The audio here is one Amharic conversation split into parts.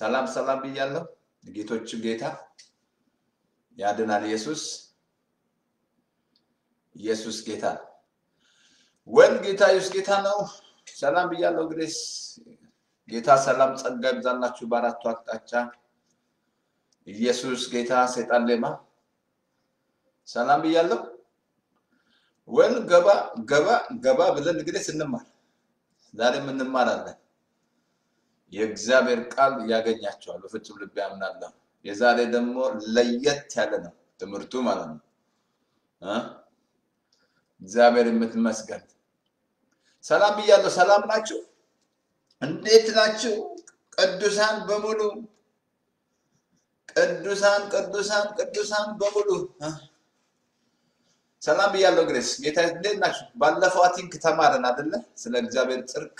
ሰላም ሰላም ብያለሁ። ጌቶች ጌታ ያድናል። ኢየሱስ ኢየሱስ ጌታ ወን ጌታ ኢየሱስ ጌታ ነው። ሰላም ብያለሁ። ግሬስ ጌታ ሰላም ጸጋ ይብዛላችሁ በአራቱ አቅጣጫ። ኢየሱስ ጌታ ሰይጣን ሌማ ሰላም ብያለሁ። ወል ገባ ገባ ገባ ብለን እንግዲህ ስንማር ዛሬም እንማራለን። የእግዚአብሔር ቃል ያገኛቸዋል። በፍጹም ልብ ያምናለሁ። የዛሬ ደግሞ ለየት ያለ ነው ትምህርቱ ማለት ነው። እግዚአብሔር ይመስገን። ሰላም ብያለሁ። ሰላም ናችሁ? እንዴት ናችሁ? ቅዱሳን በሙሉ ቅዱሳን ቅዱሳን ቅዱሳን በሙሉ ሰላም ብያለሁ። grace ጌታ እንዴት ናችሁ? ባለፈው I think ተማረን አይደለ? ስለ እግዚአብሔር ጽድቅ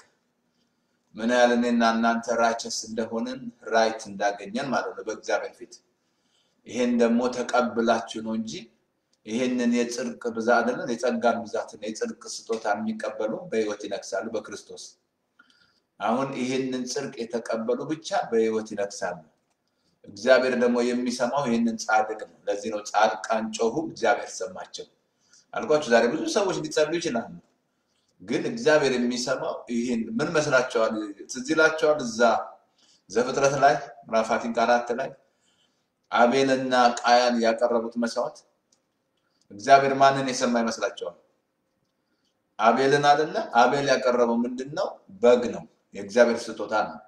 ምን ያህል እኔና እናንተ righteous እንደሆንን right እንዳገኘን ማለት ነው በእግዚአብሔር ፊት። ይሄን ደግሞ ተቀብላችሁ ነው እንጂ ይሄንን የጽድቅ ብዛት አይደለም የጸጋን ብዛትን የጽድቅ ስጦታ የሚቀበሉ በህይወት ይነግሳሉ በክርስቶስ። አሁን ይሄንን ጽድቅ የተቀበሉ ብቻ በህይወት ይነግሳሉ። እግዚአብሔር ደግሞ የሚሰማው ይህንን ጻድቅ ነው። ለዚህ ነው ጻድቃን ጮሁ፣ እግዚአብሔር ሰማቸው አልኳችሁ። ዛሬ ብዙ ሰዎች ሊጸልዩ ይችላሉ፣ ግን እግዚአብሔር የሚሰማው ይህን ምን መስላቸዋል? ትዝ ይላቸዋል እዛ ዘፍጥረት ላይ ምዕራፍ አራት ላይ አቤልና ቃያን ያቀረቡት መስዋዕት እግዚአብሔር ማንን የሰማ ይመስላቸዋል? አቤልን አይደለ? አቤል ያቀረበው ምንድን ነው? በግ ነው፣ የእግዚአብሔር ስጦታ ነው።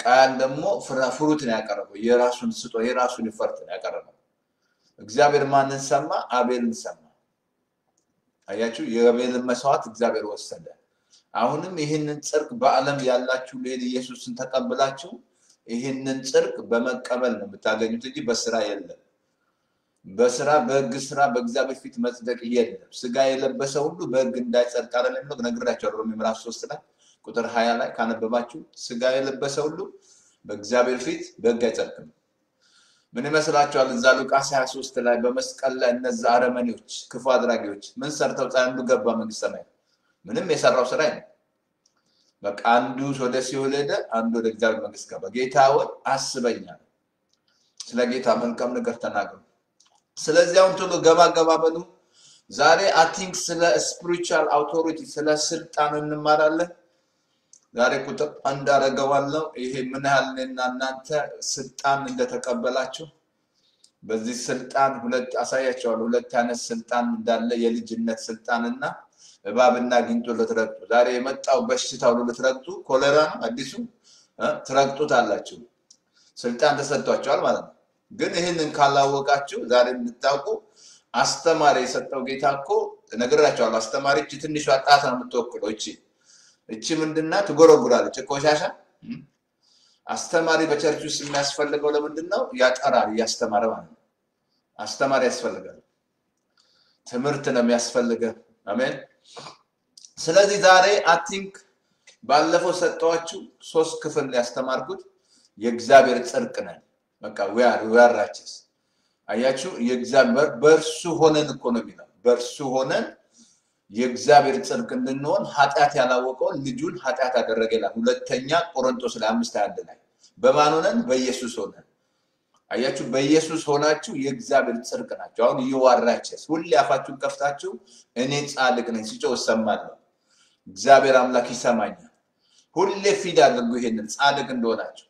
ቃያን ደግሞ ፍሩት ነው ያቀረበው፣ የራሱን ስጦ የራሱን ይፈርት ነው ያቀረበው። እግዚአብሔር ማንን ሰማ? አቤልን ሰማ። አያችሁ፣ የአቤልን መስዋዕት እግዚአብሔር ወሰደ። አሁንም ይህንን ጽድቅ በዓለም ያላችሁ ልሄድ ኢየሱስን ተቀብላችሁ ይህንን ጽድቅ በመቀበል ነው የምታገኙት እንጂ በስራ የለም። በስራ በህግ ስራ በእግዚአብሔር ፊት መጽደቅ የለም። ስጋ የለበሰ ሁሉ በህግ እንዳይጸድቅ አይደለም የሚለው ነግራቸዋለሁ። ሮሜ ምዕራፍ ሶስት ላይ ቁጥር ሀያ ላይ ካነበባችሁ ስጋ የለበሰ ሁሉ በእግዚአብሔር ፊት በህግ አይጸድቅም። ምን ይመስላችኋል? እዛ ሉቃስ 23 ላይ በመስቀል ላይ እነዛ አረመኔዎች፣ ክፉ አድራጊዎች ምን ሰርተው አንዱ ገባ መንግስተ ሰማያት? ምንም የሰራው ስራ ነው። በቃ አንዱ ወደ ሲኦል ሄደ፣ አንዱ ወደ እግዚአብሔር መንግስት ገባ። ጌታ ሆይ አስበኛል። ስለ ጌታ መልካም ነገር ተናገሩ። ስለዚህ አሁን ቶሎ ገባ ገባ በሉ። ዛሬ I think ስለ spiritual authority ስለ ስልጣን እንማራለን። ዛሬ ቁጥር አንድ አደርገዋለሁ። ይሄ ምን ያህል እኔና እናንተ ስልጣን እንደተቀበላችሁ በዚህ ስልጣን ሁለት አሳያቸዋለሁ። ሁለት አይነት ስልጣን እንዳለ የልጅነት ስልጣንና እባብና ጊንጦ ልትረግጡ ዛሬ የመጣው በሽታው ልትረግጡ ኮሌራ ነው አዲሱ ትረግጡት አላችሁ። ስልጣን ተሰጥቷቸዋል ማለት ነው። ግን ይህንን ካላወቃችሁ ዛሬ እንድታውቁ አስተማሪ የሰጠው ጌታ እኮ ነግራቸዋለሁ። አስተማሪ ትንሿ ጣት ነው የምትወክለው። እቺ እቺ ምንድና ትጎረጉራለች፣ ቆሻሻ። አስተማሪ በቸርች ውስጥ የሚያስፈልገው ለምንድን ነው? ያጠራል፣ እያስተማረ ማለት ነው። አስተማሪ ያስፈልጋል። ትምህርት ነው የሚያስፈልገ። አሜን። ስለዚህ ዛሬ I think ባለፈው ሰጠዋችሁ ሶስት ክፍል ያስተማርኩት የእግዚአብሔር ጽድቅ ነን። በቃ we are righteous አያችሁ፣ የእግዚአብሔር በእርሱ ሆነን እኮ ነው የሚለው። በእርሱ ሆነን የእግዚአብሔር ጽድቅ እንድንሆን ኃጢአት ያላወቀውን ልጁን ኃጢአት አደረገ ይላል። ሁለተኛ ቆሮንቶስ ላይ አምስት አንድ ላይ በማን ሆነን? በኢየሱስ ሆነን። አያችሁ፣ በኢየሱስ ሆናችሁ የእግዚአብሔር ጽድቅ ናቸው። አሁን ይዋራቸስ ሁሌ አፋችሁን ከፍታችሁ እኔ ጻድቅ ነኝ ሲጮህ እሰማለሁ፣ እግዚአብሔር አምላክ ይሰማኛል። ሁሌ ፊድ አድርጉ ይሄንን ጻድቅ እንደሆናችሁ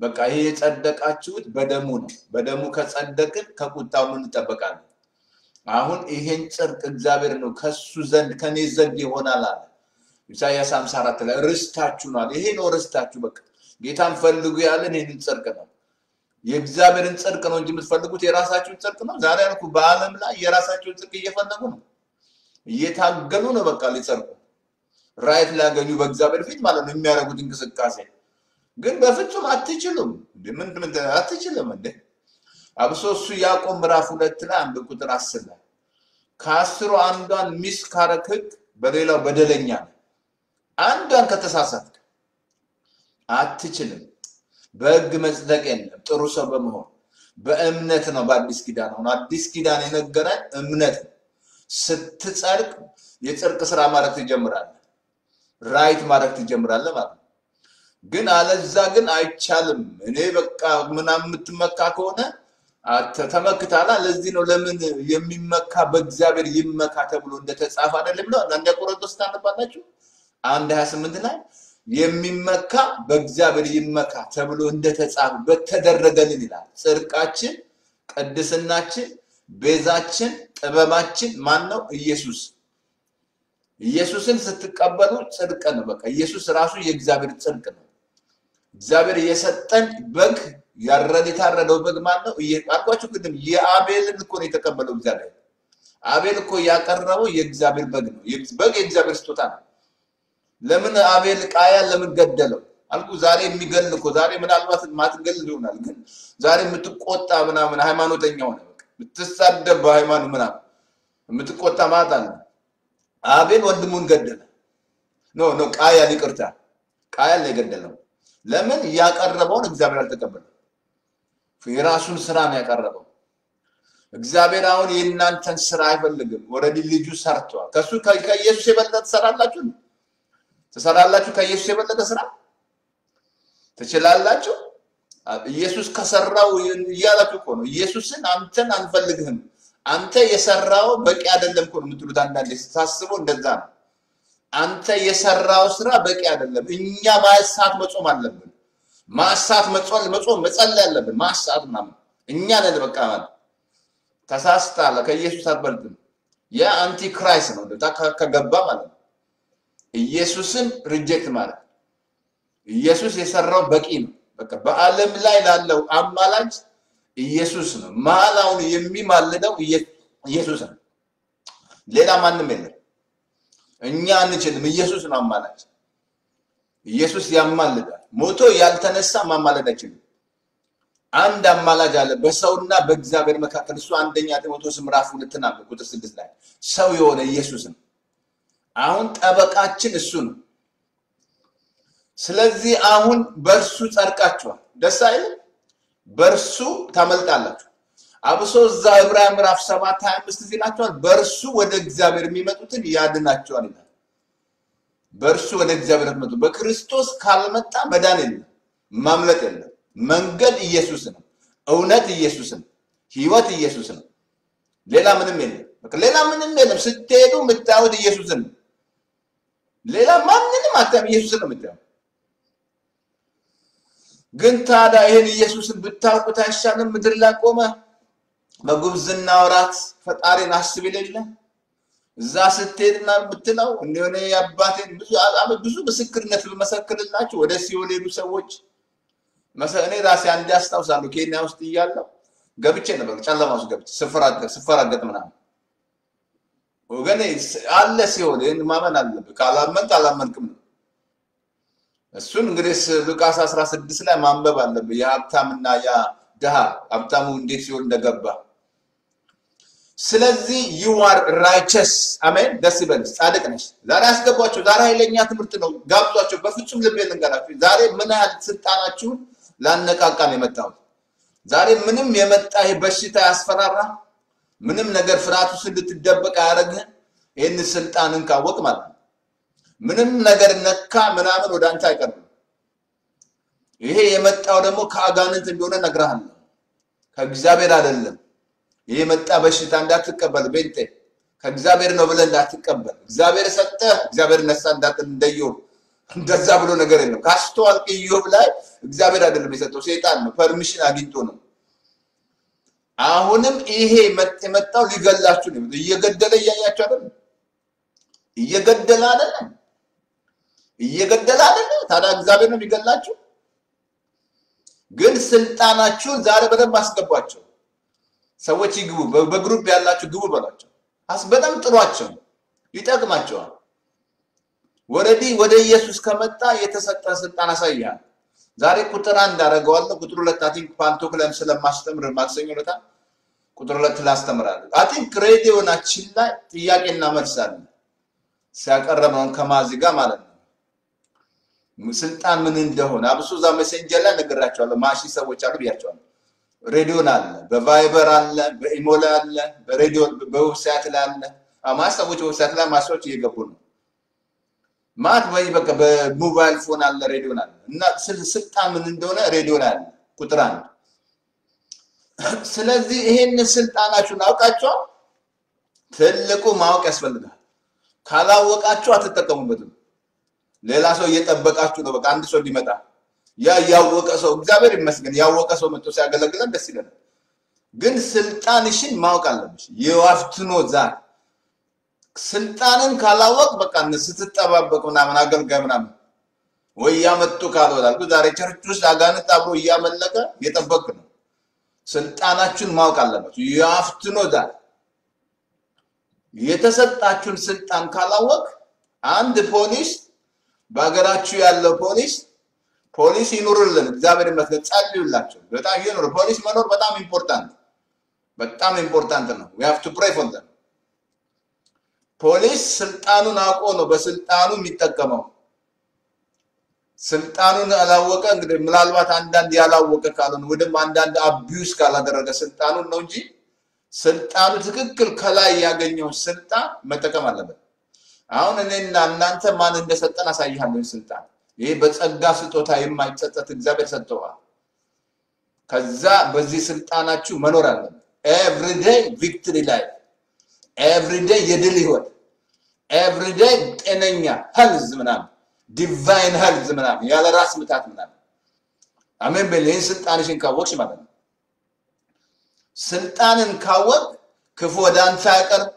በቃ ይሄ የጸደቃችሁት በደሙ ነው። በደሙ ከጸደቅን ከቁጣው እንጠበቃለን? አሁን ይሄን ጽድቅ እግዚአብሔር ነው ከሱ ዘንድ ከኔ ዘንድ ይሆናል አለ ኢሳያስ 54 ላይ ርስታችሁ ነው። ይሄ ነው ርስታችሁ። በቃ ጌታን ፈልጉ ያለን ይህንን ጽድቅ ነው። የእግዚአብሔርን ጽድቅ ነው እንጂ የምትፈልጉት የራሳችሁን ጽድቅ ነው። ዛሬ ያልኩ በዓለም ላይ የራሳቸውን ጽድቅ እየፈለጉ ነው፣ እየታገሉ ነው። በቃ ሊጸድቁ right ሊያገኙ በእግዚአብሔር ፊት ማለት ነው የሚያደርጉት እንቅስቃሴ ግን በፍጹም አትችሉም። ምን አትችልም እንዴ? አብሶ እሱ ያዕቆብ ምዕራፍ ሁለት ላይ አንድ ቁጥር አስር ላይ ከአስሩ አንዷን miss ካረክ ህግ በሌላው በደለኛ ነው። አንዷን ከተሳሳትክ አትችልም። በህግ መጽደቅ የለም ጥሩ ሰው በመሆን በእምነት ነው። በአዲስ ኪዳን አሁን አዲስ ኪዳን የነገረን እምነት ነው። ስትጸድቅ የጽድቅ ስራ ማድረግ ትጀምራለህ። right ማድረግ ትጀምራለህ ማለት ነው። ግን አለዛ ግን አይቻልም። እኔ በቃ ምናምን የምትመካ ከሆነ ተመክታላ። ለዚህ ነው ለምን የሚመካ በእግዚአብሔር ይመካ ተብሎ እንደተጻፈ አይደለም ብለው አንድ ቆሮንቶስ ታነባላችሁ አንድ ሀያ ስምንት ላይ የሚመካ በእግዚአብሔር ይመካ ተብሎ እንደተጻፈ በተደረገልን ይላል። ጽድቃችን፣ ቅድስናችን፣ ቤዛችን፣ ጥበባችን ማን ነው? ኢየሱስ። ኢየሱስን ስትቀበሉ ጽድቅ ነው። በቃ ኢየሱስ ራሱ የእግዚአብሔር ጽድቅ ነው። እግዚአብሔር የሰጠን በግ ያረድ የታረደው በግ ማን ነው? አልኳችሁ ቅድም የአቤልን እኮ ነው የተቀበለው እግዚአብሔር። አቤል እኮ ያቀረበው የእግዚአብሔር በግ ነው። በግ የእግዚአብሔር ስጦታ ነው። ለምን አቤል ቃያን ለምን ገደለው አልኩ። ዛሬ የሚገል እኮ ዛሬ ምናልባት ማትገል ይሆናል፣ ግን ዛሬ የምትቆጣ ምናምን ሃይማኖተኛ ሆነ የምትሳደብ በሃይማኖት ምናምን የምትቆጣ ማለት አለ። አቤል ወንድሙን ገደለ። No no ቃየን ይቅርታ፣ ቃየን ነው የገደለው። ለምን ያቀረበውን እግዚአብሔር አልተቀበለም። የራሱን ስራ ነው ያቀረበው። እግዚአብሔር አሁን የእናንተን ስራ አይፈልግም። already ልጁ ሰርቷል። ከሱ ከኢየሱስ የበለጠ ትሰራላችሁ ትሰራላችሁ። ከኢየሱስ የበለጠ ስራ ትችላላችሁ። ኢየሱስ ከሰራው እያላችሁ እኮ ነው። ኢየሱስን አንተን አንፈልግህም፣ አንተ የሰራው በቂ አይደለም እኮ ነው የምትሉት። አንዳንዴ ስታስበው እንደዛ ነው። አንተ የሰራው ስራ በቂ አይደለም። እኛ must መጾም አለብን። must መጾም መጾም መጸለይ አለብን። must ምናምን እኛ ነን በቃ ማለት ተሳስታለ። ከኢየሱስ አትበልጥም። ያ antichrist ነው ከገባ ማለት ነው። ኢየሱስን ሪጀክት ማለት ኢየሱስ የሰራው በቂ ነው። በቃ በዓለም ላይ ላለው አማላጅ ኢየሱስ ነው። መሐላውን የሚማልደው ኢየ- ኢየሱስ ነው። ሌላ ማንም የለም። እኛ አንችልም። ኢየሱስ ነው አማላጅ። ኢየሱስ ያማልዳል። ሞቶ ያልተነሳ ማማለድ አይችልም። አንድ አማላጅ አለ በሰውና በእግዚአብሔር መካከል። እሱ አንደኛ ጢሞቴዎስ ምዕራፍ ሁለትና ቁጥር ስድስት ላይ ሰው የሆነ ኢየሱስ ነው። አሁን ጠበቃችን እሱ ነው። ስለዚህ አሁን በእርሱ ጸድቃችኋል። ደስ አይልም? በእርሱ ታመልጣላችሁ። አብሶ እዛ ዕብራውያን ምዕራፍ ሰባት ሀያ አምስት ይላችኋል። በእርሱ ወደ እግዚአብሔር የሚመጡትን ያድናቸዋል ይላል። በእርሱ ወደ እግዚአብሔር የሚመጡ በክርስቶስ ካልመጣ መዳን የለም፣ ማምለጥ የለም። መንገድ ኢየሱስ ነው። እውነት ኢየሱስ ነው። ህይወት ኢየሱስ ነው። ሌላ ምንም የለም። ሌላ ምንም የለም። ስትሄዱ የምታዩት ኢየሱስን ነው። ሌላ ማንንም አታም ኢየሱስን ነው የምታየው። ግን ታዲያ ይህን ኢየሱስን ብታውቁት አይሻልም? ምድር ላይ በጉብዝና ወራት ፈጣሪን አስብ የሌለ እዛ ስትሄድና ብትለው እንደሆነ የአባቴን ብዙ ምስክርነት ብመሰክርላችሁ ወደ ሲኦል ሄዱ ሰዎች እኔ ራሴ አንዴ አስታውሳለሁ ኬንያ ውስጥ እያለሁ ገብቼ ነበር ጨለማ ውስጥ ገብቼ ስፈራገጥ ምናምን ወገኔ አለ ሲኦል ይህን ማመን አለብህ። ካላመንክ አላመንክም ነው። እሱን እንግዲህ ሉቃስ 16 ላይ ማንበብ አለብህ። የሀብታምና ያ ድሃ ሀብታሙ እንዴት ሲኦል እንደገባ። ስለዚህ you are righteous አሜን። ደስ ይበልሽ፣ ጻድቅ ነሽ። ዛሬ አስገቧቸው። ዛሬ ኃይለኛ ትምህርት ነው። ጋብዟቸው። በፍጹም ልቤ ልንገራችሁ። ዛሬ ምን ያህል ስልጣናችሁን ላነቃቃ ነው የመጣሁት። ዛሬ ምንም የመጣ በሽታ ያስፈራራ ምንም ነገር ፍርሃት ውስጥ እንድትደበቅ አያደርግህም። ይህን ስልጣንን ካወቅ ማለት ነው። ምንም ነገር ነካ ምናምን ወደ አንተ አይቀርብም። ይሄ የመጣው ደግሞ ከአጋንንት እንደሆነ እነግርሃለሁ፣ ከእግዚአብሔር አይደለም። ይሄ የመጣ በሽታ እንዳትቀበል ቤንጤ ከእግዚአብሔር ነው ብለህ እንዳትቀበል። እግዚአብሔር ሰጠ፣ እግዚአብሔር ነሳ እንዳትል እንደዮብ እንደዛ ብሎ ነገር የለም። ካስተዋልክ ኢዮብ ላይ እግዚአብሔር አይደለም የሰጠው ሴጣን ነው፣ permission አግኝቶ ነው። አሁንም ይሄ የመጣው ሊገላችሁ ነው። እየገደለ እያያችሁ አይደለም? እየገደለ አይደለም? እየገደለ አይደለም? ታዲያ እግዚአብሔር ነው የሚገላችሁ? ግን ስልጣናችሁን ዛሬ በደንብ አስገቧቸው። ሰዎች ይግቡ፣ በ group ያላችሁ ግቡ በሏቸው። በጣም ጥሯቸው፣ ይጠቅማቸዋል። already ወደ ኢየሱስ ከመጣ የተሰጠ ስልጣን አሳያል። ዛሬ ቁጥር አንድ አደርገዋለሁ። ቁጥር ሁለት I think Paltalk ላይም ስለማስተምር ማክሰኞ ዕለት ቁጥር ሁለት ላስተምራለሁ። አይ ሬዲዮናችን ላይ ጥያቄና መልስ አለ ሲያቀረበውን ከማዚ ጋር ማለት ነው። ስልጣን ምን እንደሆነ አብሶ እዛ Messenger ላይ ነግራቸዋለሁ። ማሺ ሰዎች አሉ ብያቸዋለሁ። ሬዲዮን አለ፣ በ Viber አለ፣ በ IMO ላይ አለ፣ በሬዲዮ በ website ላይ አለ። ሰዎች website ላይ ማስዎች እየገቡ ነው። ማት ወይ በቃ በ mobile phone አለ ሬዲዮን አለ። እና ስል- ስልጣን ምን እንደሆነ ሬዲዮን አለ ቁጥር አንድ። ስለዚህ ይሄን ስልጣናችሁን አውቃችኋል ትልቁ ማወቅ ያስፈልጋል። ካላወቃችሁ አትጠቀሙበትም። ሌላ ሰው እየጠበቃችሁ ነው። በቃ አንድ ሰው ሊመጣ ያ ያወቀ ሰው እግዚአብሔር ይመስገን ያወቀ ሰው መጥቶ ሲያገለግለን ደስ ይለናል። ግን ስልጣንሽን ማወቅ አለብሽ። you have to know that ስልጣንን ካላወቅ በቃ ስትጠባበቅ ምናምን አገልጋይ ምናምን ወይ እያመጡ ካልሆናል ዛሬ church ውስጥ አጋንንት አብሮ እያመለከ እየጠበቅ ነው። ስልጣናችሁን ማወቅ አለባችሁ። you have to know that የተሰጣችሁን ስልጣን ካላወቅ አንድ ፖሊስ በሀገራችሁ ያለው ፖሊስ ፖሊስ ይኑርልን እግዚአብሔር ይመስገን። ጸልዩላቸው። በጣም ይኑር። ፖሊስ መኖር በጣም important በጣም important ነው። We have to pray for them. ፖሊስ ስልጣኑን አውቆ ነው በስልጣኑ የሚጠቀመው። ስልጣኑን አላወቀ እንግዲህ ምናልባት አንዳንድ ያላወቀ ካልሆነ ወይም አንዳንድ abuse ካላደረገ ስልጣኑን ነው እንጂ ስልጣኑ ትክክል ከላይ ያገኘውን ስልጣን መጠቀም አለበት። አሁን እኔና እናንተ ማን እንደሰጠን አሳይሃለሁ። ስልጣን ይሄ በጸጋ ስጦታ የማይጸጸት እግዚአብሔር ሰጥተዋል። ከዛ በዚህ ስልጣናችሁ መኖር አለበት everyday victory ላይ everyday የድል ህይወት። everyday ጤነኛ health ምናምን። divine health ምናምን። ያለ ራስ ምታት ምናምን። አሜን በል። ይህን ስልጣንሽን ካወቅሽ ማለት ነው። ስልጣንን ካወቅ ክፉ ወደ አንተ አይቀርብ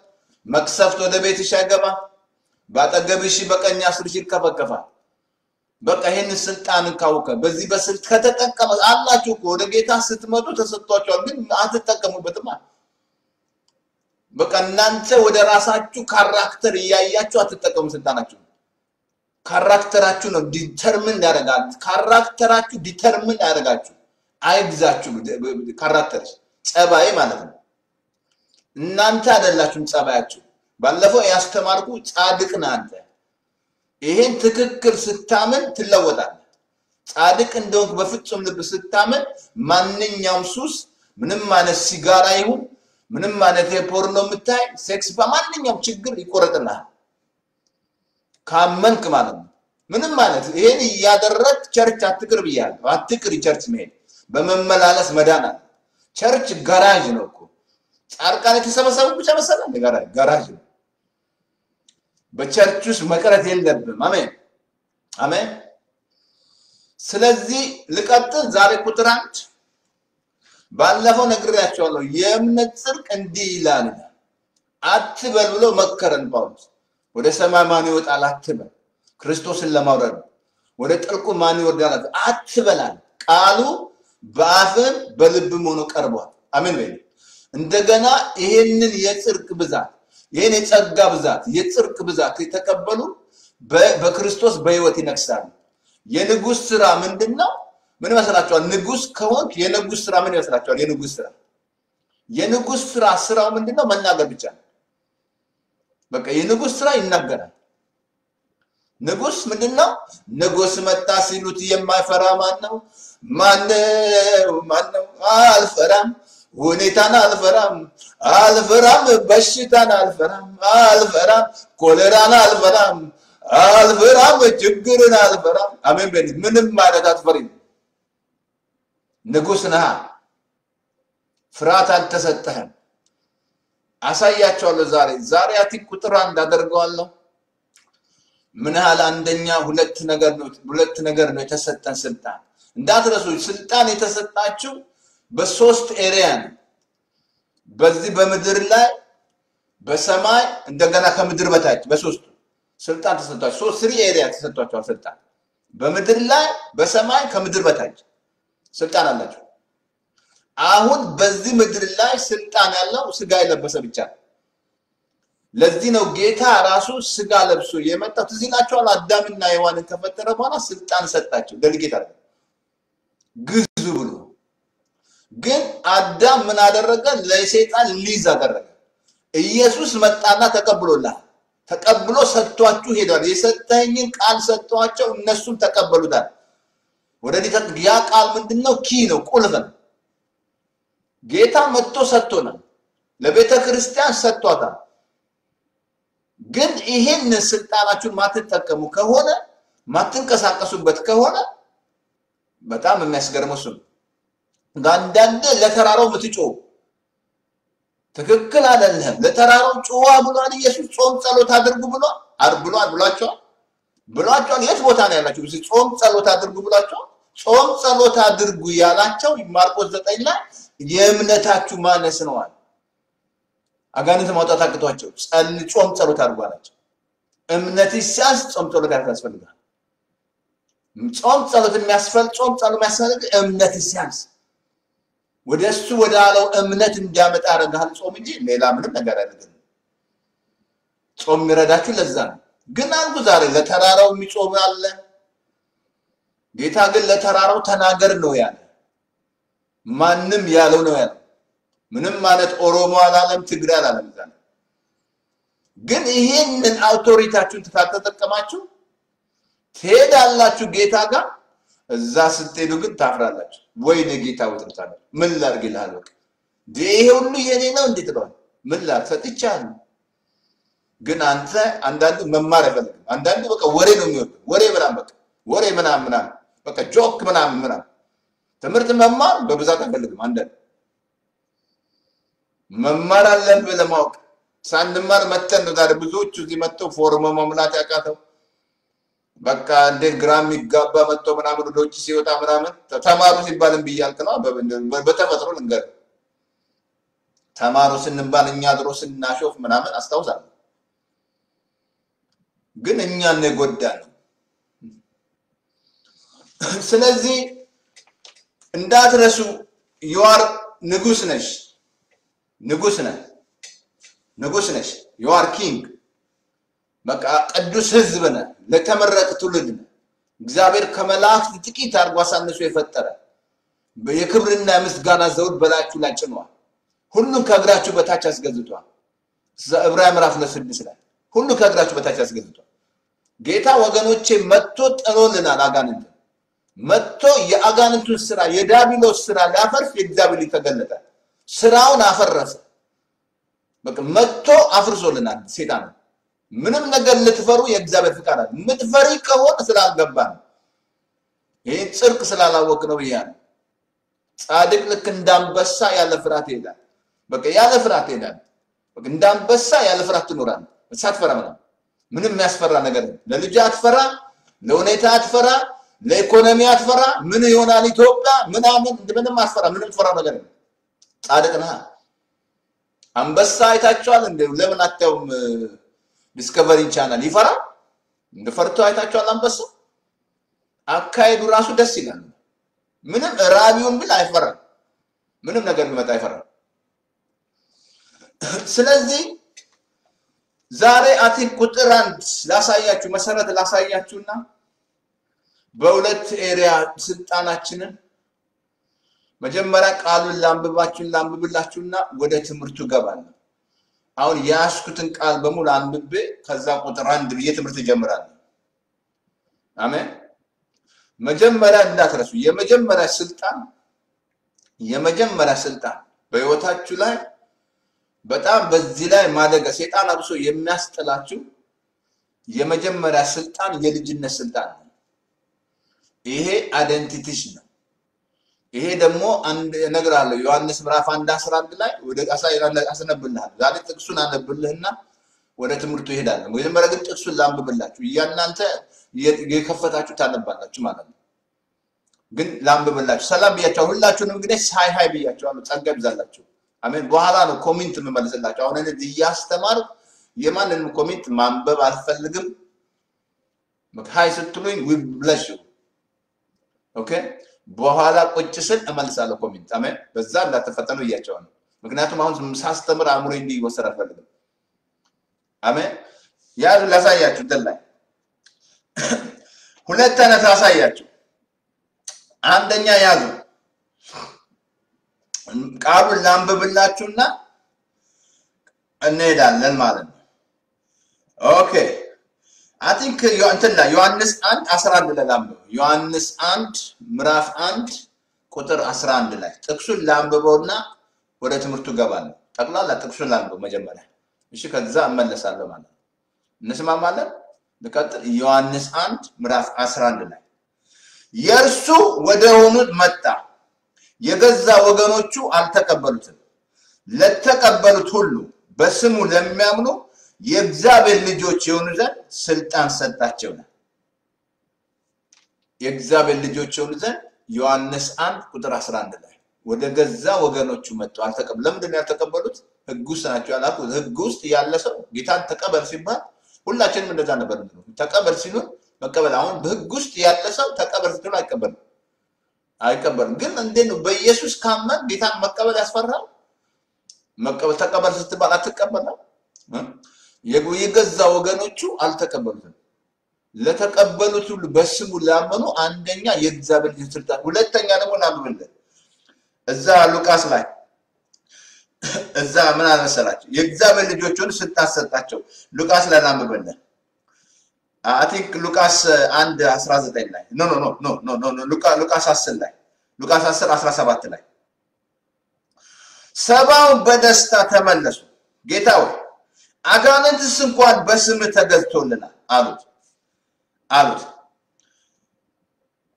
መቅሰፍት ወደ ቤትሽ አይገባ በአጠገብሽ በቀኝ አስር ሺ ይከፈከፋል በቃ ይህን ስልጣንን ካወቀ በዚህ በስልት ከተጠቀመ አላችሁ ወደ ጌታ ስትመጡ ተሰጥቷቸዋል ግን አትጠቀሙበትም በቃ እናንተ ወደ ራሳችሁ character እያያችሁ አትጠቀሙ ስልጣናችሁ። character ኣችሁ ነው determine ያደርጋል። character ኣችሁ determine ያደርጋችሁ። አይግዛችሁ character ሽ ጸባይ ማለት ነው። እናንተ አይደላችሁም ጸባያችሁ። ባለፈው ያስተማርኩ ጻድቅ ነህ አንተ ይሄን ትክክል ስታምን ትለወጣለህ። ጻድቅ እንደሆንክ በፍጹም ልብ ስታምን ማንኛውም ሱስ ምንም አይነት ሲጋራ ይሁን ምንም አይነት የ porno የምታይ ሴክስ በማንኛውም ችግር ይቆረጥልሃል። ካመንክ ማለት ነው። ምንም አይነት ይሄን እያደረግ ቸርች አትቅር ብያለሁ። አትቅር ቸርች መሄድ። በመመላለስ መዳን አለ። ቸርች ጋራዥ ነው እኮ። ጻድቃን የተሰበሰቡ ብቻ መሰለ ጋራዥ ነው በቸርች ውስጥ መቅረት የለብም አሜን። አሜን። ስለዚህ ልቀጥል። ዛሬ ቁጥር አንድ ባለፈው ነግሬያቸዋለሁ። የእምነት ጽድቅ እንዲህ ይላል አትበል ብሎ መከረን ጳውሎስ። ወደ ሰማይ ማን ይወጣል? አትበል። ክርስቶስን ለማውረድ ወደ ጥልቁ ማን ይወርዳል? አትበላል ቃሉ በአፍም በልብም ሆኖ ቀርቧል። አሜን በይ። እንደገና ይሄንን የጽድቅ ብዛት ይህን የጸጋ ብዛት የጽድቅ ብዛት የተቀበሉ በክርስቶስ በህይወት ይነግሳሉ። የንጉስ ስራ ምንድን ነው ምን ይመስላችኋል? ንጉስ ከሆንክ የንጉስ ስራ ምን ይመስላችኋል? የንጉስ ስራ የንጉስ ስራ ስራው ምንድነው? መናገር ብቻ ነው። በቃ የንጉስ ስራ ይናገራል። ንጉስ ምንድነው? ንጉስ መጣ ሲሉት የማይፈራ ማን ነው ማነው? ማነው? አልፈራም። ሁኔታን አልፈራም አልፈራም በሽታን አልፈራም አልፈራም ኮሌራን አልፈራም አልፈራም ችግርን አልፈራም። አሜን በል። ምንም ማለት አትፈሪም። ንጉስ ነህ። ፍርሃት አልተሰጠህም። አሳያቸዋለሁ ዛሬ። ዛሬ ቶፒክ ቁጥር አንድ አደርገዋለሁ። ምን ያህል አንደኛ ሁለት ነገር ነው ሁለት ነገር ነው የተሰጠን ስልጣን። እንዳትረሱ ስልጣን የተሰጣችው በሶስት area ነው በዚህ በምድር ላይ በሰማይ እንደገና ከምድር በታች በሶስቱ ስልጣን ተሰጥቷቸው ሶስት three area ተሰጥቷቸዋል ስልጣን። በምድር ላይ በሰማይ ከምድር በታች ስልጣን አላቸው። አሁን በዚህ ምድር ላይ ስልጣን ያለው ስጋ የለበሰ ብቻ ነው። ለዚህ ነው ጌታ ራሱ ስጋ ለብሶ የመጣው። ትዝ ይላቸዋል አዳምና ሔዋንን ከፈጠረ በኋላ ስልጣን ሰጣቸው። ደልጌት አለ። ግዙ ግን አዳም ምን አደረገ? ለሰይጣን ሊዝ አደረገ። ኢየሱስ መጣና ተቀብሎላል። ተቀብሎ ሰጥቷችሁ ሄዷል። የሰጠኝን ቃል ሰጥቷቸው እነሱም ተቀበሉታል። ወደዚህ ያ ቃል ምንድነው? ኪ ነው ቁልፍ ነው። ጌታ መጥቶ ሰጥቶናል። ለቤተ ክርስቲያን ሰጥቷታል። ግን ይሄን ስልጣናችሁን ማትጠቀሙ ከሆነ ማትንቀሳቀሱበት ከሆነ በጣም የሚያስገርመው እሱ ነው። አንዳንድ ለተራራው ምትጮው ትክክል አይደለም። ለተራራው ጩዋ ብሏል ኢየሱስ። ጾም ጸሎት አድርጉ ብሏል አር- ብሏል ብሏቸዋል ብሏቸዋል። የት ቦታ ነው ያላቸው? እስኪ ጾም ጸሎት አድርጉ ብሏቸዋል። ጾም ጸሎት አድርጉ ያላቸው ማርቆስ ዘጠኝ ላይ የእምነታችሁ ማነስ ነዋል። አጋንንት ማውጣት አቅቷቸው ጾም ጸሎት አድርጉ አላቸው። እምነት ሲያንስ ጾም ጸሎት ያስፈልጋል። ጾም ጸሎት የሚያስፈልግ ጾም ጸሎት የሚያስፈልግ እምነት ሲያንስ ወደ እሱ ወደ አለው እምነት እንዲያመጣ ያደርግሃል ጾም እንጂ ሌላ ምንም ነገር አይደለም። ጾም የሚረዳችሁ ለዛ ነው። ግን አንዱ ዛሬ ለተራራው የሚጾም አለ። ጌታ ግን ለተራራው ተናገር ነው ያለ። ማንም ያለው ነው ያለው። ምንም ማለት ኦሮሞ አላለም፣ ትግሬ አላለም። ዛሬ ግን ይሄንን አውቶሪታችሁን ካልተጠቀማችሁ ትሄዳላችሁ ጌታ ጋር። እዛ ስትሄዱ ግን ታፍራላችሁ። ወይኔ ጌታ ውጥርታለ ምን ላድርግ ይልሃል። በቃ ይሄ ሁሉ የኔ ነው እንዴት ነው? ምን ላድርግ ሰጥቻለሁ። ግን አንተ አንዳንዱ መማር አይፈልግም። አንዳንዱ በቃ ወሬ ነው የሚወዱ ወሬ ምናምን በቃ ወሬ ምናምን ምናምን በቃ joke ምናምን ምናምን ትምህርት መማር በብዛት አይፈልግም። አንዳንድ መማር አለብህ ለማወቅ ሳንማር መተን ነው ዛሬ ብዙዎቹ እዚህ መጥተው form መሙላት ያቃተው በቃ እንዴት ግራ የሚጋባ መጥቶ ምናምን ወደ ውጭ ሲወጣ ምናምን ተማሩ ሲባል እምቢ እያልክ ነው። በተፈጥሮ ልንገር ተማሩ ስንባል እኛ ድሮ ስናሾፍ ምናምን አስታውሳለሁ። ግን እኛን ነው የጎዳን። ስለዚህ እንዳትረሱ ዩአር ንጉስ ነሽ፣ ንጉስ ነህ፣ ንጉስ ነሽ። you are king በቃ ቅዱስ ህዝብ ነህ፣ ለተመረጠ ትውልድ ነህ። እግዚአብሔር ከመላእክት ጥቂት አድርጎ አሳንሶ የፈጠረ የክብርና የምስጋና ዘውድ በላያችሁ ላይ ጭኗል። ሁሉም ከእግራችሁ በታች አስገዝቷል። ዕብራውያን ምዕራፍ ለስድስት ላይ ሁሉ ከእግራችሁ በታች አስገዝቷል። ጌታ ወገኖቼ መጥቶ ጥሎልናል። አጋንንት መጥቶ የአጋንንቱን ስራ የዳቢሎስ ስራ ሊያፈርስ የእግዚአብሔር ተገለጠ። ስራውን አፈረሰ። በቃ መጥቶ አፍርሶልናል። ሴጣን ምንም ነገር ልትፈሩ የእግዚአብሔር ፍቃድ አለ። የምትፈሪ ከሆነ ስላልገባ ነው። ይህ ጽድቅ ስላላወቅ ነው ብያለሁ። ጻድቅ ልክ እንዳንበሳ ያለ ፍርሃት ይሄዳል። በቃ ያለ ፍርሃት ይሄዳል። በቃ እንዳንበሳ ያለ ፍርሃት ትኖራለህ። ሳትፈራ ምናምን ምንም የሚያስፈራ ነገር ለልጅ አትፈራ፣ ለሁኔታ አትፈራ፣ ለኢኮኖሚ አትፈራ። ምን ይሆናል ኢትዮጵያ ምናምን ምንም አትፈራ። ምንም ትፈራው ነገር ጻድቅ ነህ። አንበሳ አይታችኋል እንዴ? ለምን አታዩም? Discovery Channel ይፈራል ፈርቶ አይታችኋል? አንበሳ አካሄዱ ራሱ ደስ ይላል። ምንም ራቢውን ብል አይፈራም። ምንም ነገር ቢመጣ አይፈራም። ስለዚህ ዛሬ ቶፒክ ቁጥር አንድ ላሳያችሁ መሰረት ላሳያችሁና በሁለት ኤሪያ ስልጣናችንን መጀመሪያ ቃሉን ላንብባችሁን ላንብብላችሁና ወደ ትምህርቱ ገባለሁ። አሁን የያዝኩትን ቃል በሙሉ አንብቤ ከዛ ቁጥር አንድ ብዬ ትምህርት እጀምራለሁ። አሜን። መጀመሪያ እንዳትረሱ፣ የመጀመሪያ ስልጣን የመጀመሪያ ስልጣን በህይወታችሁ ላይ በጣም በዚህ ላይ ማደጋ ሴጣን አብሶ የሚያስጥላችሁ የመጀመሪያ ስልጣን የልጅነት ስልጣን ነው። ይሄ identity ሽ ነው። ይሄ ደግሞ እነግርሃለሁ ዮሐንስ ምዕራፍ አንድ አስራ አንድ ላይ ወደ አስነብልሃለሁ። ዛሬ ጥቅሱን አነብልህና ወደ ትምህርቱ ይሄዳለን። መጀመሪያ ግን ጥቅሱን ላንብብላችሁ፣ እያናንተ የከፈታችሁ ታነባላችሁ ማለት ነው። ግን ላንብብላችሁ። ሰላም ብያቸዋለሁ። ሁላችሁንም እንግዲህ ሳይ hi ብያቸዋለሁ። ጸጋ ይብዛላችሁ። አሜን። በኋላ ነው comment የምመልስላቸው። አሁን እኔ እያስተማር የማንንም comment ማንበብ አልፈልግም። hi ስትሉኝ ብለሽ okay። በኋላ ቁጭ ስል እመልሳለሁ comment። አሜን። በዛ እንዳትፈተኑ እያቸዋለሁ። ምክንያቱም አሁን ሳስተምር አእምሮ እንዲወሰድ አልፈልግም። አሜን። ያዙ ላሳያችሁ እንትን ላይ ሁለት አይነት ላሳያችሁ። አንደኛ ያዙ ቃሉን ላንብብላችሁና እንሄዳለን ማለት ነው። okay I think እንትን ላይ ዮሐንስ አንድ አስራ አንድ ላይ ላንብብ። ዮሐንስ አንድ ምዕራፍ አንድ ቁጥር አስራ አንድ ላይ ጥቅሱን ላንብበውና ወደ ትምህርቱ ገባለሁ። ጠቅላላ ጥቅሱን ላንብብ መጀመሪያ። እሺ፣ ከዛ እመለሳለሁ ማለት ነው። እንስማማለን? ልቀጥል። ዮሐንስ አንድ ምዕራፍ 11 ላይ የእርሱ ወደ ሆኑት መጣ፣ የገዛ ወገኖቹ አልተቀበሉትም። ለተቀበሉት ሁሉ በስሙ ለሚያምኑ የእግዚአብሔር ልጆች የሆኑ ዘንድ ስልጣን ሰጣቸው ነው። የእግዚአብሔር ልጆች የሆኑ ዘንድ ዮሐንስ አንድ ቁጥር 11 ላይ ወደ ገዛ ወገኖቹ መጡ፣ አልተቀበሉ። ለምንድን ነው ያልተቀበሉት? ህግ ውስጥ ናቸው ያላኩ። ህግ ውስጥ ያለ ሰው ጌታን ተቀበል ሲባል ሁላችንም እንደዛ ነበር። ተቀበል ሲሉን መቀበል። አሁን በህግ ውስጥ ያለ ሰው ተቀበል ስትሉ አይቀበልም አይቀበልም። ግን እንዴት ነው በኢየሱስ ካመን ጌታን መቀበል ያስፈራል? መቀበል ተቀበል ስትባል አትቀበልም። የገዛ ወገኖቹ አልተቀበሉትም። ለተቀበሉት ሁሉ በስሙ ላመኑ አንደኛ የእግዚአብሔር ስልጣን፣ ሁለተኛ ደግሞ ላምብልን እዛ ሉቃስ ላይ እዛ ምን አልመሰላቸው የእግዚአብሔር ልጆች ሆኑ ስልጣን ሰጣቸው። ሉቃስ ላይ ላምብልን I think ሉቃስ አንድ 19 ላይ no no no no no no ሉቃስ 10 ላይ ሉቃስ 10 17 ላይ ሰባው በደስታ ተመለሱ። ጌታ ሆይ አጋንንትስ እንኳን በስምህ ተገዝቶልናል አሉት አሉት።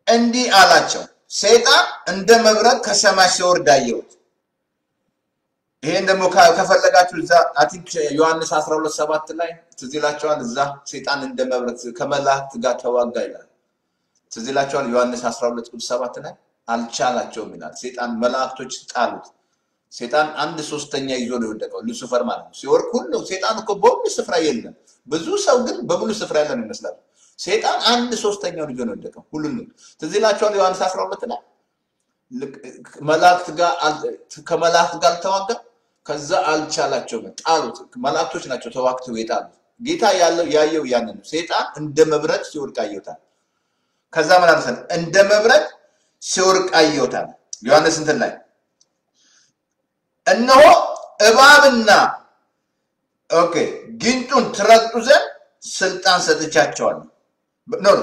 እንዲህ አላቸው፣ ሰይጣን እንደ መብረቅ ከሰማይ ሲወርድ አየሁት። ይሄን ደግሞ ከፈለጋችሁ እዛ I think ዮሐንስ 12 ሰባት ላይ ትዝ ይላቸዋል። እዛ ሰይጣን እንደ መብረቅ ከመላእክት ጋር ተዋጋ ይላል። ትዝ ይላቸዋል። ዮሐንስ 12 ቁጥር 7 ላይ አልቻላቸውም ይላል። ሰይጣን መላእክቶች ጣሉት። ሴጣን አንድ ሶስተኛ ይዞ ነው የወደቀው፣ ሉሲፈር ማለት ነው። ሲወርቅ ሁሉ ሴጣን እኮ በሁሉ ስፍራ የለም። ብዙ ሰው ግን በሙሉ ስፍራ ያለ ነው ይመስላል። ሴጣን አንድ ሶስተኛውን ይዞ ነው የወደቀው። ሁሉንም ትዝ ይላቸዋል። ዮሐንስ 12 ላይ ከመላእክት ጋር አልተዋጋም። ከዛ አልቻላቸውም፣ ጣሉት። መላእክቶች ናቸው ተዋግተው የጣሉት። ጌታ ያለው ያየው ያንን ነው። ሴጣን እንደ መብረቅ ሲወድቅ አየውታል። ከዛ ምን እንደ መብረቅ ሲወድቅ አየውታል። ዮሐንስ እንትን ላይ እነሆ እባብና okay ጊንጡን ትረግጡ ዘንድ ስልጣን ሰጥቻቸዋለሁ።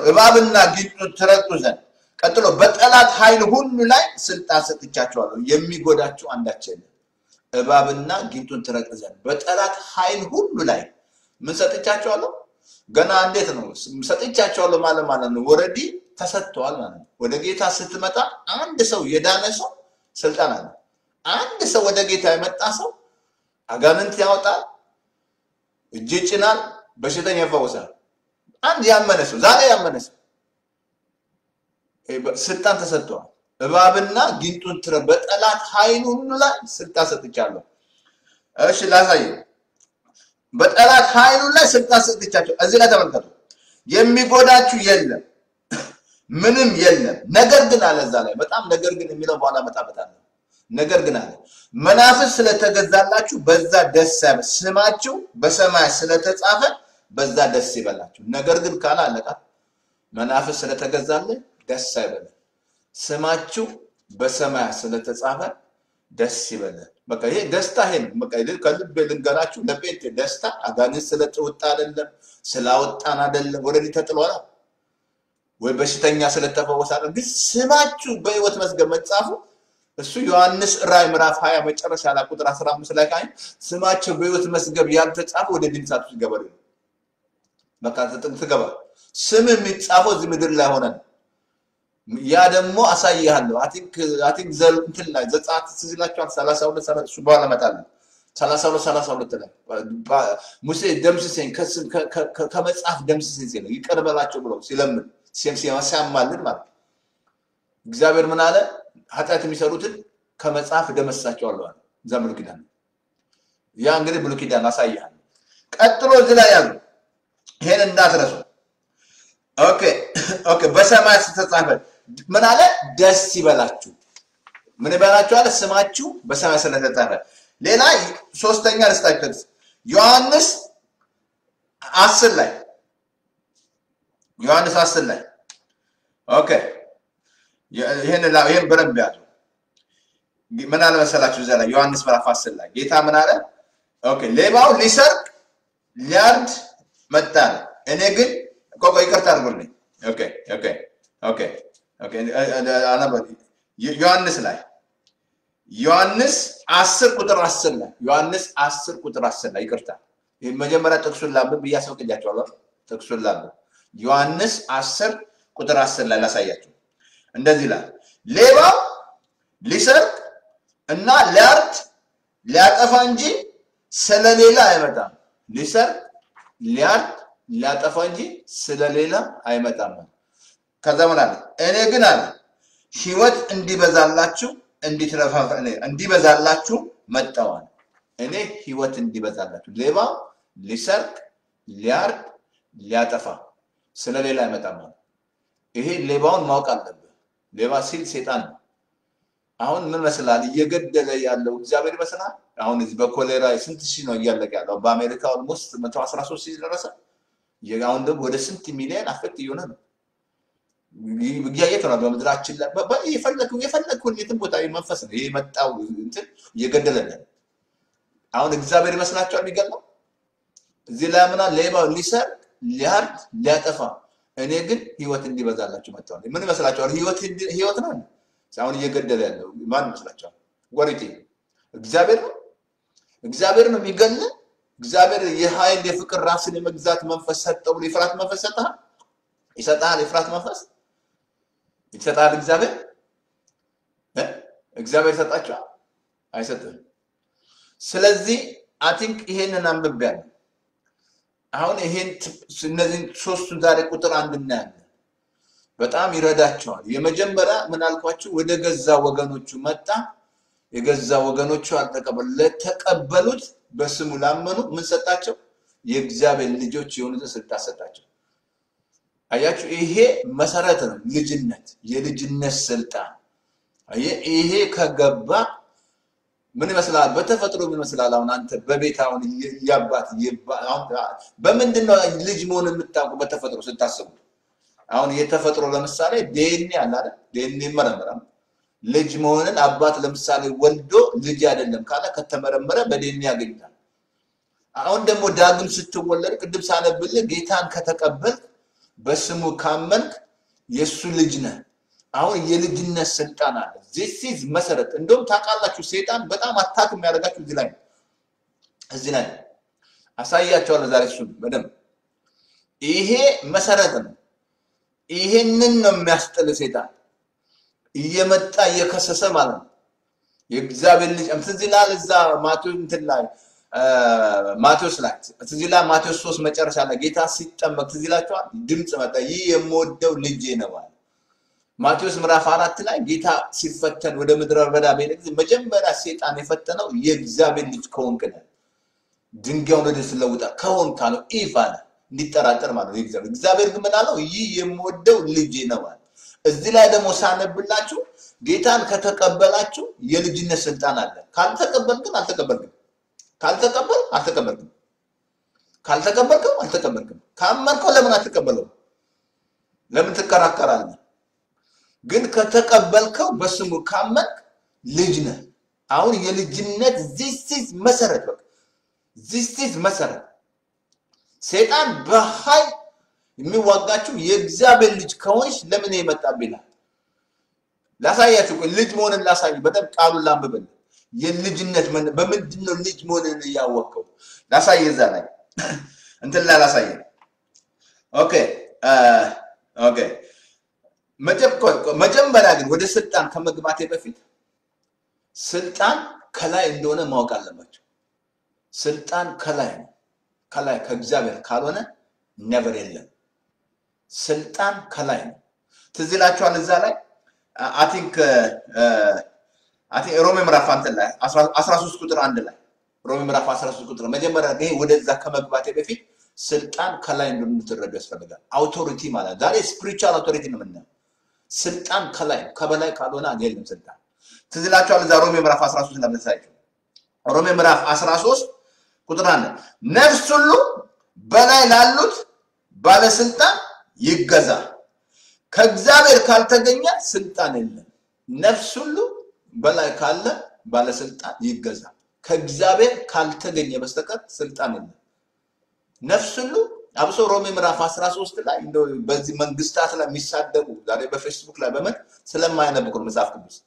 እባብና ጊንጡን ትረግጡ ዘንድ ቀጥሎ በጠላት ኃይል ሁሉ ላይ ስልጣን ሰጥቻቸዋለሁ፣ የሚጎዳችሁ አንዳች የለም። እባብና ጊንጡን ትረግጥ ዘንድ በጠላት ኃይል ሁሉ ላይ ምን ሰጥቻቸዋለሁ? ገና እንዴት ነው ሰጥቻቸዋለሁ ማለት ማለት ነው። already ተሰጥተዋል ማለት ነው። ወደ ጌታ ስትመጣ አንድ ሰው የዳነ ሰው ስልጣን አለ። አንድ ሰው ወደ ጌታ የመጣ ሰው አጋንንት ያወጣል፣ እጅ ይጭናል፣ በሽተኛ ይፈወሳል። አንድ ያመነ ሰው ዛሬ ያመነ ሰው ስልጣን ተሰጥተዋል። እባብና ጊንጡን ትረ በጠላት ኃይል ሁሉ ላይ ስልጣን ሰጥቻለሁ። እሺ ላሳየ። በጠላት ኃይሉ ላይ ስልጣን ሰጥቻቸው። እዚህ ላይ ተመልከቱ። የሚጎዳችሁ የለም፣ ምንም የለም። ነገር ግን አለ እዛ ላይ በጣም ነገር ግን የሚለው በኋላ መጣበታለሁ። ነገር ግን አለ መናፍስት ስለተገዛላችሁ በዛ ደስ ያበ ስማችሁ በሰማይ ስለተጻፈ በዛ ደስ ይበላችሁ። ነገር ግን ካለ አለቃ መናፍስት ስለተገዛልን ደስ አይበለን። ስማችሁ በሰማይ ስለተጻፈ ደስ ይበለን። በቃ ይሄ ደስታ ይሄ ነው። በቃ ከልብ ልንገራችሁ፣ ለጴንጤ ደስታ አጋንንት ስለተወጣ አይደለም፣ ስላወጣን አይደለም፣ ወደዚህ ተጥሏል ወይ በሽተኛ ስለተፈወሰ አይደለም። ግን ስማችሁ በሕይወት መዝገብ መጻፉ እሱ ዮሐንስ ራእይ ምዕራፍ 20 መጨረሻ ላይ ቁጥር 15 ላይ ካይ ስማቸው በሕይወት መዝገብ ያልተጻፈ ወደ ድንሳት ውስጥ ነው። በቃ ትገባ ስም የሚጻፈው እዚህ ምድር ላይ ሆነ ነው። ያ ደግሞ አሳይሃለሁ። I think እንትን ላይ ዘጸአት ትዝ ይላችኋል። 32 እሱ በኋላ እመጣለሁ። 32 32 ላይ ሙሴ ደምስሴኝ ከመጽሐፍ ደምስሴኝ ሲለው ይቅር በላቸው ብለው ሲለምን ሲያማልድ ማለት እግዚአብሔር ምን አለ? ኃጢአት የሚሰሩትን ከመጽሐፍ እደመስሳቸዋለሁ አለ። እዛ ብሉይ ኪዳን ያ እንግዲህ ብሉይ ኪዳን አሳይሃለሁ። ቀጥሎ እዚህ ላይ ያሉ ይሄን እንዳትረሱ። በሰማይ ስተጻፈ ምን አለ? ደስ ይበላችሁ። ምን ይበላችሁ አለ? ስማችሁ በሰማይ ስለተጻፈ። ሌላ ሶስተኛ ልስጣችሁ ዮሐንስ አስር ላይ ዮሐንስ አስር ላይ okay። ይሄን በደንብ ያዙ። ምን አለ መሰላችሁ? እዛ ላይ ዮሐንስ ምዕራፍ አስር ላይ ጌታ ምን አለ? ሌባው ሊሰርቅ ሊያርድ መጣ ነው። እኔ ግን ቆቆ ይቅርታ አድርጉልኝ። ዮሐንስ ላይ ዮሐንስ አስር ቁጥር አስር ላይ ዮሐንስ አስር ቁጥር አስር ላይ ይቅርታ መጀመሪያ ጥቅሱን ላንብብ ብዬ አስፈቅጃቸዋለሁ። ጥቅሱን ላንብብ። ዮሐንስ አስር ቁጥር አስር ላይ ላሳያቸው። እንደዚህ ይላል፣ ሌባው ሊሰርቅ እና ሊያርድ ሊያጠፋ እንጂ ስለሌላ አይመጣም። ሊሰርቅ ሊያርድ ሊያጠፋ እንጂ ስለሌላ አይመጣም። ከዛ ምን አለ? እኔ ግን አለ ሕይወት እንዲበዛላችሁ እንዲትረፋ- እንዲበዛላችሁ መጣዋል። እኔ ሕይወት እንዲበዛላችሁ። ሌባው ሊሰርቅ ሊያርድ ሊያጠፋ ስለሌላ አይመጣም። ይሄ ሌባውን ማወቅ አለብህ። ሌባ ሲል ሴጣን ነው። አሁን ምን መስላል እየገደለ ያለው እግዚአብሔር ይመስላል። አሁን እዚህ በኮሮና ስንት ሺህ ነው እያለቀ ያለው? በአሜሪካ almost መቶ አስራ ሶስት ሺህ ደረሰ። አሁን ደግሞ ወደ ስንት ሚሊዮን አፌክት እየሆነ ነው። እያየት ነው በምድራችን ላይ የፈለግከው የፈለግከውን የትም ቦታ መንፈስ ነው ይሄ የመጣው እንትን እየገደለ ነው። አሁን እግዚአብሔር ይመስላቸዋል የሚገለው እዚህ ላይ ምና ሌባው ሊሰርቅ ሊያርድ ሊያጠፋ እኔ ግን ህይወት እንዲበዛላችሁ መጥተዋል። ምን ይመስላችኋል? ህይወት ነው። አሁን እየገደለ ያለው ማን ይመስላችኋል? ወሪቴ እግዚአብሔር ነው። እግዚአብሔር ነው የሚገል እግዚአብሔር የኃይል የፍቅር ራስን የመግዛት መንፈስ ሰጠው ብሎ የፍርሃት መንፈስ ሰጠሃል? ይሰጥሃል? የፍርሃት መንፈስ ይሰጥሃል? እግዚአብሔር? እግዚአብሔር ይሰጣቸዋል? አይሰጥህም። ስለዚህ I think ይሄንን አንብቤያለሁ። አሁን ይሄን እነዚህን ሶስቱን ዛሬ ቁጥር አንድ እናያለን። በጣም ይረዳቸዋል። የመጀመሪያ ምን አልኳችሁ? ወደ ገዛ ወገኖቹ መጣ፣ የገዛ ወገኖቹ አልተቀበሉ። ለተቀበሉት በስሙ ላመኑ ምን ሰጣቸው? የእግዚአብሔር ልጆች የሆኑትን ስልጣን ሰጣቸው። አያችሁ፣ ይሄ መሰረት ነው። ልጅነት፣ የልጅነት ስልጣን። ይሄ ከገባ ምን ይመስላል? በተፈጥሮ ምን ይመስላል? አሁን አንተ በቤት አሁን እያባት በምንድን ነው ልጅ መሆን የምታውቁ? በተፈጥሮ ስታስቡ አሁን የተፈጥሮ ለምሳሌ ዴኔ አለ አይደል? ዴኔ ይመረመራል። ልጅ መሆንን አባት ለምሳሌ ወልዶ ልጅ አይደለም ካለ ከተመረመረ በዴኔ ያገኛል። አሁን ደግሞ ዳግም ስትወለድ ቅድም ሳነብልህ ጌታን ከተቀበልክ በስሙ ካመንክ የእሱ ልጅ ነህ። አሁን የልጅነት ስልጣን አለ። this መሰረት እንደውም ታውቃላችሁ፣ ሴጣን በጣም attack የሚያደርጋችሁ እዚህ ላይ እዚህ ላይ አሳያቸዋለሁ ዛሬ እሱን በደንብ ይሄ መሰረት ነው። ይሄንን ነው የሚያስጥል ሴጣን እየመጣ እየከሰሰ ማለት ነው። የእግዚአብሔር ልጅ ትዝ እዛ ማቴዎስ ላይ ማቴዎስ ላይ ትዝ ማቴዎስ ሶስት መጨረሻ ላይ ጌታ ሲጠመቅ ትዝ ድምፅ መጣ፣ ይህ የምወደው ልጄ ነው አለ። ማቴዎስ ምዕራፍ አራት ላይ ጌታ ሲፈተን ወደ ምድረ በዳ በሄደ ጊዜ መጀመሪያ ሴጣን የፈተነው የእግዚአብሔር ልጅ ከሆንክ ነህ ድንጋዩን ወደ ስለውጣ ከሆን ካለው ኢፍ አለ እንዲጠራጠር ማለት ነው። እግዚአብሔር እግዚአብሔር ግን ምን አለው? ይህ የምወደው ልጄ ነው አለ። እዚህ ላይ ደግሞ ሳነብላችሁ ጌታን ከተቀበላችሁ የልጅነት ስልጣን አለ። ካልተቀበል ግን አልተቀበልክም። ካልተቀበል አልተቀበልክም። ካልተቀበልከው አልተቀበልክም። ካመንከው ለምን አትቀበለው? ለምን ትከራከራለህ? ግን ከተቀበልከው በስሙ ካመንክ ልጅ ነህ። አሁን የልጅነት this መሰረት በቃ this መሰረት ሰይጣን በኃይል የሚዋጋችሁ የእግዚአብሔር ልጅ ከሆንሽ ለምን ይመጣብ ይላል። ላሳያችሁ፣ ልጅ መሆንን ላሳይ። በደንብ ቃሉን ላንብብል። የልጅነት ምን- በምንድን ነው ልጅ መሆንን እያወቀው ላሳይ። እዛ ላይ እንትን ላይ ላሳይ። okay okay መጀመሪያ ግን ወደ ስልጣን ከመግባቴ በፊት ስልጣን ከላይ እንደሆነ ማወቅ አለባቸው። ስልጣን ከላይ ነው። ከላይ ከእግዚአብሔር ካልሆነ ነበር የለም። ስልጣን ከላይ ነው። ትዝ ይላችኋል እዛ ላይ I think ሮሜ ምዕራፍ አንተ ላይ 13 ቁጥር አንድ ላይ ሮሜ ምዕራፍ 13 ቁጥር መጀመሪያ ይሄ ወደዛ ከመግባቴ በፊት ስልጣን ከላይ እንደምትረዱ ያስፈልጋል። authority ማለት ዛሬ spiritual authority ነው የምናየው። ስልጣን ከላይ ከበላይ ካልሆነ የለም ስልጣን። ትዝ ይላችኋል እዛ ሮሜ ምዕራፍ 13 ለምሳሌ ሮሜ ምዕራፍ 13 ቁጥር አንድ ነፍስ ሁሉ በላይ ላሉት ባለስልጣን ይገዛ። ከእግዚአብሔር ካልተገኘ ስልጣን የለም። ነፍስ ሁሉ በላይ ካለ ባለስልጣን ይገዛ። ከእግዚአብሔር ካልተገኘ በስተቀር ስልጣን የለም። ነፍስ ሁሉ አብሶ ሮሜ ምዕራፍ 13 ላይ እንደው በዚህ መንግስታት ላይ የሚሳደቡ ዛሬ በፌስቡክ ላይ በምን ስለማያነብቁ መጽሐፍ ቅዱስ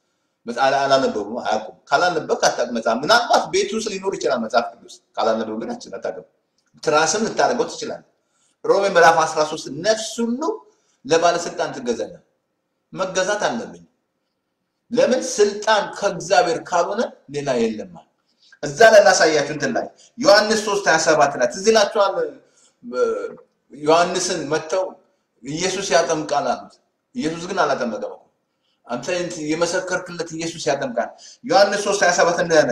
አላነበቡም፣ አያውቁም። ካላነበብክ አታውቅም። መጽሐፍ ምናልባት ቤት ውስጥ ሊኖር ይችላል መጽሐፍ ቅዱስ ካላነበብ ግን አችን አታውቅም። ትራስም ልታደርገው ትችላለህ። ሮሜ ምዕራፍ 13 ነፍስ ሁሉ ለባለስልጣን ትገዛለህ። መገዛት አለብኝ። ለምን ስልጣን ከእግዚአብሔር ካልሆነ ሌላ የለም። እዛ ላይ ላሳያችሁ እንትን ላይ ዮሐንስ 3 27 ላይ ትዝ ይላችኋል። ዮሐንስን መጥተው ኢየሱስ ያጠምቃል አሉት። ኢየሱስ ግን አላጠመቀም አንተ የመሰከርክለት ኢየሱስ ያጠምቃል። ዮሐንስ 3 27 እንዳለ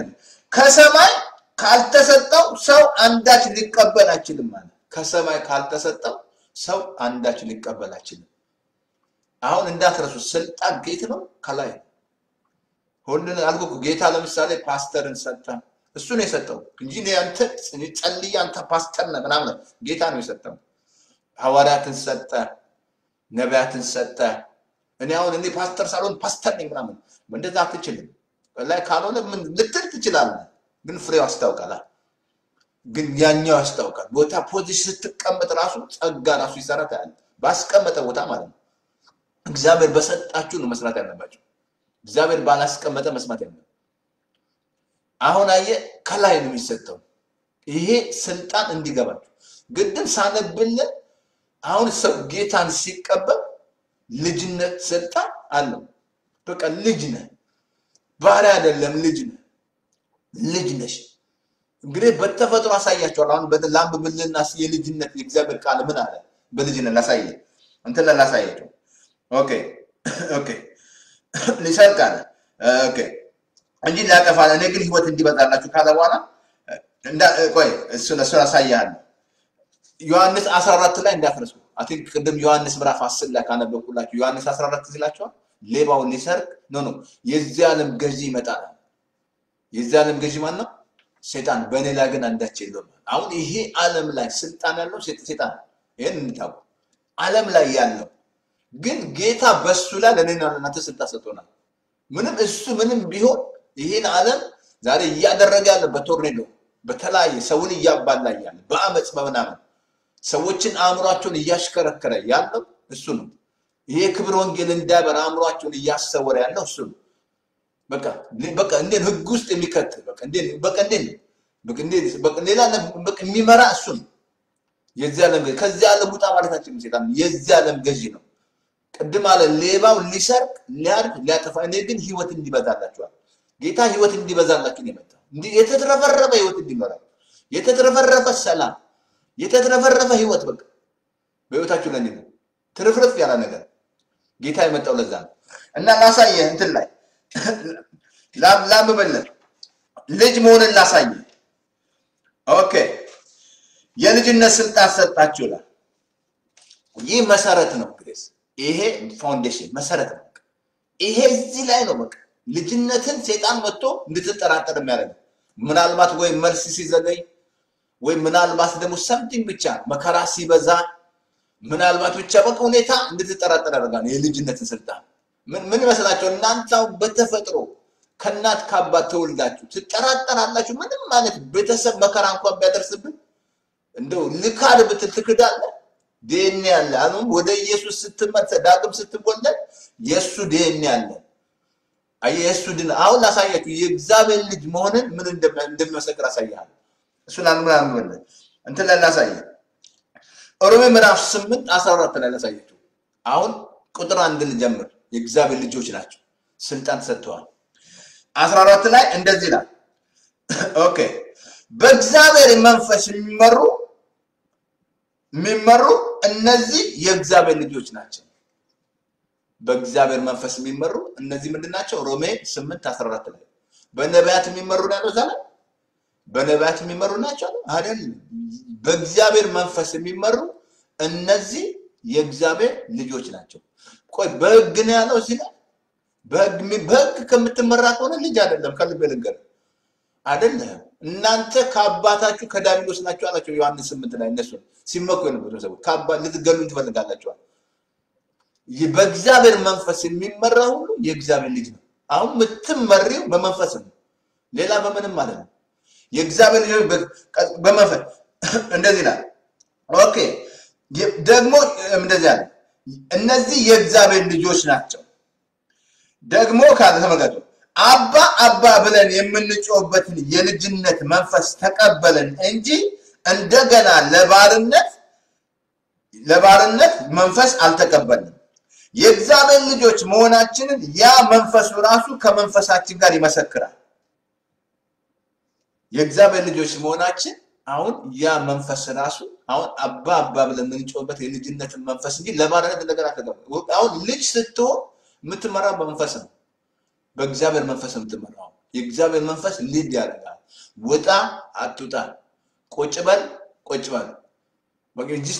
ከሰማይ ካልተሰጠው ሰው አንዳች ሊቀበል አይችልም ማለት ከሰማይ ካልተሰጠው ሰው አንዳች ሊቀበል አይችልም። አሁን እንዳትረሱ ስልጣን ጌት ነው ከላይ ሁሉን አልኩ ጌታ ለምሳሌ ፓስተርን ሰጠ፣ እሱ ነው የሰጠው እንጂ አንተ ጸልዬ አንተ ፓስተር ነህ ምናምን ጌታ ነው የሰጠው። ሐዋርያትን ሰጠ፣ ነቢያትን ሰጠ። እኔ አሁን እኔ ፓስተር ሳልሆን ፓስተር ነኝ ምናምን እንደዛ አትችልም። ላይ ካልሆነ ምን ልትል ትችላለህ፣ ግን ፍሬው ያስታውቃል። ግን ያኛው ያስታውቃል። ቦታ position ስትቀመጥ ራሱ ጸጋ ራሱ ይሰራ ታያለህ። ባስቀመጠ ቦታ ማለት ነው። እግዚአብሔር በሰጣችሁ ነው መስራት ያለባቸው። እግዚአብሔር ባላስቀመጠ መስማት ያለ አሁን አየ ከላይ ነው የሚሰጠው። ይሄ ስልጣን እንዲገባችሁ ግድም ሳነብልን አሁን ሰው ጌታን ሲቀበል ልጅነት ስልጣን አለው። በቃ ልጅ ነህ፣ ባሪያ አይደለም፣ ልጅ ነህ፣ ልጅ ነሽ። እንግዲህ በተፈጥሮ አሳያቸዋል። አሁን ላንብብልና የልጅነት የእግዚአብሔር ቃል ምን አለ? በልጅነት ላሳየ እንትን ላሳያቸው። okay okay ሊሰርቅ አለ okay እንጂ ሊያጠፋ እኔ ግን ህይወት እንዲበዛላችሁ ካለ በኋላ ቆይ እሱን እሱን አሳያለሁ። ዮሐንስ 14 ላይ እንዳትረሱ። I think ቅድም ዮሐንስ ምዕራፍ 10 ላይ ካነበብኩላችሁ ዮሐንስ 14 ይላችኋል። ሌባውን ሊሰርቅ no no የዚህ ዓለም ገዢ ይመጣል። የዚህ ዓለም ገዢ ማን ነው? ሴጣን። በእኔ ላይ ግን አንዳች የለውም። አሁን ይሄ ዓለም ላይ ስልጣን ያለው ሴጣን ነው። ይህን እንታውቁ። ዓለም ላይ ያለው ግን ጌታ በሱ ላይ ለእኔና ለእናንተ ስልጣን ሰጥቶናል። ምንም እሱ ምንም ቢሆን ይህን ዓለም ዛሬ እያደረገ ያለ በቶርኔዶ በተለያየ ሰውን እያባላ ያለ በአመፅ በምናምን ሰዎችን አእምሯቸውን እያሽከረከረ ያለው እሱ ነው። ይሄ ክብር ወንጌል እንዳይበር አእምሯቸውን እያሰወረ ያለው እሱ ነው። በቃ በቃ እንዴት ህግ ውስጥ የሚከት በቃ እንዴት በቃ እንዴት በቃ እንዴት በቃ ሌላ የሚመራ እሱ ነው። የዚህ ዓለም ከዚህ ዓለም ውጣ ማለታችን ሴጣን የዚህ ዓለም ገዢ ነው። ቅድም አለ ሌባው ሊሰርቅ ሊያርድ ሊያጠፋ፣ እኔ ግን ህይወት እንዲበዛላችኋል። ጌታ ህይወት እንዲበዛላችሁ ነው የመጣው። የተትረፈረፈ ህይወት እንዲኖራል፣ የተትረፈረፈ ሰላም፣ የተትረፈረፈ ህይወት በቃ በህይወታችሁ ለኔ ነው። ትርፍርፍ ያለ ነገር ጌታ የመጣው ለዛ ነው። እና ላሳየ እንትን ላይ ላምበለን ልጅ መሆንን ላሳየ። okay የልጅነት ስልጣን ሰጣችሁ ይላል። ይህ መሰረት ነው ግሬስ ይሄ foundation መሰረት ነው። ይሄ እዚህ ላይ ነው። በቃ ልጅነትን ሴጣን መጥቶ እንድትጠራጠር የሚያደርግ ምናልባት ወይ መልስ ሲዘገይ ወይ ምናልባት ደግሞ something ብቻ መከራ ሲበዛ ምናልባት ብቻ በቃ ሁኔታ እንድትጠራጠር ያደርጋል። የልጅነትን ስልጣን ምን ምን ይመስላቸው በተፈጥሮ ከእናት ከአባት ተወልዳችሁ ትጠራጠራላችሁ። ምንም አይነት ቤተሰብ መከራ እንኳን ቢያደርስብን እንደው ልካድ ብትል ትክዳለህ። ዲኤንኤ ያለ አሁን ወደ ኢየሱስ ስትመጥ ዳግም ስትወለድ የእሱ ዲኤንኤ ያለ አየህ፣ የእሱ ድን አሁን ላሳያችሁ የእግዚአብሔር ልጅ መሆንን ምን እንደሚመሰክር አሳያለሁ። እሱን አንምን እንትን ላይ ላሳየ ሮሜ ምዕራፍ ስምንት አስራ አራት ላይ ላሳያችሁ። አሁን ቁጥር አንድ ልጀምር። የእግዚአብሔር ልጆች ናቸው፣ ስልጣን ተሰጥተዋል። አስራ አራት ላይ እንደዚህ ይላል። okay በእግዚአብሔር መንፈስ የሚመሩ የሚመሩ እነዚህ የእግዚአብሔር ልጆች ናቸው። በእግዚአብሔር መንፈስ የሚመሩ እነዚህ ምንድን ናቸው? ሮሜ ስምንት አስራ አራት ላይ በነቢያት የሚመሩ ላይ በነቢያት የሚመሩ ናቸው አይደል? በእግዚአብሔር መንፈስ የሚመሩ እነዚህ የእግዚአብሔር ልጆች ናቸው። ቆይ በህግ ነው ያለው እዚህ ላይ በህግ ከምትመራ ከሆነ ልጅ አይደለም። ከልብ ልንገርህ አይደለም። እናንተ ከአባታችሁ ከዳቢሎስ ናቸው አላቸው ዮሐንስ ስምንት ላይ እነሱ ሲመኩ የነበሩ ሰዎች ልትገሉኝ ትፈልጋላችኋል። በእግዚአብሔር መንፈስ የሚመራ ሁሉ የእግዚአብሔር ልጅ ነው። አሁን የምትመሪው በመንፈስ ነው፣ ሌላ በምንም ማለት ነው። የእግዚአብሔር ልጅ በመንፈስ እንደዚህ ይላል። okay ደግሞ እንደዚህ አለ፣ እነዚህ የእግዚአብሔር ልጆች ናቸው። ደግሞ ካለ ተመልከቱ አባ አባ ብለን የምንጮህበትን የልጅነት መንፈስ ተቀበለን እንጂ እንደገና ለባርነት ለባርነት መንፈስ አልተቀበልንም። የእግዚአብሔር ልጆች መሆናችንን ያ መንፈሱ ራሱ ከመንፈሳችን ጋር ይመሰክራል። የእግዚአብሔር ልጆች መሆናችን አሁን ያ መንፈስ ራሱ አሁን አባ አባ ብለን የምንጮህበት የልጅነትን መንፈስ እንጂ ለባርነት እንደገና አልተቀበልንም። አሁን ልጅ ስትሆን የምትመራው በመንፈስ ነው። በእግዚአብሔር መንፈስ ነው የምትመራው። የእግዚአብሔር መንፈስ lead ያደርጋል። ውጣ አትውጣ፣ ቁጭ በል ቁጭ በል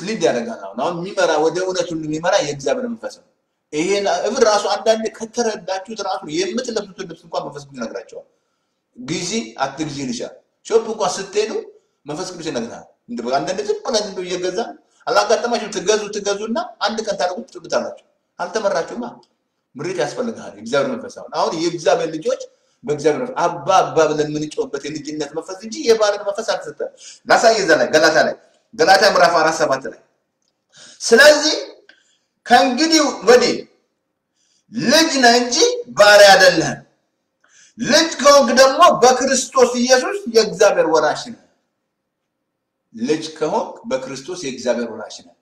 lead ያደርጋል። አሁን አሁን የሚመራ ወደ እውነት ሁሉ የሚመራ የእግዚአብሔር መንፈስ ነው። ይሄን even ራሱ አንዳንዴ ከተረዳችሁት ራሱ የምትለብሱትን ልብስ እንኳን መንፈስ ቅዱስ ይነግራቸዋል። ግዢ አትግዢ ይልሻል። shop እንኳን ስትሄዱ መንፈስ ቅዱስ በቃ አንዳንዴ ዝም ብለን እንደው እየገዛ አላጋጠማችሁም? ትገዙ ትገዙና አንድ ቀን ታደርጉት ትጥሉታላችሁ። አልተመራችሁማ። ምሬት ያስፈልግሃል። የእግዚአብሔር መንፈስ አሁን አሁን የእግዚአብሔር ልጆች በእግዚአብሔር አባ አባ ብለን የምንጮህበት የልጅነት መንፈስ እንጂ የባርነት መንፈስ አልተሰጠም። ላሳየ እዛ ላይ ገላታ ላይ ገላታ ምዕራፍ አራት ሰባት ላይ ስለዚህ ከእንግዲህ ወዲህ ልጅ ነህ እንጂ ባሪያ አይደለህም። ልጅ ከሆንክ ደግሞ በክርስቶስ ኢየሱስ የእግዚአብሔር ወራሽ ነህ። ልጅ ከሆንክ በክርስቶስ የእግዚአብሔር ወራሽ ነህ።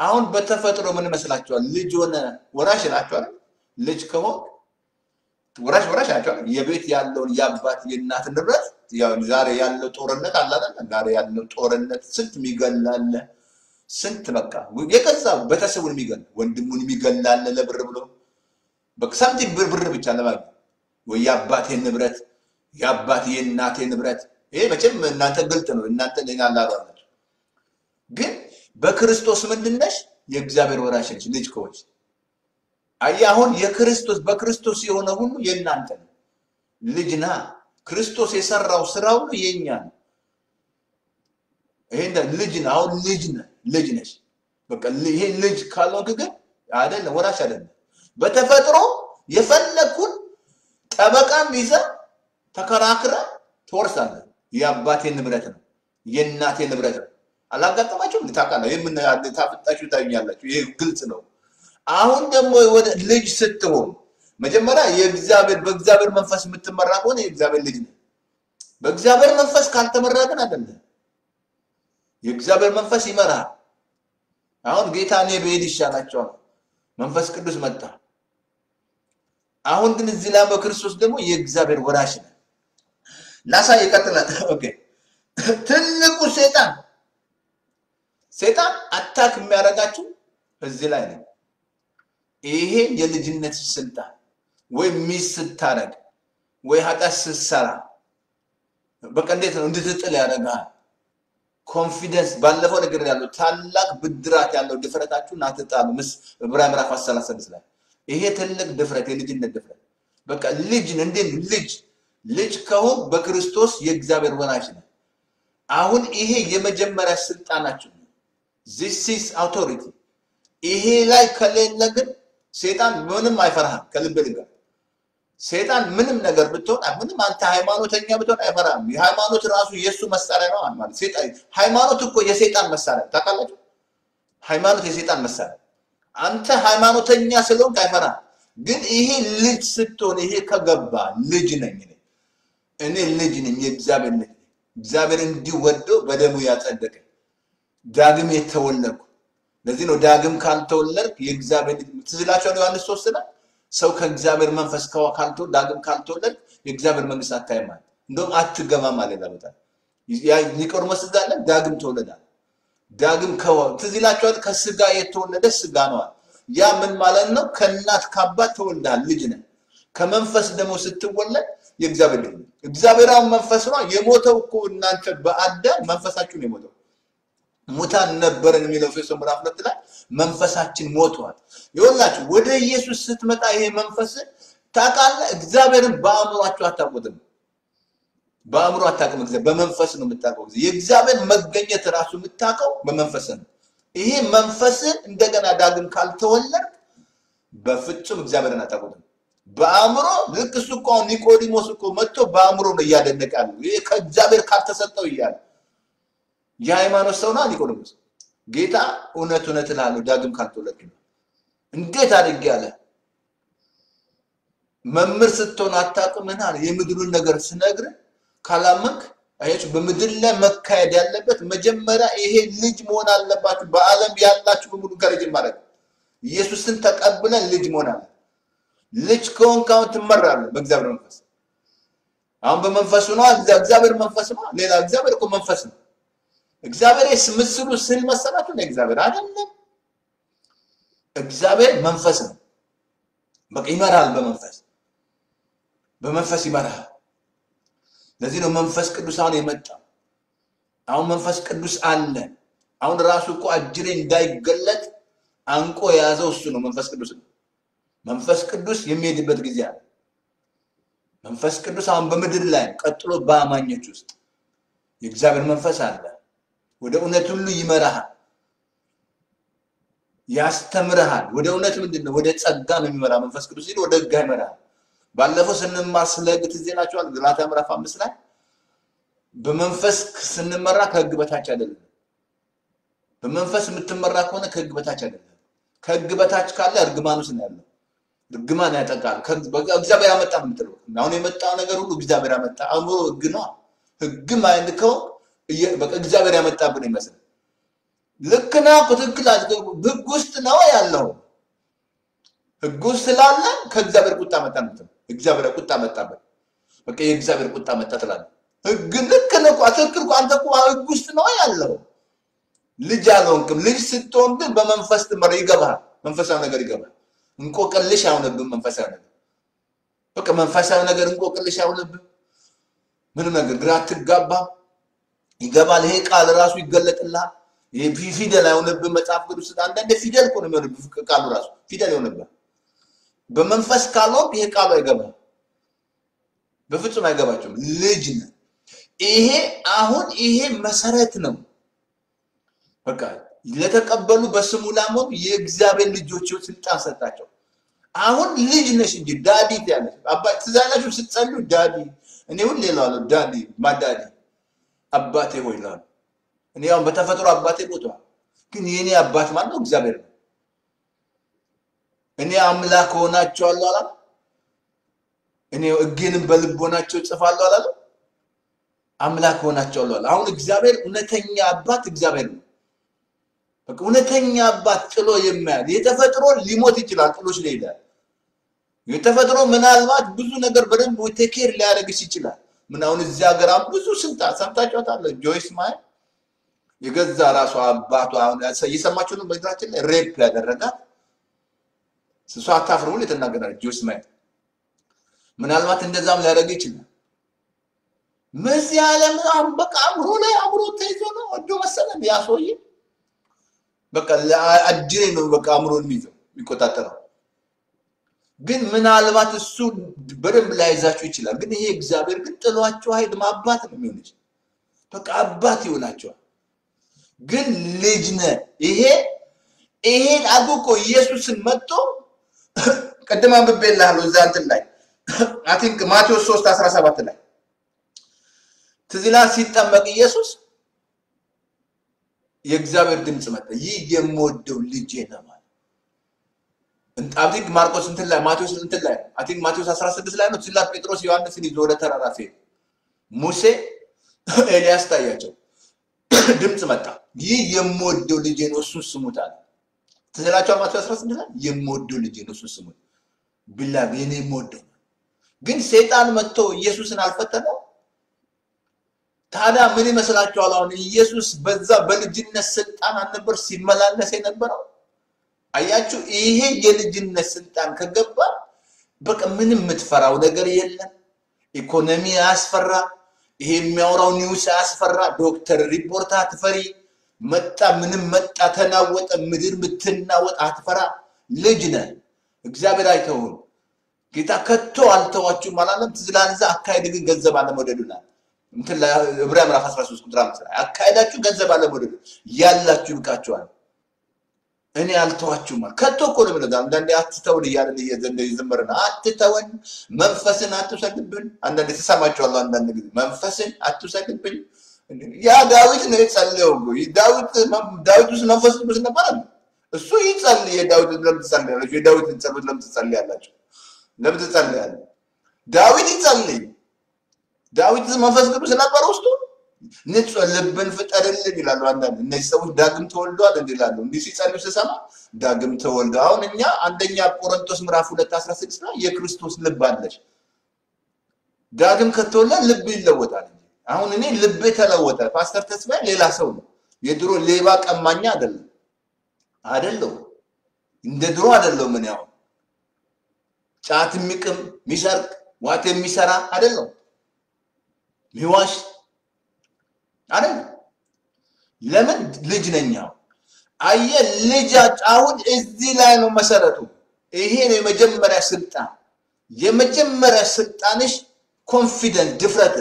አሁን በተፈጥሮ ምን መስላችኋል? ልጅ ሆነ ወራሽ ናቸዋል። ልጅ ከሆንክ ወራሽ ወራሽ ናቸዋል። የቤት ያለውን የአባት የእናት ንብረት ዛሬ ያለው ጦርነት አይደለ? ዛሬ ያለው ጦርነት ስንት የሚገላለ ስንት በቃ የገዛ ቤተሰቡን የሚገል ወንድሙን የሚገላለ ለብር ብሎ በቃ something ብቻ ለማግኘት ወይ የአባቴ ንብረት የአባቴ የእናቴ ንብረት ይሄ መቼም እናንተ ግልጥ ነው። እናንተ ሌላ አላሏላችሁ። ግን በክርስቶስ ምንድነሽ? የእግዚአብሔር ወራሽ ነች። ልጅ ከሆንሽ አየህ፣ አሁን የክርስቶስ በክርስቶስ የሆነ ሁሉ የእናንተ ነው። ልጅ ና ክርስቶስ የሰራው ስራ ሁሉ የኛ ነው። ይሄ ልጅ አሁን ልጅ ነህ፣ ልጅ ነሽ። በቃ ይሄ ልጅ ካልሆንክ ግን አይደለም፣ ወራሽ አይደለም። በተፈጥሮ የፈለግኩን ጠበቃም ይዘህ ተከራክረህ ትወርሳለህ። የአባቴ ንብረት ነው፣ የእናቴ ንብረት ነው። አላጋጠማችሁም? ታውቃለህ። ታፍጣችሁ ታዩኛላችሁ። ይሄ ግልጽ ነው። አሁን ደግሞ ወደ ልጅ ስትሆን መጀመሪያ የእግዚአብሔር በእግዚአብሔር መንፈስ የምትመራ ከሆነ የእግዚአብሔር ልጅ ነው። በእግዚአብሔር መንፈስ ካልተመራ ግን አይደለም። የእግዚአብሔር መንፈስ ይመራል። አሁን ጌታ እኔ ብሄድ ይሻላቸዋል። መንፈስ ቅዱስ መጣ። አሁን ግን እዚህ ላይ በክርስቶስ ደግሞ የእግዚአብሔር ወራሽ ነው። ላሳይ ይቀጥላል። ትልቁ ሴጣን ሴጣን attack የሚያደርጋችሁ እዚህ ላይ ነው። ይሄ የልጅነት ስልጣን ወይ miss ስታረግ ወይ ኃጢአት ስትሰራ በቃ እንዴት ነው እንድትጥል ያደርጋል። confidence ባለፈው ነገር ያለው ታላቅ ብድራት ያለው ድፍረታችሁን አትጣሉ። ምስ ዕብራውያን ምዕራፍ 36 ላይ ይሄ ትልቅ ድፍረት የልጅነት ድፍረት በቃ ልጅ እንዴት ልጅ ልጅ ከሆን በክርስቶስ የእግዚአብሔር ወራሽ ነው። አሁን ይሄ የመጀመሪያ ስልጣናችሁ ነው። This is authority። ይሄ ላይ ከሌለ ግን ሴጣን ምንም አይፈራህም። ከልብ ልንገር፣ ሴጣን ምንም ነገር ብትሆን ምንም አንተ ሃይማኖተኛ ብትሆን አይፈራህም። የሃይማኖት ራሱ የእሱ መሳሪያ ነው ማለት ሃይማኖት እኮ የሴጣን መሳሪያ ታውቃላችሁ። ሃይማኖት የሴጣን መሳሪያ። አንተ ሃይማኖተኛ ስለሆንክ አይፈራህም። ግን ይሄ ልጅ ስትሆን ይሄ ከገባ ልጅ ነኝ እኔ። እኔ ልጅ ነኝ፣ የእግዚአብሔር ልጅ እግዚአብሔር እንዲህ ወዶ በደሙ ያጸደቀ። ዳግም የተወለድኩ ለዚህ ነው ዳግም ካልተወለድክ የእግዚአብሔር ልጅ ትዝ ይላችኋል ዮሐንስ ሶስት ላይ ሰው ከእግዚአብሔር መንፈስ ካልቶ ዳግም ካልተወለድ የእግዚአብሔር መንግስት አታይም ማለት እንደውም አትገባም አለ ሌላ ቦታ ያ ኒቆዲሞስ እዛ ዳግም ተወለዳል። ዳግም ትዝ ይላችኋል? ከስጋ የተወለደ ስጋ ነዋል ያ ምን ማለት ነው? ከእናት ከአባት ተወልደሃል ልጅ ነህ። ከመንፈስ ደግሞ ስትወለድ የእግዚአብሔር ልጅ እግዚአብሔራዊ መንፈስ ነው። የሞተው እኮ እናንተ በአዳም መንፈሳችሁ ነው የሞተው ሙታን ነበርን የሚለው ኤፌሶን ምዕራፍ ሁለት ላይ መንፈሳችን ሞቷል። ይኸውላችሁ ወደ ኢየሱስ ስትመጣ ይሄ መንፈስ ታውቃለህ፣ እግዚአብሔርን በአእምሯችሁ አታውቁትም። በአእምሮ አታውቅም፣ እግዚአብሔር በመንፈስ ነው የምታውቀው። የእግዚአብሔር መገኘት ራሱ የምታውቀው በመንፈስ ነው። ይሄ መንፈስን እንደገና ዳግም ካልተወለድ በፍጹም እግዚአብሔርን አታውቁትም። በአእምሮ ልክ እሱ እኮ አሁን ኒቆዲሞስ እኮ መጥቶ በአእምሮ ነው እያደነቀ ያለው ይሄ ከእግዚአብሔር ካልተሰጠው እያለ የሃይማኖት ሰው ነው ኒቆዲሞስ። ጌታ እውነት እውነት እልሃለሁ ዳግም ካልተወለድክ ነው። እንዴት አድርጌ አለ። መምህር ስትሆን አታውቅምን አለ። የምድሩን ነገር ስነግር ካላመንክ አያችሁ፣ በምድር ላይ መካሄድ ያለበት መጀመሪያ ይሄ ልጅ መሆን አለባችሁ። በዓለም ያላችሁ በሙሉ ከልጅ ማለት ኢየሱስን ተቀብለን ልጅ መሆን አለ። ልጅ ከሆንክ አሁን ትመራለህ በእግዚአብሔር መንፈስ። አሁን በመንፈሱ ነው። እግዚአብሔር መንፈስ ነው። ሌላ እግዚአብሔር እኮ መንፈስ ነው። እግዚአብሔር ምስሉ ስል መሰላችሁ ነው። እግዚአብሔር አይደለም። እግዚአብሔር መንፈስ ነው። በቃ ይመራል። በመንፈስ በመንፈስ ይመራል። ለዚህ ነው መንፈስ ቅዱስ አሁን የመጣው። አሁን መንፈስ ቅዱስ አለ። አሁን ራሱ እኮ አጅሬ እንዳይገለጥ አንቆ የያዘው እሱ ነው። መንፈስ ቅዱስ ነው። መንፈስ ቅዱስ የሚሄድበት ጊዜ አለ። መንፈስ ቅዱስ አሁን በምድር ላይ ቀጥሎ በአማኞች ውስጥ የእግዚአብሔር መንፈስ አለ። ወደ እውነት ሁሉ ይመራሃል፣ ያስተምርሃል። ወደ እውነት ምንድን ነው? ወደ ጸጋ ነው የሚመራ መንፈስ ቅዱስ ሲል ወደ ሕግ ይመራሃል። ባለፈው ስንማር ስለ ሕግ ትዝ ይላችኋል። ገላትያ ምዕራፍ አምስት ላይ በመንፈስ ስንመራ ከሕግ በታች አይደለም። በመንፈስ የምትመራ ከሆነ ከሕግ በታች አይደለም። ከሕግ በታች ካለ እርግማን ውስጥ ነው ያለው። እርግማን ያጠቃል። እግዚአብሔር ያመጣ ነው አሁን የመጣው ነገር ሁሉ እግዚአብሔር ያመጣ አእምሮ ሕግ ነው። ሕግም አይንከው እግዚአብሔር ያመጣብን ይመስል ልክ ትክክል። ሕግ ውስጥ ነው ያለው። ሕግ ውስጥ ስላለ ከእግዚአብሔር ቁጣ መጣ ነው። እግዚአብሔር ቁጣ መጣበት። በቃ የእግዚአብሔር ቁጣ መጣ ትላለህ። ሕግ ልክ እኮ ትክክል አንተ እኮ ሕግ ውስጥ ነው ያለው። ልጅ አልሆንክም። ልጅ ስትሆን ግን በመንፈስ ትመራ ይገባሃል። መንፈሳዊ ነገር ይገባል። እንቆቅልሽ አይሆንብህም። መንፈሳዊ ነገር በቃ መንፈሳዊ ነገር እንቆቅልሽ አይሆንብህም። ምንም ነገር ግራ አትጋባም። ይገባል። ይሄ ቃል ራሱ ይገለጥልሃል። ፊደል አይሆንብህም። መጽሐፍ ቅዱስ አንዳንዴ ፊደል እኮ ነው የሚሆንብህ። ቃሉ ራሱ ፊደል ይሆንብህ። በመንፈስ ካልሆንክ ይሄ ቃሉ አይገባም። በፍጹም አይገባቸውም። ልጅ ነህ። ይሄ አሁን ይሄ መሰረት ነው። በቃ ለተቀበሉ በስሙ ላመኑ የእግዚአብሔር ልጆች ስልጣን ሰጣቸው። አሁን ልጅ ነሽ እንጂ ዳዲ ያለሽ ትዝ አላችሁ ስትጸልዩ ዳዲ። እኔ ሁሌ እላለሁ ዳዲ ማዳዲ አባቴ ሆይ እላለሁ። እኔ አሁን በተፈጥሮ አባቴ ሞቷል፣ ግን የእኔ አባት ማለት ነው እግዚአብሔር ነው። እኔ አምላክ ሆናቸዋለሁ አላለ። እኔ ሕጌንም በልቦናቸው ጽፋለሁ አላለ። አምላክ ሆናቸዋለሁ አለ። አሁን እግዚአብሔር እውነተኛ አባት እግዚአብሔር ነው። በቃ እውነተኛ አባት ጥሎ የማያል የተፈጥሮ ሊሞት ይችላል፣ ጥሎች ይሄዳል። የተፈጥሮ ምናልባት ብዙ ነገር በደንብ take care ሊያደርግሽ ይችላል። ምን አሁን እዚህ ሀገር ብዙ ስልጣን ሰምታችኋታል። ጆይስ ማየር የገዛ ራሷ አባቷ እየሰማችሁ ነው። በነገራችን ላይ rape ያደረጋት እሷ አታፍርም፣ ሁሌ ትናገራለች። ጆይስ ማየር ምናልባት እንደዛም ሊያደርግ ይችላል። በዚህ ዓለም አሁን በቃ አእምሮ ላይ አእምሮ ተይዞ ነው ወዶ መሰለን ያ ሰውዬ በቃ አጅሬ ነው በቃ አእምሮን የሚይዘው የሚቆጣጠረው። ግን ምናልባት እሱ በደንብ ላይዛችሁ ይችላል። ግን ይሄ እግዚአብሔር ግን ጥሏቸው አይሄድም። አባት ነው የሚሆንች በቃ አባት ይሆናቸዋል። ግን ልጅ ነህ። ይሄ ይሄን አድርጎ እኮ ኢየሱስን መጥቶ ቅድም አንብቤልሃለሁ እዛ እንትን ላይ I think ማቴዎስ 3 17 ላይ ትዝ ይልሃል ሲጠመቅ ኢየሱስ የእግዚአብሔር ድምፅ መጣ። ይህ የምወደው ልጄ ነው I think ማርቆስ እንትን ላይ ማቴዎስ እንትን ላይ አይ ማቴዎስ 16 ላይ ነው። ሲላስ ጴጥሮስ ዮሐንስን ይዞ ወደ ተራራ ሲሄድ ሙሴ ኤልያስ ታያቸው። ድምፅ መጣ። ይህ የምወደው ልጄ ነው እሱን ስሙት አለ። ትዝ ይላችኋል ማቴዎስ 16 ላይ የምወደው ልጄ ነው እሱን ስሙት ብላ የኔ የምወደው ግን ሰይጣን መጥቶ ኢየሱስን አልፈተነው። ታዲያ ምን ይመስላችኋል? አሁን ኢየሱስ በዛ በልጅነት ስልጣን አልነበር ሲመላለስ የነበረው? አያችሁ፣ ይሄ የልጅነት ስልጣን ከገባ በቃ ምንም የምትፈራው ነገር የለም። ኢኮኖሚ አያስፈራ፣ ይሄ የሚያወራው ኒውስ አያስፈራ፣ ዶክተር ሪፖርት አትፈሪ። መጣ ምንም መጣ ተናወጠ፣ ምድር ምትናወጥ አትፈራ። ልጅ ነህ። እግዚአብሔር አይተውም። ጌታ ከቶ አልተዋችሁም አላለም። ትዝላንዛ አካሄድ ግን ገንዘብ አለመውደዱናል እንትን ዕብራውያን ምዕራፍ 13 ቁጥር 5 ላይ አካሄዳችሁ ገንዘብ አለመውደዱ ያላችሁ ይብቃችኋል፣ እኔ አልተዋችሁም። ከቶ እኮ ነው የምንለው። አንዳንዴ አትተውን እያለን እየዘመርን አትተወን፣ መንፈስን አትውሰድብን። አንዳንዴ ተሰማችኋለሁ። አንዳንድ ጊዜ መንፈስን አትውሰድብን። ያ ዳዊት ነው የጸለየው። ዳዊት ዳዊት ውስጥ መንፈስ ቅዱስ ነበር። እሱ ይጸልይ። የዳዊት ለምን ትጸልያላችሁ? የዳዊትን ጸሎት ለምን ትጸልያላችሁ? ለምን ትጸልያለህ? ዳዊት ይጸልይ ዳዊት መንፈስ ቅዱስ ነበር ውስጡ ንጹህ ልብን ፍጠርልን ይላሉ። አንዳንድ እነዚህ ሰዎች ዳግም ተወልደዋል እንዲ ይላሉ። እንዲህ ሲጸልዩ ስሰማ ዳግም ተወልደው አሁን እኛ አንደኛ ቆሮንቶስ ምዕራፍ ሁለት አስራ ስድስት ላይ የክርስቶስ ልብ አለች። ዳግም ከተወለድ ልብ ይለወጣል አሁን እኔ ልብ ተለወጠ። ፓስተር ተስፋዬ ሌላ ሰው ነው። የድሮ ሌባ ቀማኛ አይደለም አይደለው እንደ ድሮ አይደለው። ምን ያው ጫት የሚቅም የሚሰርቅ ዋት የሚሰራ አይደለው ሚዋሽ አይደለም። ለምን ልጅ ነኝ። አሁን አየህ ልጅ አሁን እዚህ ላይ ነው መሰረቱ። ይሄ ነው የመጀመሪያ ስልጣን። የመጀመሪያ ስልጣንሽ confident ድፍረት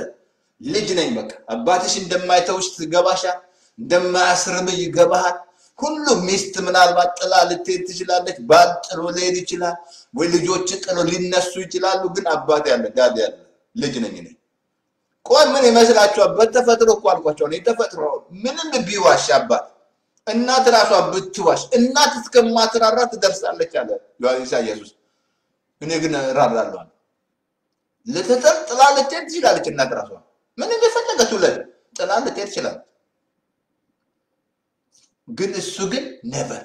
ልጅ ነኝ። በቃ አባትሽ እንደማይተውሽ ትገባሻል፣ እንደማያስርም ይገባሃል። ሁሉም ሚስት ምናልባት ጥላ ልትሄድ ትችላለች፣ ባል ጥሎ ሊሄድ ይችላል፣ ወይ ልጆች ጥሎ ሊነሱ ይችላሉ። ግን አባት ያለ dad ያለ ልጅ ነኝ እኔ። ቆይ ምን ይመስላችኋል? በተፈጥሮ እኮ አልኳቸው ነው የተፈጥሮ ምንም ቢዋሽ አባት እናት ራሷ ብትዋሽ እናት እስከማትራራ ትደርሳለች አለ ኢሳያስ ውስጥ። እኔ ግን እራራለሁ አለ። ልትጥል ጥላ ልትሄድ ትችላለች እናት ራሷ ምንም የፈለገ ትውለድ ጥላ ልትሄድ ትችላለች። ግን እሱ ግን ነበር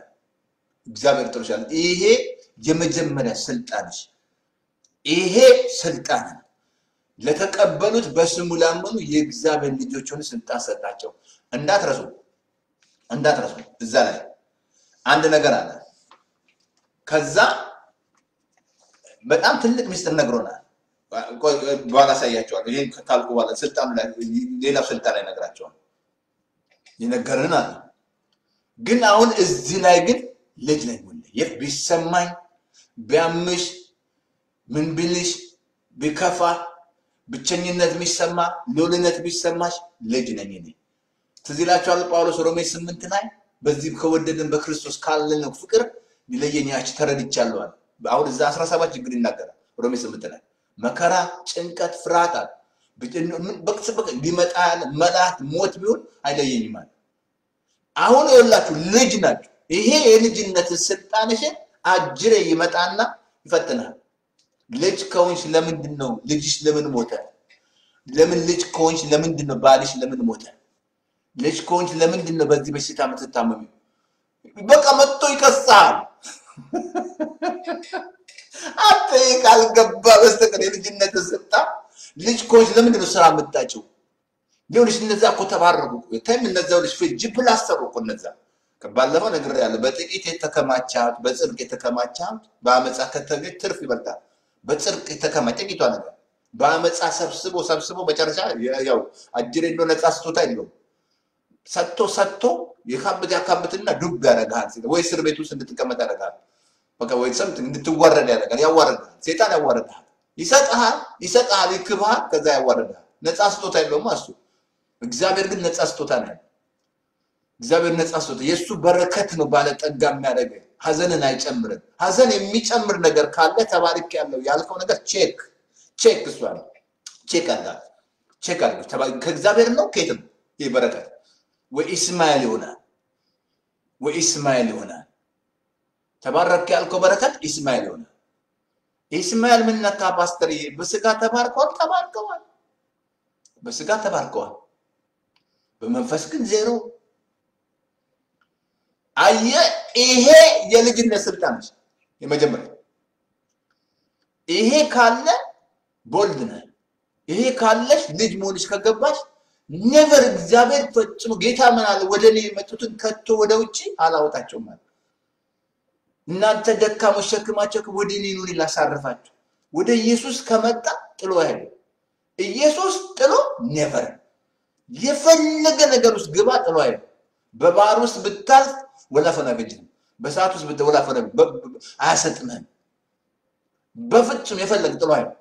እግዚአብሔር ጥሎሻል። ይሄ የመጀመሪያ ስልጣንሽ፣ ይሄ ስልጣን ነው። ለተቀበሉት በስሙ ላመኑ የእግዚአብሔር ልጆች ስልጣን ሰጣቸው። እንዳትረሱ እንዳትረሱ። እዛ ላይ አንድ ነገር አለ። ከዛ በጣም ትልቅ ምስጢር ነግሮናል። በኋላ አሳያቸዋለሁ። ይሄን ካልኩ በኋላ ስልጣኑ ሌላው ስልጣን ላይ ነግራቸዋል። የነገርን አለ። ግን አሁን እዚህ ላይ ግን ልጅ ነኝ የት ቢሰማኝ ቢያምሽ ምን ቢልሽ ቢከፋ ብቸኝነት ቢሰማ ሎልነት ቢሰማሽ ልጅ ነኝ እኔ። ትዝ ይላችኋል ጳውሎስ ሮሜ ስምንት ላይ በዚህ ከወደድን በክርስቶስ ካለን ፍቅር ሊለየኛች ተረድቻለዋል። አሁን እዛ አስራ ሰባት ችግር ይናገራል ሮሜ ስምንት ላይ መከራ፣ ጭንቀት፣ ፍርሃት አለ በቅጽበቅ ሊመጣ ያለ መላት ሞት ቢሆን አይለየኝም አለ። አሁን የወላችሁ ልጅ ናችሁ። ይሄ የልጅነት ስልጣንሽን አጅሬ ይመጣና ይፈትናል። ልጅ ከሆንሽ ለምንድን ነው ልጅሽ ለምን ሞተ? ለምን ልጅ ከሆንሽ ለምንድን ነው ባልሽ ለምን ሞተ? ልጅ ከሆንሽ ለምንድን ነው በዚህ በሽታ የምትታመሚ? በቃ መጥቶ ይከሳል። አንተ ካልገባ በስተቀር የልጅነት ስልጣን ልጅ ከሆንሽ ለምንድን ነው ስራ የምታጭው? ሊሆንሽ እነዛ እኮ ተባረሩ ታይም እነዛው ልጅ ፍጅ ፕላስ ሰሩ እኮ እነዛ ባለፈው ነገር ያለ በጥቂት የተከማቸ ሀብት በጽድቅ የተከማቸ ሀብት በአመፃ ከተገኘ ትርፍ ይበልጣል። በጽድቅ የተከማቸ ጥቂቷ ነገር በአመፃ ሰብስቦ ሰብስቦ መጨረሻ ያው አጅሬ እንደ ነፃ ስጦታ የለውም። ሰጥቶ ሰጥቶ የካብት ያካብትና ዱብ ያደርግሃል። ወይ እስር ቤት ውስጥ እንድትቀመጥ ያደርግሃል። በቃ ወይ ሰምት እንድትዋረድ ያደርጋል። ያዋረድሃል። ሴጣን ያዋረድሃል። ይሰጥሃል፣ ይሰጥሃል፣ ይክብሃል፣ ከዛ ያዋረድሃል። ነፃ ስጦታ የለውም እሱ። እግዚአብሔር ግን ነፃ ስጦታ ነው እግዚአብሔር ነፃ ስጦታ የእሱ በረከት ነው ባለጠጋ የሚያደርግ ሀዘንን አይጨምርም። ሀዘን የሚጨምር ነገር ካለ ተባርክ ያለው ያልከው ነገር check check እሷ ነው check አለ check አለ ከእግዚአብሔር ነው ከየትም ይህ በረከት ወይ ኢስማኤል ይሆናል ወይ ኢስማኤል ይሆናል። ተባረክ ያልከው በረከት ኢስማኤል ይሆናል። ኢስማኤል ምን ነካ ፓስተር? በስጋ ተባርከዋል፣ ተባርከዋል፣ በስጋ ተባርከዋል፣ በመንፈስ ግን ዜሮ አየ ይሄ የልጅነት ስልጣን ነች። የመጀመሪያ ይሄ ካለ bold ነህ። ይሄ ካለሽ ልጅ መሆንሽ ከገባሽ never እግዚአብሔር ፈጽሞ ጌታ ምን አለ? ወደ እኔ የመጡትን ከቶ ወደ ውጭ አላወጣቸውም አለ። እናንተ ደካሞች ሸክማቸው ወደ እኔ ኑ ላሳርፋችሁ። ወደ ኢየሱስ ከመጣ ጥሎ ያለ ኢየሱስ ጥሎ never የፈለገ ነገር ውስጥ ግባ ጥሎ አይደል። በባህር ውስጥ ብታልፍ ወላፈን አይበጅም። በእሳት ውስጥ ብትል ወላፈን አያሰጥምህም። በፍጹም የፈለግ ጥሎ አይደል።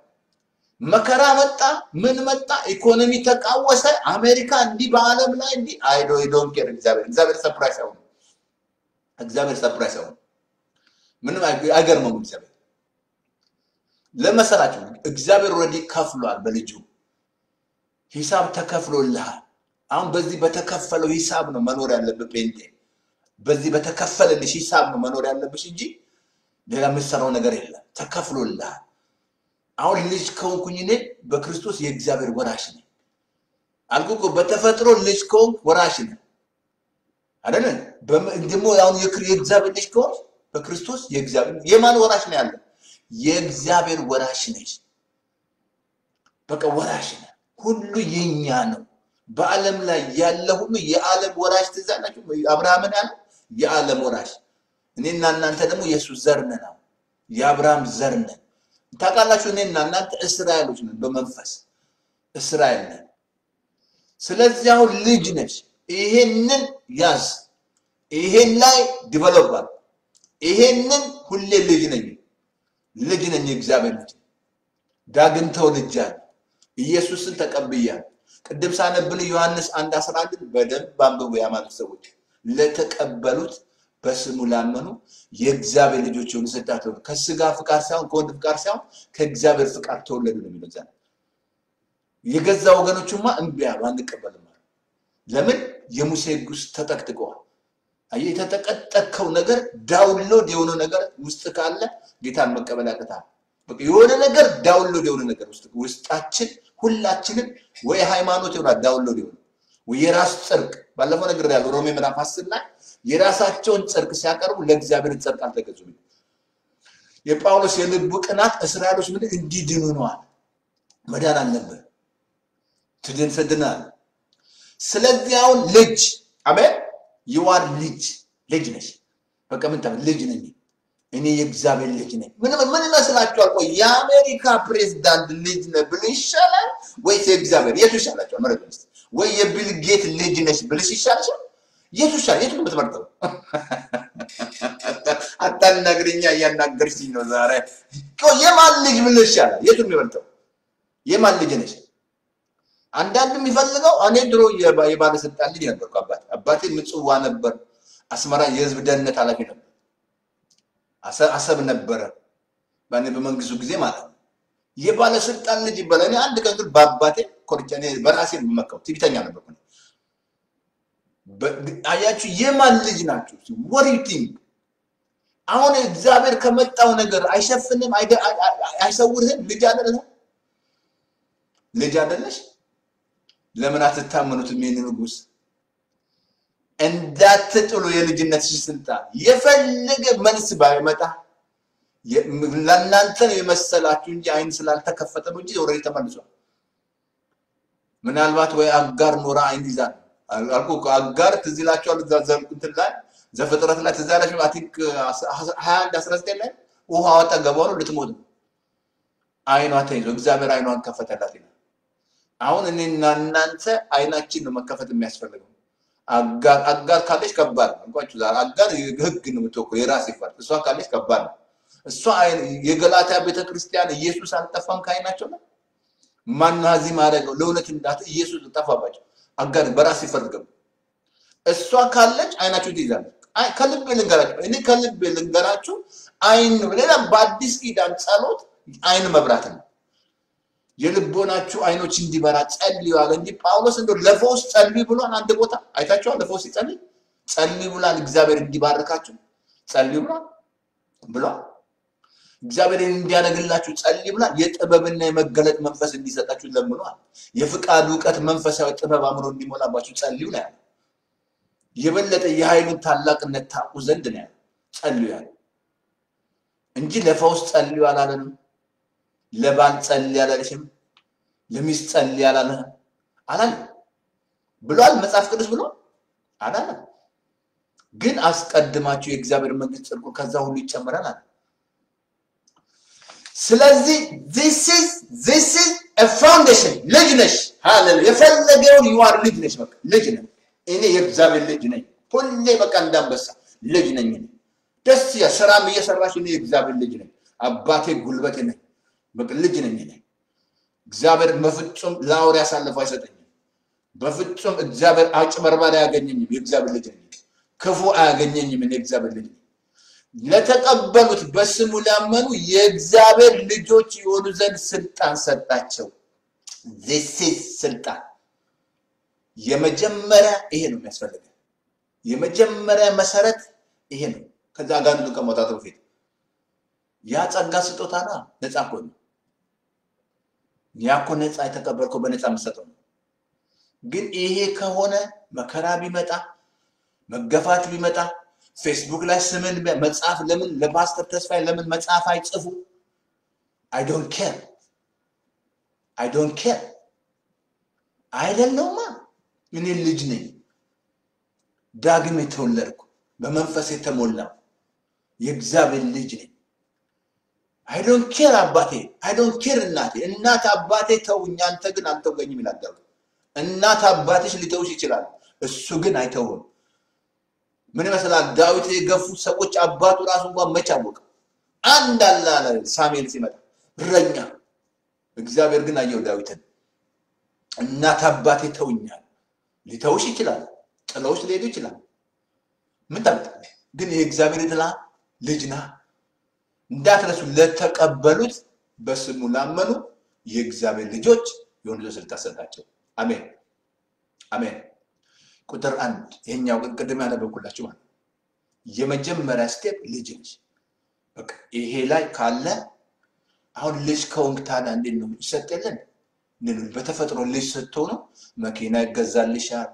መከራ መጣ፣ ምን መጣ፣ ኢኮኖሚ ተቃወሰ፣ አሜሪካ እንዲህ በዓለም ላይ እንዲህ I do don't care እግዚአብሔር እግዚአብሔር surprise አይሆንም። እግዚአብሔር surprise አይሆንም። ምንም አይገርመውም። እግዚአብሔር ለመሰላችሁ እግዚአብሔር already ከፍሏል። በልጁ ሂሳብ ተከፍሎልሃል። አሁን በዚህ በተከፈለው ሂሳብ ነው መኖር ያለብህ ጴንጤ። በዚህ በተከፈለልሽ ሂሳብ ነው መኖር ያለብሽ እንጂ ሌላ የምትሰራው ነገር የለም። ተከፍሎልሃል። አሁን ልጅ ከሆንኩኝ እኔ በክርስቶስ የእግዚአብሔር ወራሽ ነኝ። አልኩ እኮ በተፈጥሮ ልጅ ከሆንክ ወራሽ ነህ አይደለ? ደግሞ አሁን የእግዚአብሔር ልጅ ከሆንክ በክርስቶስ የእግዚአብሔር የማን ወራሽ ነው ያለ? የእግዚአብሔር ወራሽ ነች። በቃ ወራሽ ነህ። ሁሉ የኛ ነው። በዓለም ላይ ያለ ሁሉ የዓለም ወራሽ ትዝ አላችሁ? አብርሃምን ያለ የዓለም ወራሽ፣ እኔና እናንተ ደግሞ የእሱ ዘር አሁን የአብርሃም ዘር ነን። ታውቃላችሁ፣ እኔና እናንተ እስራኤሎች ነን፣ በመንፈስ እስራኤል ነን። ስለዚህ አሁን ልጅነት። ይሄንን ያዝ፣ ይሄን ላይ develop አል። ይሄንን ሁሌ ልጅ ነኝ፣ ልጅ ነኝ፣ የእግዚአብሔር ልጅ ዳግም ተወልጃለሁ፣ ኢየሱስን ተቀብያለሁ። ቅድም ሳነብል ዮሐንስ አንድ አስራ አንድን በደንብ አንብቡ። የሃይማኖት ሰዎች ለተቀበሉት በስሙ ላመኑ የእግዚአብሔር ልጆች የሆኑ ስዳት ከስጋ ፍቃድ ሳይሆን ከወንድ ፍቃድ ሳይሆን ከእግዚአብሔር ፍቃድ ተወለዱ ነው የሚለው የገዛ ወገኖቹማ እምቢ አሉ፣ አንቀበልም ለምን? የሙሴ ሕግ ውስጥ ተጠቅጥቀዋል። አየህ፣ የተጠቀጠቅከው ነገር download የሆነ ነገር ውስጥ ካለ ጌታን መቀበል ያቅታል። የሆነ ነገር download የሆነ ነገር ውስጣችን ሁላችንም ወይ ሃይማኖት ይሆናል download የሆነ ወይ የራስ ጽድቅ ባለፈው ነገር ያለው ሮሜ ምዕራፍ አስር ላይ የራሳቸውን ጽድቅ ሲያቀርቡ ለእግዚአብሔር ጽድቅ አልተገዙም። የጳውሎስ የልቡ ቅናት እስራኤሎች ምን እንዲድኑ ነዋል። መዳን አልነበር ትድን ትድናል። ስለዚህ አሁን ልጅ አሜን ይዋር ልጅ ልጅ ነሽ። በቃ ምን ልጅ ነኝ እኔ የእግዚአብሔር ልጅ ነኝ። ምን ምን ይመስላችኋል? ቆይ የአሜሪካ ፕሬዝዳንት ልጅ ነህ ብል ይሻላል ወይስ የእግዚአብሔር የቱ ይሻላችኋል? መረጥ ወይ የቢል ጌት ልጅ ነሽ ብልሽ ይሻልሻል? የቱ ይሻል? የቱ የምትመርጠው? አታናግሪኛ፣ እያናገርሽኝ ነው ዛሬ። የማን ልጅ ብል ይሻላል? የቱ የሚመርጠው? የማን ልጅ ነሽ? አንዳንድ የሚፈልገው እኔ ድሮ የባ- የባለስልጣን ልጅ ነበርኩ። አባቴ አባቴ ምጽዋ ነበር፣ አስመራ የህዝብ ደህንነት ኃላፊ ነበር። አሰ- አሰብ ነበረ በእኔ በመንግስቱ ጊዜ ማለት ነው። የባለስልጣን ልጅ ይባላል። እኔ አንድ ቀን ግን በአባቴ ኮርቻ እኔ በራሴ የምመካው። ትዕቢተኛ ነበርኩ። አያችሁ የማን ልጅ ናችሁ? think አሁን እግዚአብሔር ከመጣው ነገር አይሸፍንም፣ አይሰውርህም። ልጅ አይደለህ? ልጅ አይደለሽ? ለምን አትታመኑትም? ይህን ንጉስ እንዳትጥሉ የልጅነትሽ ስልጣን የፈለገ መልስ ባይመጣ ለእናንተ ነው የመሰላችሁ እንጂ አይን ስላልተከፈተ ነው እንጂ already ተመልሷል። ምናልባት ወይ አጋር ኖራ አይን ይዛ ነው አል- አልኩ አጋር ትዝ ይላችኋል። እንትን ላይ ዘፍጥረት ላይ ትዝ ያላችሁ አይ ሀያ አንድ አስራ ዘጠኝ ላይ ውሃ አጠገቧ ነው ልትሞት ነው። አይኗ ተይዞ እግዚአብሔር አይኗን ከፈተላት ይላል። አሁን እኔና እናንተ አይናችን ነው መከፈት የሚያስፈልገው። አጋር አጋር ካለች ከባድ ነው። እንኳችሁ አጋር ህግ ነው የምትወቀው የራስ ይፈርድ። እሷ ካለች ከባድ ነው። እሷ የገላትያ ቤተክርስቲያን ኢየሱስ አልጠፋም ከአይናቸው ላይ ማነው ማድረገው ለእውነት እንዳት ኢየሱስ ጠፋባቸው። አጋር በራስ ይፈርድ እሷ ካለች አይናችሁ ትይዛለች። ከልቤ ልንገራችሁ፣ እኔ ከልቤ ልንገራችሁ፣ አይን ሌላ በአዲስ ኪዳን ጸሎት አይን መብራት ነው። የልቦናችሁ አይኖች እንዲበራ ጸልዩ አለ ጳውሎስ እንደው ለፈውስ ጸልዩ ብሏል። አንድ ቦታ አይታችኋል። ለፈውስ ሲጸልይ ጸልዩ ብሏል። እግዚአብሔር እንዲባርካችሁ ጸልዩ ብሏል ብሏል። እግዚአብሔር እንዲያደርግላችሁ ጸልይ ብሏል። የጥበብና የመገለጥ መንፈስ እንዲሰጣችሁ ለምኗል። የፍቃድ እውቀት፣ መንፈሳዊ ጥበብ አእምሮ እንዲሞላባችሁ ጸልዩ ነው ያለው። የበለጠ የኃይሉን ታላቅነት ታውቁ ዘንድ ነው ያለው። ጸልዩ ያለው እንጂ ለፈውስ ጸልዩ አላለንም። ለባል ጸልይ አላለሽም። ለሚስት ጸልይ አላለህም አላለም ብሏል መጽሐፍ ቅዱስ ብሎ አላለም። ግን አስቀድማችሁ የእግዚአብሔር መንግስት ጽድቁ ከዛ ሁሉ ይጨመራል አለ። ስለዚህ this is this is a foundation ልጅ ነሽ። ሃሌሉያ የፈለገውን ይዋር ልጅ ነሽ። በቃ ልጅ ነኝ እኔ የእግዚአብሔር ልጅ ነኝ። ሁሌ በቃ እንዳንበሳ ልጅ ነኝ እኔ። ደስ ያ ስራም እየሰራሽ እኔ የእግዚአብሔር ልጅ ነኝ። አባቴ ጉልበቴ ነኝ። በቃ ልጅ ነኝ እኔ። እግዚአብሔር በፍጹም ለአውሬ አሳልፎ አይሰጠኝም። በፍጹም እግዚአብሔር አጭበርባሪ አያገኘኝም። የእግዚአብሔር ልጅ ነኝ። ክፉ አያገኘኝም። እኔ የእግዚአብሔር ልጅ ነኝ። ለተቀበሉት በስሙ ላመኑ የእግዚአብሔር ልጆች የሆኑ ዘንድ ስልጣን ሰጣቸው። is ስልጣን የመጀመሪያ ይሄ ነው የሚያስፈልገው። የመጀመሪያ መሰረት ይሄ ነው። ከዛ ጋር ከመውጣቱ በፊት ያ ጸጋ ስጦታ ነው። ነፃ እኮ ነው። ነፃ የተቀበልከው በነፃ የምትሰጠው ነው። ግን ይሄ ከሆነ መከራ ቢመጣ መገፋት ቢመጣ ፌስቡክ ላይ ስምን መጽሐፍ ለምን ለፓስተር ተስፋዬ ለምን መጽሐፍ አይጽፉ? I don't care I don't care አይደለውማ። እኔ ልጅ ነኝ፣ ዳግም የተወለድኩ በመንፈስ የተሞላው የእግዚአብሔር ልጅ ነኝ። I don't care አባቴ፣ I don't care እናቴ። እናት አባቴ ተውኝ፣ አንተ ግን አልተውከኝም ይላል እናት አባትሽ ሊተውሽ ይችላል፣ እሱ ግን አይተውም። ምን ይመስላል? ዳዊት የገፉት ሰዎች አባቱ ራሱ እንኳን መች አወቀ? አንድ አለ አለ ሳሙኤል ሲመጣ እረኛ። እግዚአብሔር ግን አየው ዳዊትን። እናት አባቴ ተውኛል። ሊተውሽ ይችላል፣ ጥለውሽ ሊሄዱ ይችላል። ምን ታምጣ? ግን የእግዚአብሔር ጥላ ልጅ ና እንዳትረሱ። ለተቀበሉት በስሙ ላመኑ የእግዚአብሔር ልጆች የሆኑ ልጆች ልታሰጣቸው። አሜን አሜን። ቁጥር አንድ ይሄኛው ቅድም ያነበብኩላችሁ ማለት የመጀመሪያ step ልጅነት። ይሄ ላይ ካለ አሁን ልጅ ከሆንክ ታዲያ እንዴት ነው ይሰጥ የለን በተፈጥሮ ልጅ ስትሆኑ መኪና ይገዛልሻል፣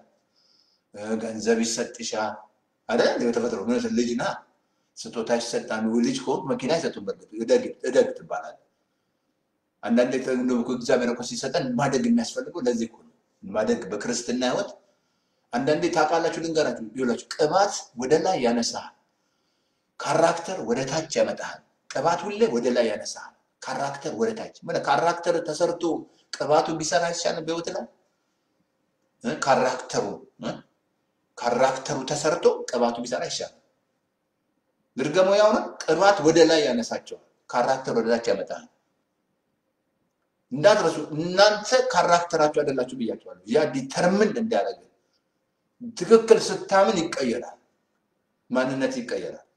ገንዘብ ይሰጥሻል አይደል? በተፈጥሮ ልጅ ና ስጦታ ይሰጣል። ልጅ ከሆንክ መኪና በርግጥ እደግ ትባላል። አንዳንዴ እግዚአብሔር እኮ ሲሰጠን ማደግ የሚያስፈልገው ለዚህ ነው። ማደግ በክርስትና ህይወት አንዳንዴ ታውቃላችሁ፣ ልንገራችሁ ይላችሁ ቅባት ወደ ላይ ያነሳሃል፣ character ወደ ታች ያመጣሃል። ቅባት ሁሌ ወደ ላይ ያነሳሃል፣ character ወደ ታች። character ተሰርቶ ቅባቱ ቢሰራ አይቻልም? በህይወት ላይ character ኡ character ኡ ተሰርቶ ቅባቱ ቢሰራ ይሻላል። ድርገሞ ያውነ ቅባት ወደ ላይ ያነሳቸዋል፣ character ወደ ታች ያመጣል። እንዳትረሱ እናንተ character ኣችሁ አይደላችሁ ብያቸዋለሁ። ያ determine እንዲያደርግ ትክክል ስታምን ይቀየራል፣ ማንነት ይቀየራል።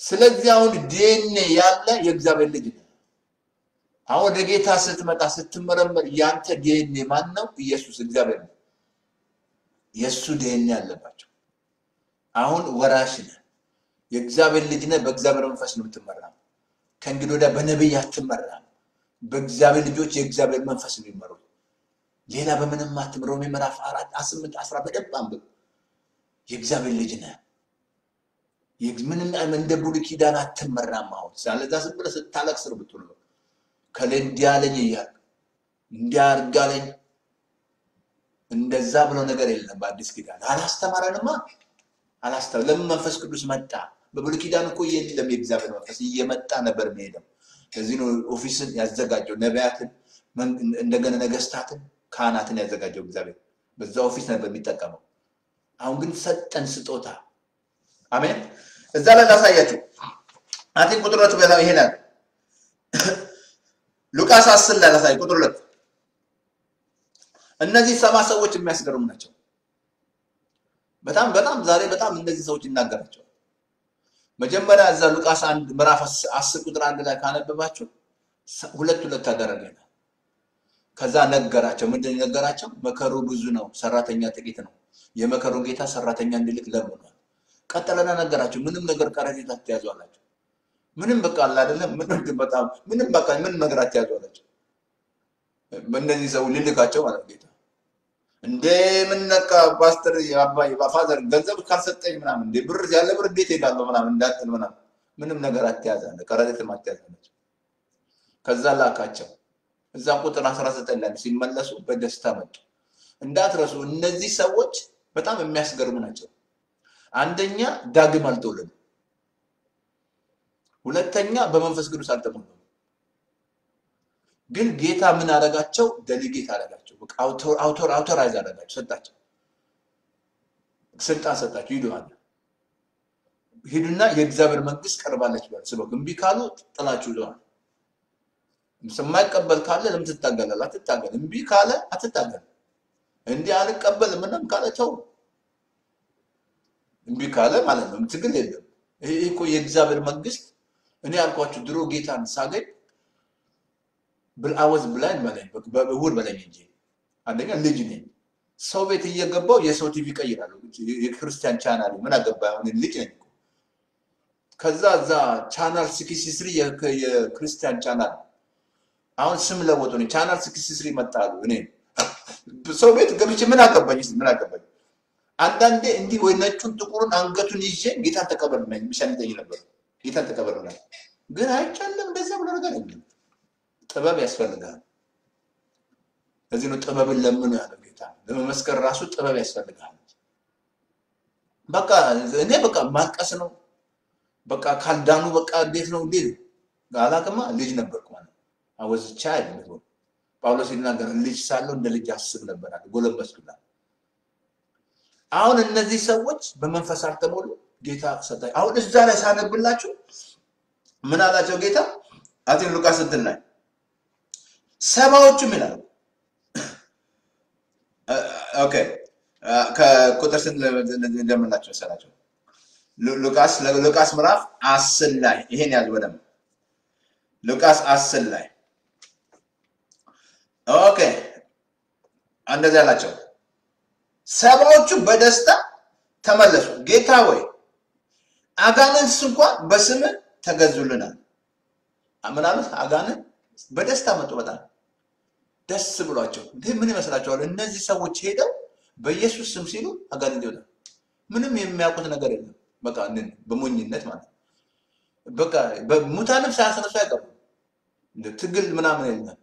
ስለዚህ አሁን ዲኤንኤ ያለ የእግዚአብሔር ልጅ ነው። አሁን ወደ ጌታ ስትመጣ ስትመረመር ያንተ ዲኤንኤ ማን ነው? ኢየሱስ እግዚአብሔር ነው። የእሱ ዲኤንኤ አለባቸው። አሁን ወራሽ ነህ፣ የእግዚአብሔር ልጅ ነህ። በእግዚአብሔር መንፈስ ነው የምትመራው። ከእንግዲህ ወዲያ በነቢይ አትመራም። በእግዚአብሔር ልጆች የእግዚአብሔር መንፈስ ነው የሚመሩት። ሌላ በምንም አትምር። ሮሜ ምዕራፍ አራት ስምንት አስራ በደንብ አንብብ። የእግዚአብሔር ልጅ ነህ። ምንም እንደ ብሉይ ኪዳን አትመራም። አሁን ስለዛ ዝም ብለህ ስታለቅስ ነው ብትውል ከሌ እንዲህ አለኝ እያልክ እንዲህ አድርጋለኝ እንደዛ ብሎ ነገር የለም። በአዲስ ኪዳን አላስተማረንማ። አላስተማረ ለምን መንፈስ ቅዱስ መጣ? በብሉይ ኪዳን እኮ የለም የእግዚአብሔር መንፈስ እየመጣ ነበር የሚሄደው። ለዚህ ነው ኦፊስን ያዘጋጀው ነቢያትን፣ እንደገና ነገስታትን፣ ካህናትን ያዘጋጀው እግዚአብሔር በዛ office ነበር የሚጠቀመው። አሁን ግን ሰጠን ስጦታ። አሜን። እዛ ላይ ላሳያችሁ አቲን ቁጥር ሁለት በላ ይሄዳል። ሉቃስ አስር ላይ ላሳይ ቁጥር ሁለት እነዚህ ሰባ ሰዎች የሚያስገርሙ ናቸው። በጣም በጣም ዛሬ በጣም እነዚህ ሰዎች ይናገራቸዋል። መጀመሪያ እዛ ሉቃስ አንድ ምዕራፍ አስር ቁጥር አንድ ላይ ካነበባችሁ ሁለት ሁለት ይላል። ከዛ ነገራቸው። ምንድን ነገራቸው? መከሩ ብዙ ነው፣ ሰራተኛ ጥቂት ነው። የመከሩን ጌታ ሰራተኛ እንዲልክ ለምኗል። ቀጠለና ነገራቸው። ምንም ነገር ከረጢት አትያዙ አላቸው። ምንም በቃ አለ አይደለም። ምንም በጣም ምንም በቃ ምንም ነገር አትያዙ አላቸው። በእነዚህ ሰው ልልካቸው ማለት ጌታ እንዴ ምን ፓስተር አባይ ፋዘር ገንዘብ ካልሰጠኝ ምናምን እንዴ ብር ያለ ብር እንዴት ሄዳለሁ ምናምን እንዳትል ምናምን ምንም ነገር አትያዝ አለ። ከረጢትም አላቸው። ከዛ ላካቸው። እዛ ቁጥር 19 ላይ ሲመለሱ በደስታ መጡ። እንዳትረሱ እነዚህ ሰዎች በጣም የሚያስገርሙ ናቸው። አንደኛ ዳግም አልተወለዱ፣ ሁለተኛ በመንፈስ ቅዱስ አልተሞሉም። ግን ጌታ ምን አደረጋቸው? ደሊጌት አደረጋቸው። አውቶራይዝ አደረጋቸው፣ ሰጣቸው፣ ስልጣን ሰጣቸው። ሂዱ ሂዱና የእግዚአብሔር መንግስት ቀርባለች በል ስበኩ። እምቢ ካሉ ጥላችሁ ይዘዋል። የማይቀበል ካለ ለምን ትታገላል? አትታገል። እምቢ ካለ አትታገል። እንዲህ አልቀበል ምንም ካለ ተው። እምቢ ካለ ማለት ነው ትግል የለም። ይሄ እኮ የእግዚአብሔር መንግስት እኔ ያልኳችሁ ድሮ ጌታን ሳገኝ ብልአወዝ ብላኝ በለኝ እውር በለኝ እንጂ አንደኛ ልጅ ነኝ። ሰው ቤት እየገባው የሰው ቲቪ ቀይራለሁ። የክርስቲያን ቻናል ምን አገባ ልጅ ነኝ ከዛ እዛ channel sixty three የክርስቲያን ቻናል አሁን ስም ለወጡ ነው። channel sixty three መጣሉ። እኔ ሰው ቤት ገብቼ ምን አገባኝ? ምን አገባኝ? አንዳንዴ እንዲህ ወይ ነጩን ጥቁሩን አንገቱን ይዤ ጌታን ተቀበል ነኝ የሚሸንጠኝ ነበር። ጌታን ተቀበል ነኝ ግን አይቻልም። እንደዚያ ብሎ ነገር የለም። ጥበብ ያስፈልጋል። እዚህ ነው ጥበብን ለምኑ ያለው ጌታ። ለመመስከር ራሱ ጥበብ ያስፈልጋል። በቃ እኔ በቃ ማልቀስ ነው በቃ ካልዳኑ በቃ እንዴት ነው እንዴት አላቅማ ልጅ ነበርኩ አወዝቻ አይደለም ጳውሎስ ሲናገር ልጅ ሳለው እንደ ልጅ አስብ አለ። ጎለመስኩና አሁን እነዚህ ሰዎች በመንፈስ አልተሞሉ? ጌታ ሰጣ አሁን እዛ ላይ ሳነብላችሁ ምን አላቸው ጌታ? አቴን ሉቃስ ላይ ሰባዎቹም ይላሉ okay ከቁጥር ስንት እንደምናቸው መሰላቸው ሉቃስ ምዕራፍ አስር ላይ ይሄን ያዝ በደንብ። ሉቃስ አስር ላይ ኦኬ። እንደዚህ አላቸው ሰባዎቹ በደስታ ተመለሱ። ጌታ ወይ አጋንንት እንኳን በስምህ ተገዙልናል። ምን አሉት አጋንንት በደስታ መጡ በጣም ደስ ብሏቸው። ይህ ምን ይመስላችኋል? እነዚህ ሰዎች ሄደው በኢየሱስ ስም ሲሉ አጋንንት ይወጣል። ምንም የሚያውቁት ነገር የለም። በቃ በሞኝነት ማለት በቃ ሙታንም ሳያስነሱ አይቀሩ ትግል ምናምን የለም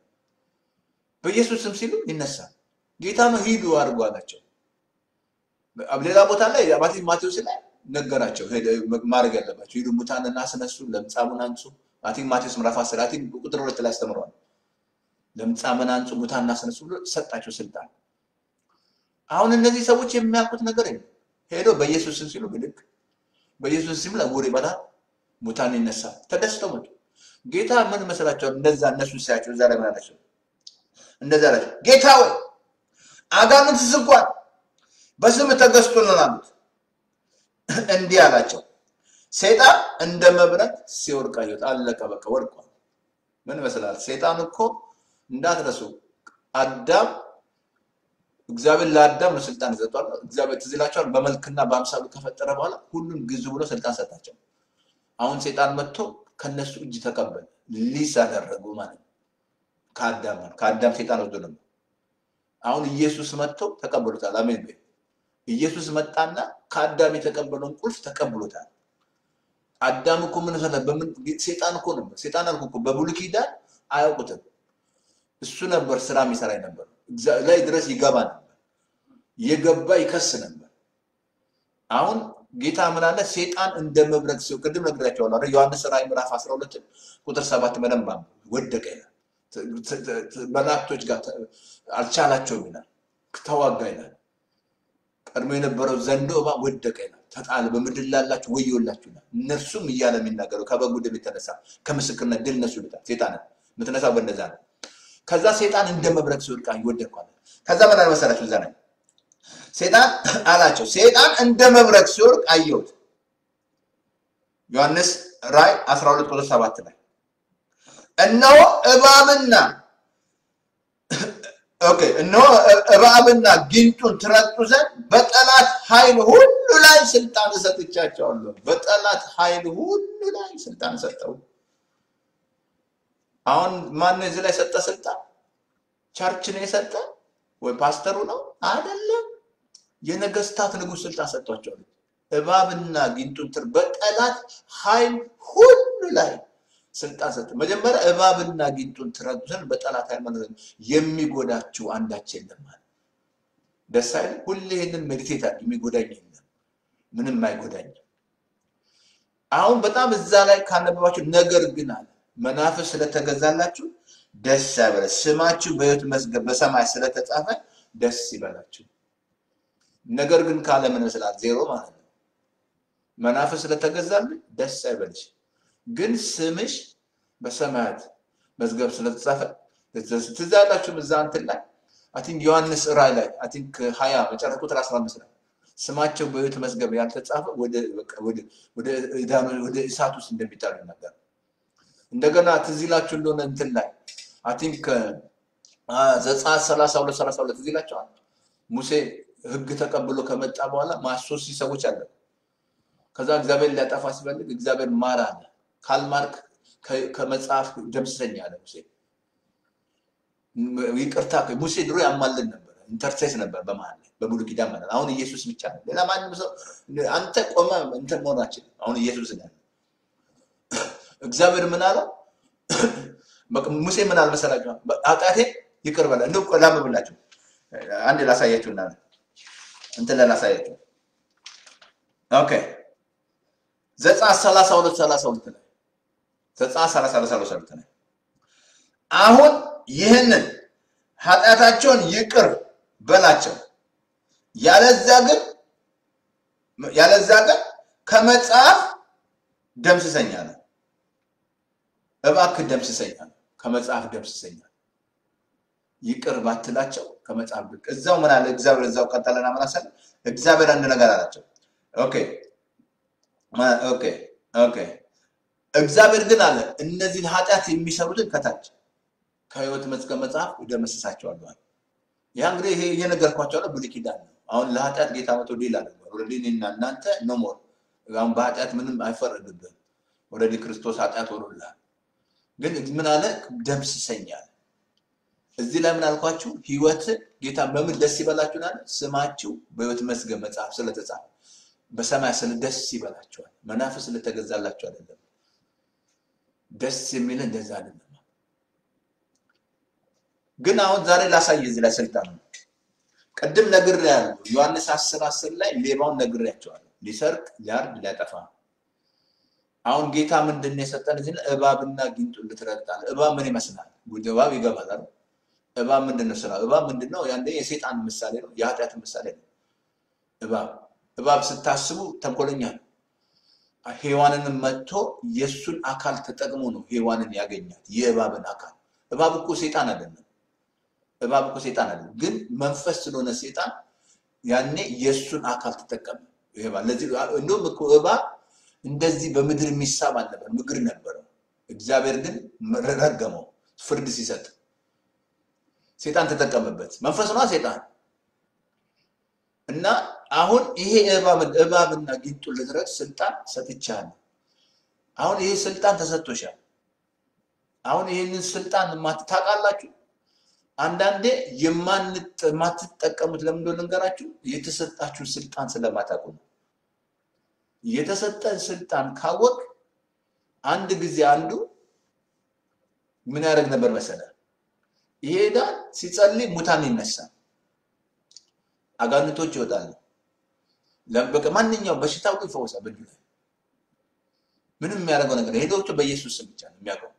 በኢየሱስ ስም ሲሉ ይነሳል። ጌታ ነው ሂዱ አድርጎ አላቸው። ሌላ ቦታ ላይ ማቴዎስ ላይ ነገራቸው። ማድረግ ያለባቸው ሂዱ ሙታንን አስነሱ ለምጻሙን አንጹ። አቲንክ ማቴዎስ ምዕራፍ አስር አቲንክ ቁጥር ሁለት ላይ አስተምረዋል። ለምጻምን አንጹ ሙታንን አስነሱ ብሎ ሰጣቸው ስልጣን። አሁን እነዚህ ሰዎች የሚያውቁት ነገር ሄዶ በኢየሱስ ስም ሲሉ ብድግ በኢየሱስ ስም ላይ ይበላል ሙታን ይነሳል። ተደስተው መጡ። ጌታ ምን መስላቸዋል እንደዛ እነሱ ሲያቸው እዛ ላይ ምን አላቸው እንደዛ አላቸው። ጌታ ወይ አጋንንትስ እንኳን በስም ተገዝቶልን አሉት። እንዲህ አላቸው ሰይጣን እንደ መብረቅ ሲወድቅ አየሁት። አለቀ በቃ ወድቋል። ምን ይመስላል? ሰይጣን እኮ እንዳትረሱ አዳም እግዚአብሔር ለአዳም ነው ስልጣን ይሰጧል እግዚአብሔር ትዝ ይላቸዋል በመልክና በአምሳሉ ከፈጠረ በኋላ ሁሉን ግዙ ብሎ ስልጣን ሰጣቸው። አሁን ሰይጣን መጥቶ ከነሱ እጅ ተቀበለ ሊስ አደረጉ ማለት ነው ከአዳም ከአዳም ሰይጣን ወስዶ ነበር አሁን ኢየሱስ መጥቶ ተቀብሎታል። አሜን በይ። ኢየሱስ መጣና ከአዳም የተቀበለውን ቁልፍ ተቀብሎታል። አዳም እኮ ምን ሆነ በምን ሴጣን እኮ ነበር። ሴጣን አልኩ እኮ በብሉይ ኪዳን አያውቁትም። እሱ ነበር ስራ የሚሰራ ነበር ላይ ድረስ ይገባ ነበር። የገባ ይከስ ነበር። አሁን ጌታ ምን አለ? ሴጣን እንደ መብረቅ ሲው ቅድም ነግራቸዋለሁ ዮሐንስ ራእይ ምዕራፍ 12 ቁጥር 7 በደንብ ወደቀ ይላል መላእክቶች ጋር አልቻላቸውም ይላል። ተዋጋ ይላል። ቀድሞ የነበረው ዘንዶ እባብ ወደቀ ይላል። ተጣለ። በምድር ላላችሁ ወዮላችሁ ይላል። እነርሱም እያለ የሚናገረው ከበጉ ደም የተነሳ ከምስክርነት ድል ነሱ ይሉታል። ሴጣን የምትነሳው በእንደዛ ነው። ከዛ ሴጣን እንደ መብረቅ ሲወድቅ ይወደቅኳል ከዛ ምን መሰላችሁ እዛ ላይ ሴጣን አላቸው። ሴጣን እንደ መብረቅ ሲወድቅ አየሁት። ዮሐንስ ራይ 12 ቁጥር 7 ላይ እነሆ እባብና እነሆ እባብና ጊንጡን ትረግጡ ዘንድ በጠላት ኃይል ሁሉ ላይ ስልጣን እሰጥቻቸዋለሁ። በጠላት ኃይል ሁሉ ላይ ስልጣን ሰጠው። አሁን ማን እዚህ ላይ ሰጠ ስልጣን? ቸርች ነው የሰጠ ወይ ፓስተሩ ነው? አይደለም። የነገስታት ንጉስ ስልጣን ሰጥቷቸዋል። እባብና ጊንጡን ትር በጠላት ኃይል ሁሉ ላይ ስልጣን ሰጠ። መጀመሪያ እባብና ጊንጡን ትረዱ ዘንድ በጠላት ኃይል ማለት የሚጎዳችሁ አንዳች የለም ማለት ደስ አይልም? ሁሌ ይህንን meditate አድርግ። የሚጎዳኝ የለም ምንም አይጎዳኝም። አሁን በጣም እዛ ላይ ካነበባችሁ ነገር ግን አለ መናፍስ ስለተገዛላችሁ ደስ ያበለ ስማችሁ በህይወት መዝገብ በሰማይ ስለተጻፈ ደስ ይበላችሁ። ነገር ግን ካለ ምን ይመስላል? ዜሮ ማለት ነው። መናፍስ ስለተገዛልኝ ደስ አይበልሽ ግን ስምሽ በሰማያት መዝገብ ስለተጻፈ ትዝ ያላችሁም እዛ እንትን ላይ? I think ዮሐንስ ራእይ ላይ I think ሀያ መጨረሻ ቁጥር አስራ አምስት ላይ ስማቸው በህይወት መዝገብ ያልተጻፈ ወደ እሳት ውስጥ እንደሚጣሉ ነበር እንደገና ትዝ እንደሆነ እንትን ላይ I think ዘጸአት ሰላሳ ሁለት ሰላሳ ሁለት ትዝ ሙሴ ህግ ተቀብሎ ከመጣ በኋላ ማሶሲ ሰዎች አለ ከዛ እግዚአብሔር ሊያጠፋ ሲፈልግ እግዚአብሔር ማር አለ ካልማርክ ከመጽሐፍ ደምስሰኝ አለ ሙሴ ይቅርታ ሙሴ ድሮ ያማልን ነበር intercess ነበር በመሀል ላይ በብሉይ ኪዳን ማለት አሁን ኢየሱስ ብቻ ነው። ሌላ ማንም ሰው አንተ ቆመ እንትን አችልም። አሁን ኢየሱስ ነው እግዚአብሔር ምን አለው? ሙሴ ምን አለ መሰላችሁ? ኃጢአቴ ይቅር በለ እንደው ቆይ ላንብብላችሁ። አንድ ላሳያችሁ እና እንትን ላሳያችሁ። okay ዘጸአት ሰላሳ ሁለት ሰላሳ ሁለት ላይ ዘጸአት ሰላሳ ሰላሳ ሁለት ላይ አሁን ይህንን ኃጢአታቸውን ይቅር በላቸው ያለዛ ግን ያለዛ ግን ከመጽሐፍ ደምስሰኛል። እባክህ ደምስሰኛል፣ ከመጽሐፍ ደምስሰኛል። ይቅር ባትላቸው ከመጽሐፍ እዛው ምን አለ እግዚአብሔር እዛው ቀጠለና ምን እግዚአብሔር አንድ ነገር አላቸው። okay okay okay እግዚአብሔር ግን አለ እነዚህን ኃጢአት የሚሰሩትን ከታች ከህይወት መዝገብ መጽሐፍ እደመስሳቸዋለሁ ያ እንግዲህ ይሄ እየነገርኳቸው ነው ብሉይ ኪዳን ነው። አሁን ለኃጢአት ጌታ መቶ deal አድርጓል። already እኔና እናንተ no more አሁን በኃጢአት ምንም አይፈረድብን። already ክርስቶስ ኃጢአት ሆኖልሃል። ግን ምን አለ ደምስሰኛል። እዚህ ላይ ምን አልኳችሁ? ህይወት ጌታ በምን ደስ ይበላችሁን አለ? ስማችሁ በህይወት መዝገብ መጽሐፍ ስለተጻፈ በሰማይ ስለ ደስ ይበላችኋል። መናፍስ ስለተገዛላችሁ አይደለም። ደስ የሚል እንደዛ አይደለም። ግን አሁን ዛሬ ላሳይ እዚህ ላይ ስልጣን ነው። ቅድም ነግሬያለሁ። ዮሐንስ አስር አስር ላይ ሌባውን ነግሬያቸዋለሁ። ሊሰርቅ፣ ሊያርድ፣ ሊያጠፋ አሁን ጌታ ምንድን ነው የሰጠን? እዚህ እባብና ጊንጡን ልትረግጣል። እባብ ምን ይመስላል? እባብ ይገባል አይደል? እባብ ምንድን ነው ስራ? እባብ ምንድን ነው? ያንደ የሴጣን ምሳሌ ነው፣ የኃጢአት ምሳሌ ነው። እባብ እባብ ስታስቡ ተንኮለኛ ነው። ሔዋንንም መጥቶ የእሱን አካል ተጠቅሞ ነው ሔዋንን ያገኛት፣ የእባብን አካል። እባብ እኮ ሴጣን አይደለም። እባብ እኮ ሴጣን አይደለም፣ ግን መንፈስ ስለሆነ ሴጣን ያኔ የእሱን አካል ተጠቀመ። እንደውም እኮ እባብ እንደዚህ በምድር የሚሳብ አልነበር፣ ምግር ነበረው። እግዚአብሔር ግን ረገመው ፍርድ ሲሰጥ ሴጣን ተጠቀመበት። መንፈስ ነዋ ሴጣን እና አሁን ይሄ እባብና ጊንጡን ልትረግጥ ስልጣን ሰጥቻለሁ። አሁን ይሄ ስልጣን ተሰጥቶሻል። አሁን ይህንን ስልጣን ታውቃላችሁ። አንዳንዴ የማትጠቀሙት ለምን እንደሆነ ልንገራችሁ። የተሰጣችሁን ስልጣን ስለማታውቁ ነው። የተሰጠን ስልጣን ካወቅ አንድ ጊዜ አንዱ ምን ያደርግ ነበር መሰለ? ይሄዳል ሲጸልይ ሙታን ይነሳል፣ አጋንንቶች ይወጣሉ። በቃ ማንኛውም በሽታ ሁሉ ይፈወሳል። በእጁ ላይ ምንም የሚያደርገው ነገር ሄዶቹ በኢየሱስ ስም ብቻ ነው የሚያውቀው።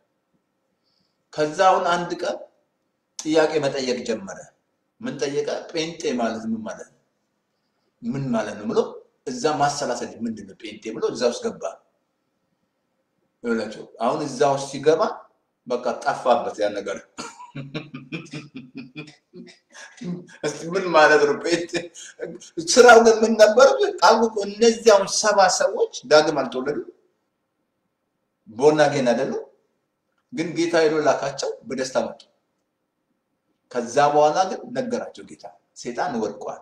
ከዛ አሁን አንድ ቀን ጥያቄ መጠየቅ ጀመረ። ምን ጠየቀ? ጴንጤ ማለት ምን ማለት ነው? ምን ማለት ነው ብሎ እዛ ማሰላሰል ምንድን ነው ጴንጤ ብሎ እዛ ውስጥ ገባ። ይኸውላችሁ አሁን እዛ ውስጥ ሲገባ በቃ ጠፋበት ያ ነገር። ምን ማለት ነው? ስራው ግን ምን ነበር? እነዚህ አሁን ሰባ ሰዎች ዳግም አልተወለዱ ቦርናጌን አይደሉም፣ ግን ጌታ ሄዶ ላካቸው፣ በደስታ መጡ። ከዛ በኋላ ግን ነገራቸው ጌታ ሴጣን ወድቋል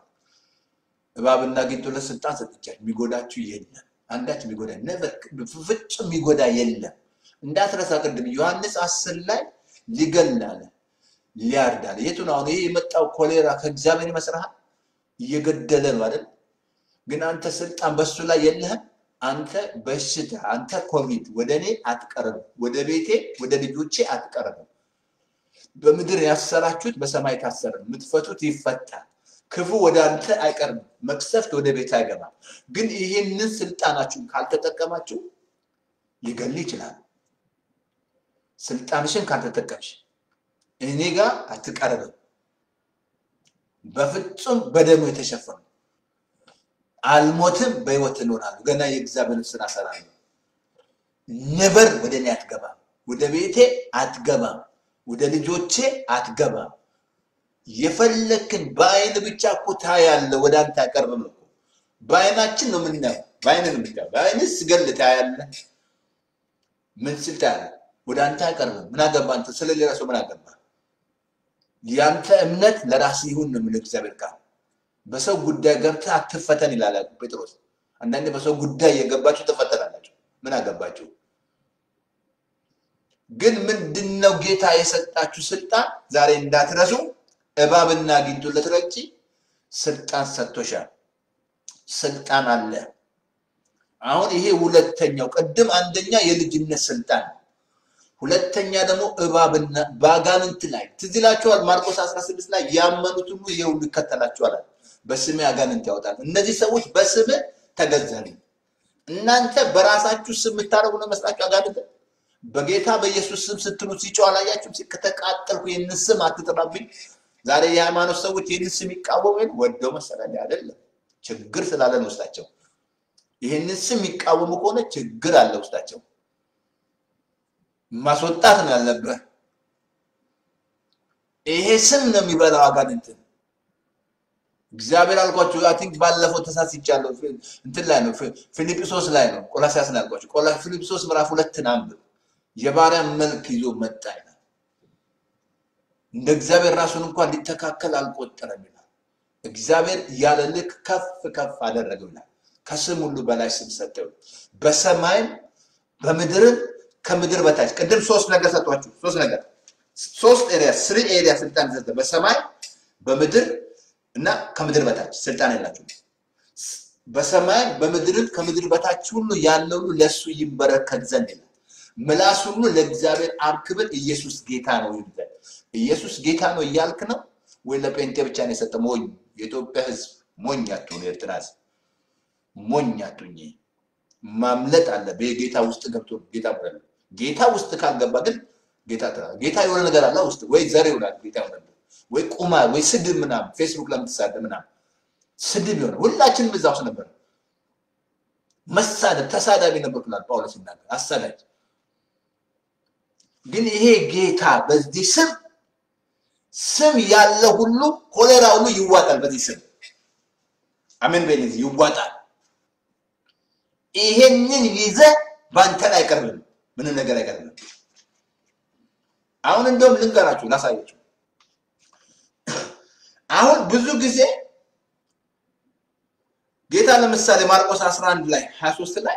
እባብና ጊንጡን ስልጣን ሰጥቻለሁ፣ የሚጎዳችሁ የለም። አንዳች የሚጎዳ ነበር ፍጹም የሚጎዳ የለም። እንዳትረሳ ቅድም ዮሐንስ አስር ላይ ሊገል ሊያርድ አለ። የቱ ነው አሁን ይሄ የመጣው ኮሌራ ከእግዚአብሔር ይመስልሃል? እየገደለ ነው አይደል? ግን አንተ ስልጣን በሱ ላይ የለህም። አንተ በሽታ አንተ ኮቪድ ወደ እኔ አትቀርብም፣ ወደ ቤቴ ወደ ልጆቼ አትቀርብም። በምድር ያሰራችሁት በሰማይ ታሰረ፣ የምትፈቱት ይፈታል። ክፉ ወደ አንተ አይቀርም፣ መቅሰፍት ወደ ቤት አይገባም። ግን ይህንን ስልጣናችሁን ካልተጠቀማችሁ ሊገል ይችላል። ስልጣንሽን ካልተጠቀምሽ እኔ ጋር አትቀርብም። በፍጹም በደሙ የተሸፈኑ አልሞትም፣ በህይወት እኖራለሁ። ገና የእግዚአብሔር ስራ እሰራለሁ። ነበር ወደ እኔ አትገባም፣ ወደ ቤቴ አትገባም፣ ወደ ልጆቼ አትገባም። የፈለክን በአይን ብቻ እኮ ታያለህ፣ ወደ አንተ አይቀርብም እኮ። በአይናችን ነው የምናየው፣ በአይን ነው የምታየው። በአይንስ ስገል ታያለህ፣ ምን ስል ታያለህ፣ ወደ አንተ አይቀርብም። ምን አገባ አንተ ስለ ሰው ምን አገባ? ያንተ እምነት ለራስ ይሁን ነው የምልህ እግዚአብሔር ቃል። በሰው ጉዳይ ገብተህ አትፈተን ይላል ጴጥሮስ። አንዳንዴ በሰው ጉዳይ የገባችሁ ትፈተናላችሁ። ምን አገባችሁ? ግን ምንድነው ጌታ የሰጣችሁ ስልጣን? ዛሬ እንዳትረሱ እባብና ጊንጡን ልትረግጪ ስልጣን ሰጥቶሻል። ስልጣን አለ። አሁን ይሄ ሁለተኛው፣ ቅድም አንደኛ የልጅነት ስልጣን ነው። ሁለተኛ ደግሞ እባብና በአጋንንት ላይ ትዝ ማርቆስ 16 ላይ ያመኑት ሁሉ ይሄ ሁሉ ይከተላችኋል፣ በስሜ አጋንንት ያወጣል። እነዚህ ሰዎች በስም ተገዛሉ። እናንተ በራሳችሁ ስም የምታደርጉ ነው መስላችሁ አጋንንት በጌታ በኢየሱስ ስም ስትሉ ሲጮህ አላያችሁም? ከተቃጠልኩ ይህንን ስም አትጥራብኝ። ዛሬ የሃይማኖት ሰዎች ይህንን ስም ይቃወሙ ወደው መሰለኝ አይደለም፣ ችግር ስላለ ነው ውስጣቸው። ይህንን ስም የሚቃወሙ ከሆነ ችግር አለ ውስጣቸው። ማስወጣት ነው ያለብህ። ይሄ ስም ነው የሚበላው አጋንንትን። እግዚአብሔር አልኳችሁ። I think ባለፈው ተሳስቻለሁ። እንትን ላይ ነው ፊልጵሶስ ላይ ነው ቆላሲያስ ላይ አልኳችሁ። ቆላ ፊልጵሶስ ምዕራፍ ሁለትን አንብብ። የባሪያን መልክ ይዞ መጣ ይላል። እንደ እግዚአብሔር ራሱን እንኳን ሊተካከል አልቆጠረም ይላል። እግዚአብሔር ያለ ልክ ከፍ ከፍ አደረገው ይላል። ከስም ሁሉ በላይ ስም ሰጠው። በሰማይም በምድርም ከምድር በታች ቅድም ሶስት ነገር ሰጧችሁ። ሶስት ነገር ሶስት area three area ስልጣን ሰጠ። በሰማይ በምድር እና ከምድር በታች ስልጣን የላችሁ። በሰማይ በምድርም ከምድር በታች ሁሉ ያለ ሁሉ ለእሱ ይንበረከክ ዘንድ ይላል። ምላስ ሁሉ ለእግዚአብሔር አብ ክብር ኢየሱስ ጌታ ነው ይላል። ኢየሱስ ጌታ ነው እያልክ ነው ወይ ለጴንጤ ብቻ ነው የሰጠ? ሞኝ የኢትዮጵያ ሕዝብ ሞኝ አትሁን። የኤርትራ ሕዝብ ሞኝ አትሁኝ። ማምለጥ አለ። በጌታ ውስጥ ገብቶ ጌታ ብለ ጌታ ውስጥ ካልገባ ግን ጌታ የሆነ ነገር አለ ውስጥ ወይ ዘር ይሆናል ጌታ ይሆናል ወይ ቁማር ወይ ስድብ ምናምን ፌስቡክ ለምትሳደብ ምናምን ስድብ ይሆናል። ሁላችንም እዛ ውስጥ ነበር። መሳደብ ተሳዳቢ ነበር ብሏል ጳውሎስ ሲናገር አሳዳጅ ግን ይሄ ጌታ በዚህ ስም ስም ያለ ሁሉ ኮሌራ ሁሉ ይዋጣል። በዚህ ስም አሜን በል ይዋጣል። ይሄንን ይዘ በአንተ ላይ አይቀርብም፣ ምንም ነገር አይቀርብም። አሁን እንደውም ልንገራችሁ፣ ላሳያችሁ። አሁን ብዙ ጊዜ ጌታ ለምሳሌ ማርቆስ 11 ላይ 23 ላይ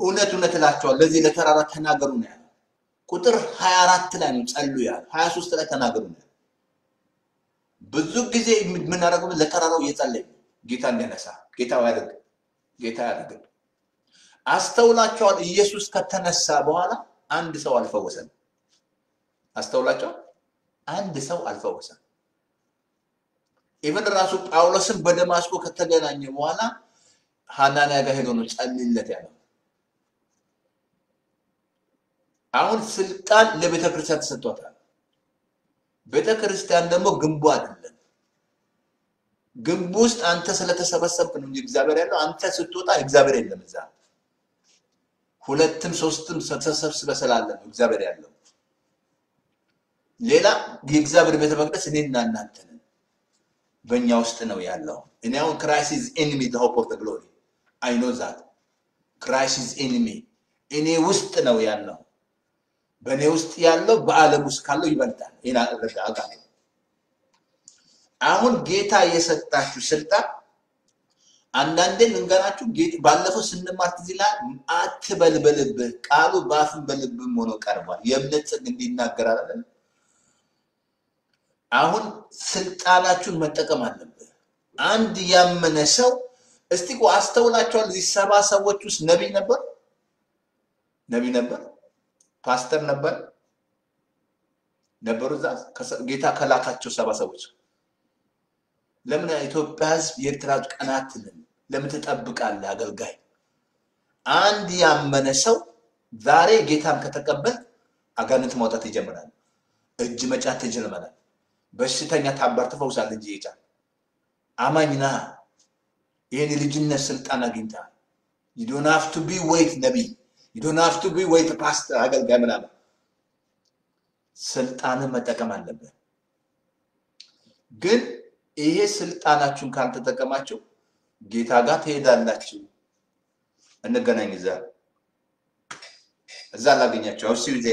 እውነት እውነት እላቸዋለሁ ለዚህ ለተራራ ተናገሩ ነው ያለው። ቁጥር 24 ላይ ነው ጸሉ ያለው። 23 ላይ ተናገሩ ነው። ብዙ ጊዜ የምናደርገው ለተራራው እየጸለይ ጌታ እንዲያነሳ ጌታ ያደርግ ጌታ ያደርግ። አስተውላቸዋል። ኢየሱስ ከተነሳ በኋላ አንድ ሰው አልፈወሰም። አስተውላቸዋል። አንድ ሰው አልፈወሰም። even ራሱ ጳውሎስን በደማስቆ ከተገናኘ በኋላ ሐናንያ ጋር ሄዶ ነው ጸልይለት ያለው። አሁን ስልጣን ለቤተ ክርስቲያን ተሰጥቷታል። ቤተ ክርስቲያን ደግሞ ግንቡ አይደለም። ግንቡ ውስጥ አንተ ስለተሰበሰብክ ነው እንጂ እግዚአብሔር ያለው አንተ ስትወጣ እግዚአብሔር የለም እዛ። ሁለትም ሶስትም ተሰብስበ ስላለ ነው እግዚአብሔር ያለው። ሌላ የእግዚአብሔር ቤተ መቅደስ እኔና እናንተ ነን። በእኛ ውስጥ ነው ያለው። እኔ አሁን Christ is in me the hope of the glory I know that Christ is in me እኔ ውስጥ ነው ያለው። በእኔ ውስጥ ያለው በዓለም ውስጥ ካለው ይበልጣል። ይህን አሁን ጌታ የሰጣችሁ ስልጣን አንዳንዴ ልንገራችሁ፣ ባለፈው ስንማር ትዝ ይላል። አትበል በልብህ ቃሉ በአፍም በልብህም ሆኖ ቀርቧል። የእምነት ጽድቅ እንዲናገር አለ። አሁን ስልጣናችሁን መጠቀም አለብህ። አንድ ያመነ ሰው እስቲ እኮ አስተውላችኋል። እዚህ ሰባ ሰዎች ውስጥ ነቢይ ነበር፣ ነቢይ ነበር፣ ፓስተር ነበር ነበሩ። እዛ ጌታ ከላካቸው ሰባ ሰዎች ለምን ኢትዮጵያ ሕዝብ የኤርትራ ቀናትልን ለምን ትጠብቃለህ? አገልጋይ አንድ ያመነ ሰው ዛሬ ጌታን ከተቀበል አጋንንት ማውጣት ይጀምራል። እጅ መጫት ትጀምራል። በሽተኛ ታባር ትፈውሳለህ። እጅ ይጫን አማኝ ና ይህን የልጅነት ስልጣን አግኝተሃል። don't have to be wait ነቢይ don't have to be wait ፓስተር አገልጋይ ምናምን ስልጣንን መጠቀም አለብን ግን ይሄ ስልጣናችሁን ካልተጠቀማችሁ ጌታ ጋር ትሄዳላችሁ። እንገናኝ እዛ እዛ ላገኛቸው አውሲ ዜ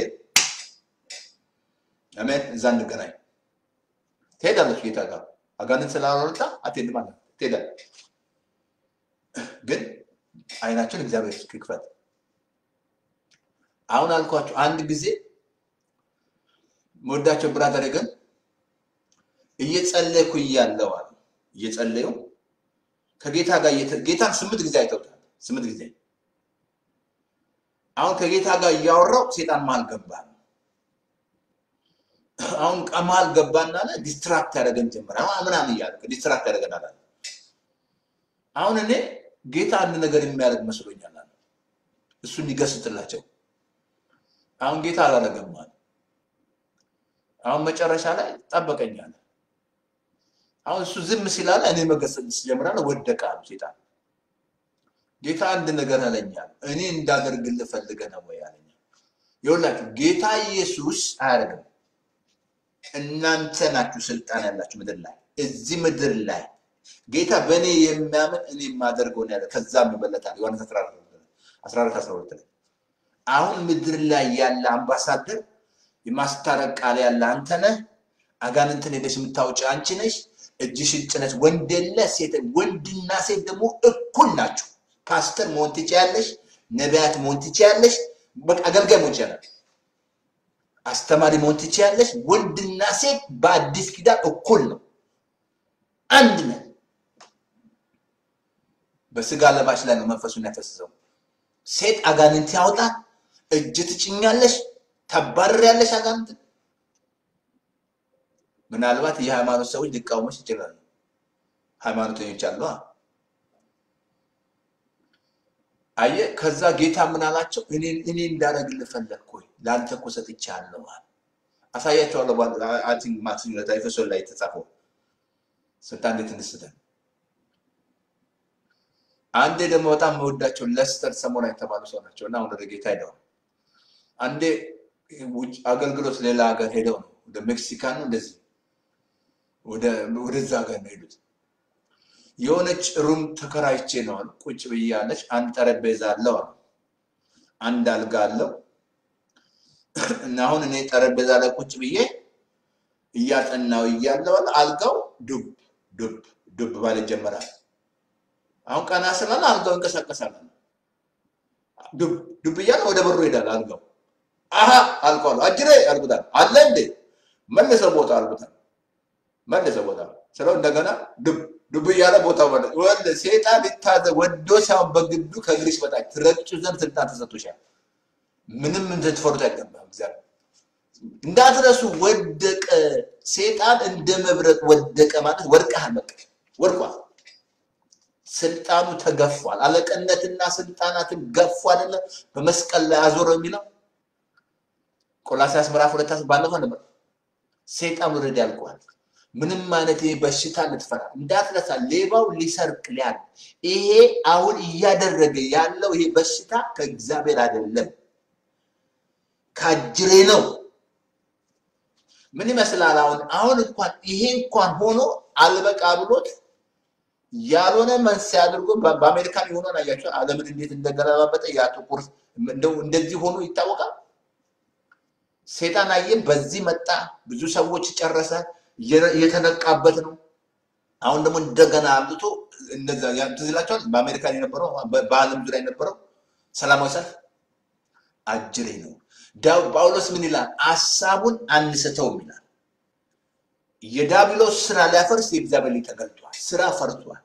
አሜን። እዛ እንገናኝ። ትሄዳለች ጌታ ጋር አጋንንት ስላልወጣ አትሄድም አለ ትሄዳለች። ግን አይናችን እግዚአብሔር ይክፈት። አሁን አልኳቸው አንድ ጊዜ መወዳቸው ብራዘር ግን እየጸለይኩ እያለሁ አለ እየጸለዩ ከጌታ ጋር ጌታን ስምንት ጊዜ አይተውታል። ስምንት ጊዜ አሁን ከጌታ ጋር እያወራው ሴጣን መሀል ገባ። አሁን መሀል ገባና አለ distract ያደረገን ጀመረ። ምናምን እያለ distract ያደረገናል አለ። አሁን እኔ ጌታ አንድ ነገር የሚያደርግ መስሎኛል አለ። እሱ እንዲገስጥላቸው አሁን ጌታ አላደረገም አለ። አሁን መጨረሻ ላይ ጠበቀኛል። አሁን እሱ ዝም ሲላለ እኔ መገሰጽ ስጀምራለሁ። ወደቀ አሉ ሴጣን። ጌታ አንድ ነገር አለኛል። እኔ እንዳደርግልህ ፈልገህ ነው ወይ አለኝ። ይኸውላችሁ ጌታ ኢየሱስ አያደርግም። እናንተ ናችሁ ስልጣን ያላችሁ ምድር ላይ እዚህ ምድር ላይ ጌታ በእኔ የሚያምን እኔ የማደርገው ያለ። ከዛም ይበለጣል። ዮሐንስ 14 12 ላይ አሁን ምድር ላይ ያለ አምባሳደር የማስታረቅ ቃል ያለ አንተ ነህ። አጋንንትን ሄደሽ የምታወጪ አንቺ ነሽ። እጅሽን ጭነሽ ወንድ የለ ሴት፣ ወንድና ሴት ደግሞ እኩል ናችሁ። ፓስተር መሆን ትችያለሽ፣ ነቢያት መሆን ትችያለሽ፣ አገልጋይ መሆን ትችያለሽ፣ አስተማሪ መሆን ትችያለሽ። ወንድና ሴት በአዲስ ኪዳን እኩል ነው፣ አንድ ነን። በስጋ ለባሽ ላይ ነው መንፈሱን ያፈስሰው። ሴት አጋንንት ያወጣል። እጅ ትጭኛለሽ፣ ታባርሪያለሽ አጋንንት። ምናልባት የሃይማኖት ሰዎች ሊቃወሙሽ ይችላሉ። ሃይማኖተኞች አሉ። አየ ከዛ ጌታ ምን አላቸው? እኔ እንዳደረግልህ ፈለግክ ወይ? ለአንተ እኮ ሰጥቼሃለሁ አለ። አሳያቸዋለሁ። ዕለት ኤፌሶን ላይ የተጻፈው ስልጣን እንዴት እንስጠን። አንዴ ደግሞ በጣም የምወዳቸው ሌስተር ሰምራል የተባሉ ሰው ናቸው እና አሁን ወደ ጌታ ሄደዋል። አንዴ አገልግሎት ሌላ ሀገር ሄደው ነው ወደ ሜክሲካን እንደዚህ ወደዛ ሀገር ነው ሄዱት። የሆነች room ተከራይቼ ነው አሉ። ቁጭ ብዬ ያለች አንድ ጠረጴዛ አለው አሉ። አንድ አልጋ አለው እና አሁን እኔ ጠረጴዛ ላይ ቁጭ ብዬ እያጠናው እያለው አለ አልጋው ዱብ ዱብ ዱብ ማለት ጀመራል። አሁን ቀና ስላለ አልጋው ይንቀሳቀሳል። ዱብ ዱብ እያለ ወደ በሩ ይሄዳል አልጋው። አሀ አልኳሉ አጅሬ አልኩታል አለ እንዴ መልሰው ቦታ አልኩታል መልሰው ቦታ ስለው እንደገና ዱብ ዱብ እያለ ቦታ ወደ ሴጣን ሊታዘ ወዶ ሳይሆን በግዱ ከእግርሽ በታች ትረግጩ ዘንድ ስልጣን ተሰጥቶሻል። ምንም እንድትፈሩት አይገባም። እግዚአብሔር እንዳትረሱ ወደቀ። ሴጣን እንደ መብረቅ ወደቀ ማለት ወድቀሃል፣ በቃ ወድቋል። ስልጣኑ ተገፏል። አለቅነትና ስልጣናትን ገፉ አይደለ? በመስቀል ላይ አዞረው የሚለው ቆላሲያስ ምዕራፍ ሁለት ባለፈው ነበር። ሴጣን ወረድ ያልቀዋል። ምንም አይነት ይሄ በሽታ ልትፈራ እንዳትረሳ። ሌባው ሊሰርቅ ሊያል ይሄ አሁን እያደረገ ያለው ይሄ በሽታ ከእግዚአብሔር አይደለም፣ ካጅሬ ነው። ምን ይመስላል? አሁን አሁን እንኳን ይሄ እንኳን ሆኖ አልበቃ ብሎት ያልሆነ መንስኤ አድርጎ በአሜሪካን የሆነውን አያቸው ዓለምን እንዴት እንደገለባበጠ ያ ጥቁር እንደው እንደዚህ ሆኖ ይታወቃል። ሴጣን አየን፣ በዚህ መጣ፣ ብዙ ሰዎች ጨረሰ፣ እየተነቃበት ነው። አሁን ደግሞ እንደገና አምጥቶ ትዝ በአሜሪካን የነበረው በዓለም ዙሪያ የነበረው ሰላማዊ ሰልፍ አጅሬ ነው። ጳውሎስ ምን ይላል? ሀሳቡን አንስተውም ይላል። የዳቢሎስ ስራ ሊያፈርስ የእግዚአብሔር ተገልጧል። ስራ ፈርቷል።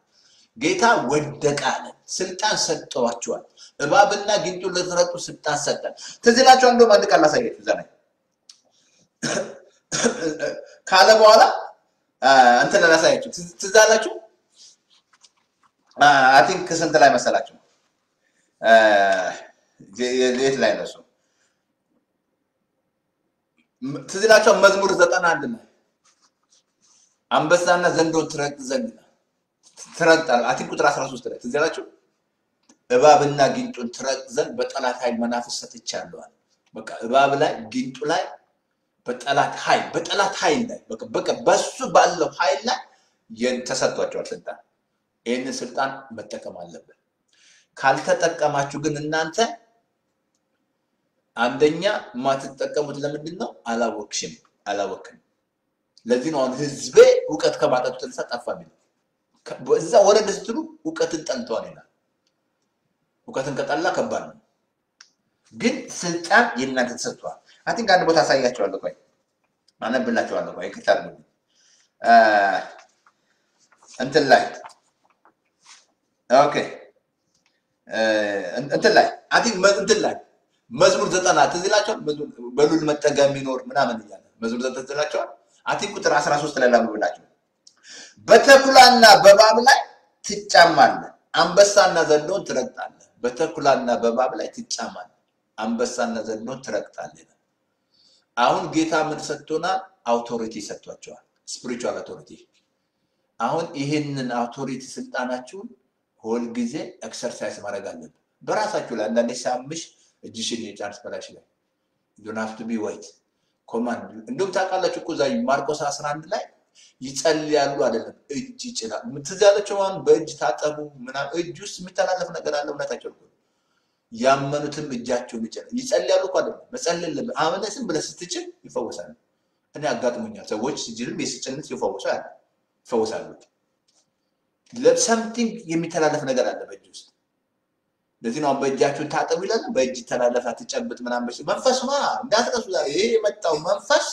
ጌታ ወደቀ አለ። ስልጣን ሰጠዋቸዋል። እባብና ጊንጡን ለተረጡ ስልጣን ሰጠን። ትዝ እንደውም አንድ ቃል ላሳያችሁ እዛ ካለ በኋላ እንትን ላሳያችሁ። ትዝ አላችሁ? I think ስንት ላይ መሰላችሁ? የት ላይ ነው? ትዝ ይላችኋል። መዝሙር ዘጠና አንድ ላይ አንበሳና ዘንዶን ትረግጥ ዘንድ ትረግጣል። I think ቁጥር 13 ላይ ትዝ ይላችሁ? እባብና ጊንጡን ትረግጥ ዘንድ በጠላት ኃይል መናፍስት ሰጥቻለሁ። በቃ እባብ ላይ ጊንጡ ላይ በጠላት ኃይል በጠላት ኃይል ላይ በቃ በሱ ባለው ኃይል ላይ ተሰጥቷቸዋል ስልጣን። ይህንን ስልጣን መጠቀም አለብን። ካልተጠቀማችሁ ግን እናንተ አንደኛ የማትጠቀሙት ለምንድን ነው? አላወቅሽም፣ አላወቅም። ለዚህ ነው አሁን ህዝቤ እውቀት ከማጣቱ የተነሳ ጠፋ የሚለው። እዛ ወረድ ስትሉ እውቀትን ጠልተዋል ይላል። እውቀትን ከጠላ ከባድ ነው። ግን ስልጣን የእናንተ ተሰጥቷል። I think አንድ ቦታ አሳያቸዋለሁ። ቆይ አነብላቸዋለሁ። ቆይ ይቅርታ አድርጉልኝ። እንትን ላይ okay እንትን ላይ አይ እንትን ላይ መዝሙር ዘጠና ትዝ ይላቸዋል። በሉል መጠጊያ የሚኖር ምናምን እያለ መዝሙር ዘጠና ትዝ ይላቸዋል። አይ ቁጥር 13 ላይ ላምብላቸው በተኩላና በእባብ ላይ ትጫማለህ፣ አንበሳና ዘንዶን ትረግጣለህ። በተኩላና በእባብ ላይ ትጫማለህ፣ አንበሳና ዘንዶን ትረግጣለህ አሁን ጌታ ምን ሰጥቶናል? authority ሰጥቷቸዋል። spiritual authority። አሁን ይህንን authority ስልጣናችሁን ሁልጊዜ exercise ማድረግ አለብን። በራሳችሁ ላይ አንዳንዴ ሲያምሽ እጅሽን የጫንስ በላሽ ላይ don't have to be quiet command እንዲሁም ታውቃላችሁ እኮ እዛ ማርቆስ 11 ላይ ይጸልያሉ አይደለም እጅ ይጭናል። ትዝ ያለችው በእጅ ታጠቡ ምናምን እጅ ውስጥ የሚተላለፍ ነገር አለ። እውነታቸው ያመኑትም እጃቸውን ይጭናል። ይጸልያሉ እኮ አይደለም መጸለይ የለም። አምነህ ዝም ብለህ ስትችል ይፈወሳል። እኔ አጋጥሞኛል። ሰዎች ሲችልም የስጭነት ይፈወሳል ይፈወሳሉ። ለሰምቲንግ የሚተላለፍ ነገር አለ በእጅ ውስጥ ለዚህ ነው በእጃችሁን ታጠቡ ይላል። በእጅ ተላለፍ አትጨብጥ ምናምን በሽ መንፈስ ማ እንዳትረሱ። ዛሬ ይሄ የመጣው መንፈስ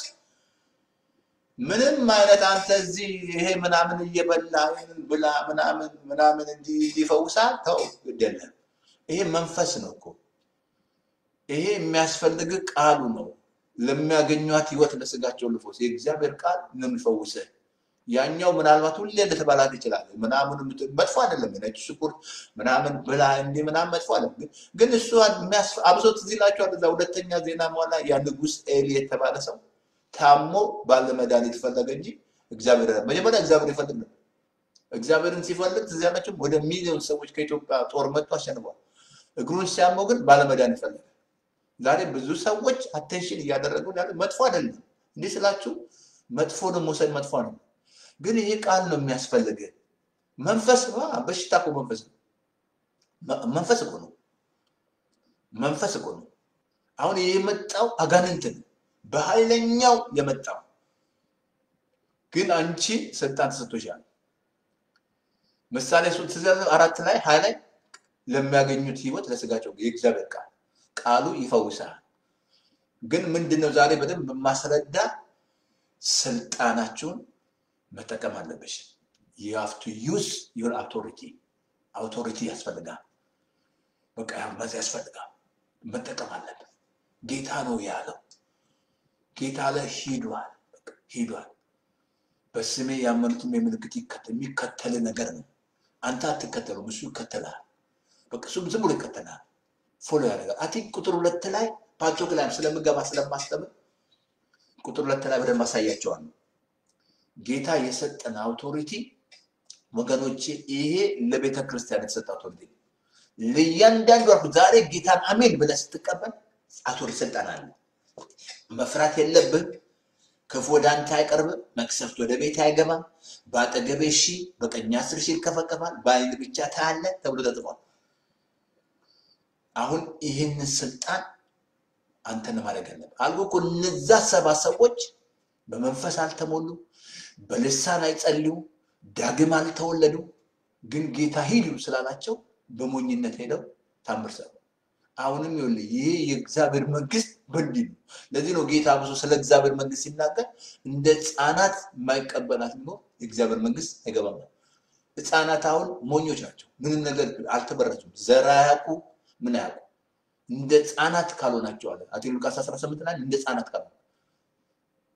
ምንም አይነት አንተ እዚህ ይሄ ምናምን እየበላ ብላ ምናምን ምናምን እንዲህ እንዲፈውሳል ተው ግደለም። ይሄ መንፈስ ነው እኮ ይሄ የሚያስፈልግ ቃሉ ነው። ለሚያገኟት ህይወት ለስጋቸው ልፎስ የእግዚአብሔር ቃል ነው የሚፈውስህ። ያኛው ምናልባት ሁሌ ልትበላ ትችላለህ። ምናምን መጥፎ አይደለም። ነጭ ሽንኩርት ምናምን ብላ እንዲህ ምናምን መጥፎ አይደለም። ግን እሱ አብዞ ትዝ ይላችኋል። እዛ ሁለተኛ ዜና በኋላ ያ ንጉሥ ኤሊ የተባለ ሰው ታሞ ባለ ፈለገ እንጂ እግዚአብሔር መጀመሪያ እግዚአብሔር ይፈልግ ነበር። እግዚአብሔርን ሲፈልግ ትዝ ወደ ሚሊዮን ሰዎች ከኢትዮጵያ ጦር መጥቶ አሸንፏል። እግሩን ሲያመው ግን ባለ መድኃኒት ፈለገ። ዛሬ ብዙ ሰዎች አቴንሽን እያደረጉ መጥፎ አይደለም። እንዲህ ስላችሁ መጥፎ ነው መውሰድ መጥፎ ነው። ግን ይሄ ቃል ነው የሚያስፈልግ። መንፈስ በሽታ እኮ መንፈስ ነው። መንፈስ እኮ ነው። መንፈስ እኮ ነው። አሁን የመጣው አጋንንት ነው፣ በኃይለኛው የመጣው ግን አንቺ ስልጣን ተሰጥቶሻል። ምሳሌ አራት ላይ ሀያ ላይ ለሚያገኙት ህይወት ለስጋቸው የእግዚአብሔር ቃል ቃሉ ይፈውሳል። ግን ምንድነው ዛሬ በደንብ ማስረዳ ስልጣናችሁን መጠቀም አለበሽ። you have to use your authority authority ያስፈልጋል። በቃ ያመዝ ያስፈልጋል። መጠቀም አለብን። ጌታ ነው ያለው። ጌታ ላይ ሂዷል፣ ሂዷል። በስሜ ያመኑትም የምልክት የሚከተል ነገር ነው። አንተ አትከተሉም፣ እሱ ይከተላል። በቃ እሱም ዝም ብሎ ይከተላል፣ follow ያደርጋል። I think ቁጥር ሁለት ላይ ፓቶክ ላይ ስለምገባ ስለማስተምር ቁጥር ሁለት ላይ በደንብ አሳያቸዋለሁ። ጌታ የሰጠን authority ወገኖቼ፣ ይሄ ለቤተ ክርስቲያን የተሰጠ authority ነው። ለእያንዳንዱ ዛሬ ጌታን አሜን ብለህ ስትቀበል authority ስልጣን አለ። መፍራት የለብህም። ክፉ ወደ አንተ አይቀርብም። መቅሰፍት ወደ ቤት አይገባም። በአጠገቤ ሺህ በቀኝ አስር ሺህ ይከፈከፋል፣ በዓይን ብቻ ታያለህ ተብሎ ተጽፏል። አሁን ይህንን ስልጣን አንተን ማድረግ አለብህ። አልኩ እኮ እነዛ ሰባ ሰዎች በመንፈስ አልተሞሉ፣ በልሳን አይጸልዩ፣ ዳግም አልተወለዱ። ግን ጌታ ሂዱ ስላላቸው በሞኝነት ሄደው ታምር ሰሩ። አሁንም ይኸውልህ ይሄ የእግዚአብሔር መንግስት በእንዲህ ነው። ለዚህ ነው ጌታ ብዙ ስለ እግዚአብሔር መንግስት ሲናገር እንደ ህፃናት የማይቀበላት ቢኖር የእግዚአብሔር መንግስት አይገባም። ህፃናት አሁን ሞኞች ናቸው። ምንም ነገር አልተበረቱም። ዘር አያውቁ፣ ምን አያውቁ። እንደ ህፃናት ካልሆናቸው አለ አቶ ሉቃስ 18 ላይ እንደ ህፃናት ካልሆነ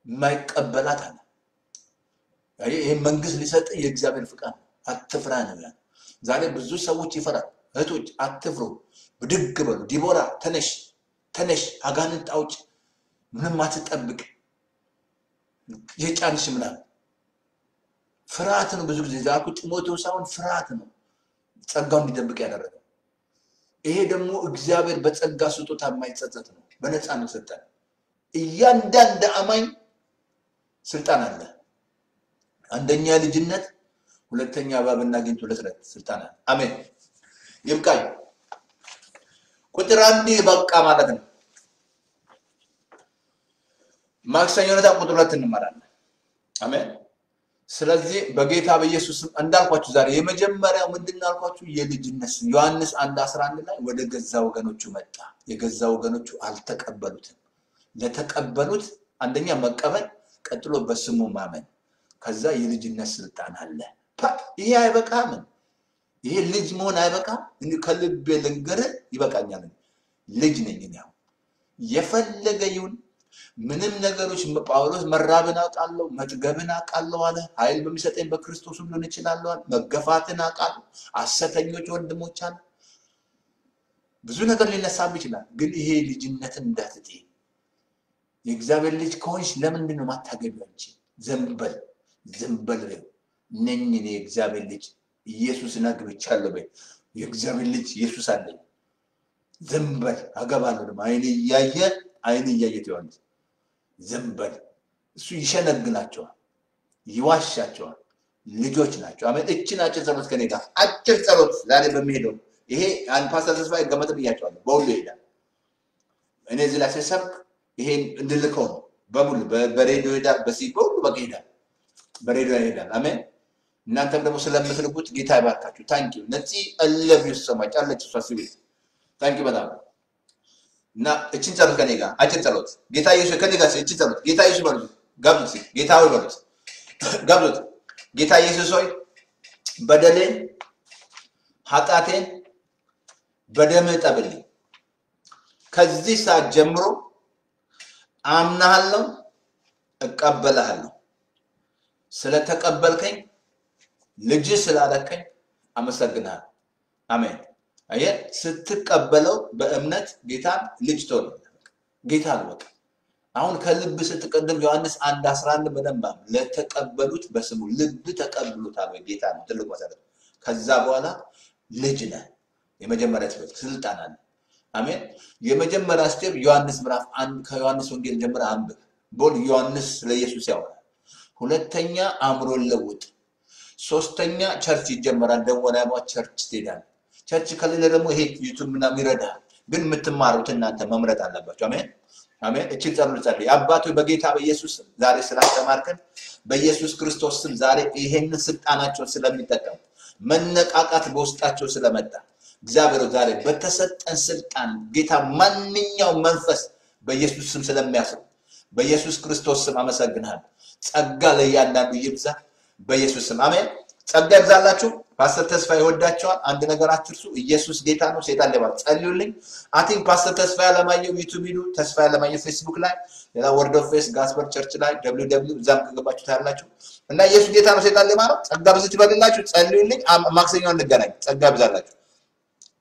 የማይቀበላት አለ። አየህ፣ ይህ መንግስት ሊሰጥ የእግዚአብሔር ፍቃድ አትፍራ ነው ያለው። ዛሬ ብዙ ሰዎች ይፈራል። እህቶች አትፍሩ፣ ብድግ በሉ። ዲቦራ ተነሽ፣ ተነሽ፣ አጋንንት አውጭ፣ ምንም አትጠብቅ፣ የጫንሽ ምናምን ፍርሃት ነው። ብዙ ጊዜ ዛኩ ጢሞቴዎስ አሁን ፍርሃት ነው ጸጋው እንዲደብቅ ያደረገው። ይሄ ደግሞ እግዚአብሔር በጸጋ ስጦታ የማይጸጸት ነው። በነፃ ነው ሰጠን። እያንዳንድ አማኝ ስልጣን አለ። አንደኛ ልጅነት፣ ሁለተኛ እባብና ጊንጥ ሁለት ስልጣን አለ። አሜን። ይብቃኝ። ቁጥር አንድ በቃ ማለት ነው። ማክሰኞ ዕለት ቁጥር ሁለት እንመራለን። አሜን። ስለዚህ በጌታ በኢየሱስ እንዳልኳችሁ ዛሬ የመጀመሪያው ምንድን ነው ያልኳችሁ የልጅነት ዮሐንስ አንድ አስራ አንድ ላይ ወደ ገዛ ወገኖቹ መጣ፣ የገዛ ወገኖቹ አልተቀበሉትም። ለተቀበሉት አንደኛ መቀበል፣ ቀጥሎ በስሙ ማመን። ከዛ የልጅነት ስልጣን አለ።! ይሄ አይበቃም? ይሄ ልጅ መሆን አይበቃም? ከልቤ ልንገርህ፣ ይበቃኛል። ልጅ ነኝ አሁን የፈለገ ይሁን ምንም ነገሮች ጳውሎስ መራብን አውቃለሁ መጥገብን አውቃለሁ አለ። ኃይል በሚሰጠኝ በክርስቶስ ሁሉን እችላለሁ አለ። መገፋትን አውቃለሁ። ሐሰተኞች ወንድሞች አለ። ብዙ ነገር ሊነሳብህ ይችላል። ግን ይሄ ልጅነትን እንዳትጥይ። የእግዚአብሔር ልጅ ከሆንሽ ለምንድን ነው ማታገቢው? አንቺ ዘንበል ዘንበል በይው። ነኝ እኔ የእግዚአብሔር ልጅ ኢየሱስን አግብቻለሁ በይ። የእግዚአብሔር ልጅ ኢየሱስ አለኝ። ዘንበል አገባለሁ ደግሞ አይን እያየ አይን እያየ ትሆን ዘንበል። እሱ ይሸነግላቸዋል፣ ይዋሻቸዋል። ልጆች ናቸው። አሜን። እችን አጭር ጸሎት ከኔ ጋር አጭር ጸሎት ዛሬ በሚሄደው ይሄ ፓስተር ተስፋ ገመጥ ብያቸዋለሁ። በሁሉ ይሄዳል። እኔ እዚህ ላይ ስሰብክ ይሄን እንድልከው ነው በሙሉ በሬዲዮ ይሄዳል፣ በሲ በሁሉ በቃ ይሄዳል፣ በሬዲዮ ይሄዳል። አሜን። እናንተም ደግሞ ስለምትልኩት ጌታ ይባርካችሁ። ታንኪ ነፂ አለብ ሰማች አለች እሷ ሲቤት ታንኪ በጣም እና እችን ጸሎት ከኔ ጋር አጭር ጸሎት ጌታ ኢየሱስ ከኔ ጋር እችን ጸሎት ጌታ ኢየሱስ በሉት፣ ጋብዙት፣ ጌታ ሆይ በሉት፣ ጋብዙት። ጌታ ኢየሱስ ሆይ በደሌን ኃጢአቴን በደምህ ጠብልኝ። ከዚህ ሰዓት ጀምሮ አምናሃለሁ፣ እቀበልሃለሁ። ስለተቀበልከኝ ልጅ ስላለከኝ አመሰግንሃለሁ። አሜን። አየህ፣ ስትቀበለው በእምነት ጌታን ልጅ ትሆናለህ። ጌታ አልበቃ አሁን ከልብ ስትቀድም ዮሐንስ አንድ አስራ አንድ በደንብ ለተቀበሉት በስሙ ልብ ተቀብሎታል ወይ ጌታ ነው ትልቅ መሰረት። ከዛ በኋላ ልጅ ነህ። የመጀመሪያ ስበት ስልጣን አለ። አሜን። የመጀመሪያ ስቴፕ ዮሐንስ ምዕራፍ አንድ ከዮሐንስ ወንጌል ጀምረ አንብብ። ቦል ዮሐንስ ስለ ያወራል። ሁለተኛ አእምሮን ለውጥ። ሶስተኛ ቸርች ይጀመራል። ወደ church ትሄዳለህ። church ከሌለ ደግሞ ይሄ YouTube ምናምን ይረዳል። ግን የምትማሩት እናንተ መምረጥ አለባቸው። አሜን አሜን። እችን ጸሎት ጸልይ። አባቶ በጌታ በኢየሱስ ዛሬ ስላስተማርከን በኢየሱስ ክርስቶስ ስም ዛሬ ይሄንን ስልጣናቸውን ስለሚጠቀሙ መነቃቃት በውስጣቸው ስለመጣ እግዚአብሔር ዛሬ በተሰጠን ስልጣን ጌታ ማንኛውም መንፈስ በኢየሱስ ስም ስለሚያስሩ በኢየሱስ ክርስቶስ ስም አመሰግናለሁ። ጸጋ ለእያንዳንዱ ይብዛ በኢየሱስ ስም አሜን። ጸጋ ይብዛላችሁ። ፓስተር ተስፋ ይወዳቸዋል። አንድ ነገር አትርሱ። ኢየሱስ ጌታ ነው። ሴጣን ሌባ። ጸልዩልኝ። I think ፓስተር ተስፋ ያለማየሁ YouTube ሂዱ። ተስፋ ያለማየሁ ፌስቡክ ላይ፣ ሌላ Word of Faith Gospel Church ላይ W W እዛም ከገባችሁ ታያላችሁ። እና ኢየሱስ ጌታ ነው። ሴጣን ሌባ ነው። ጸጋ ብዙ ይበልላችሁ። ጸልዩልኝ። ማክሰኞ እንገናኝ። ጸጋ ይብዛላችሁ።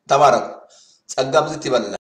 ተባረኩ። ጸጋ ብዙ ይበልላችሁ።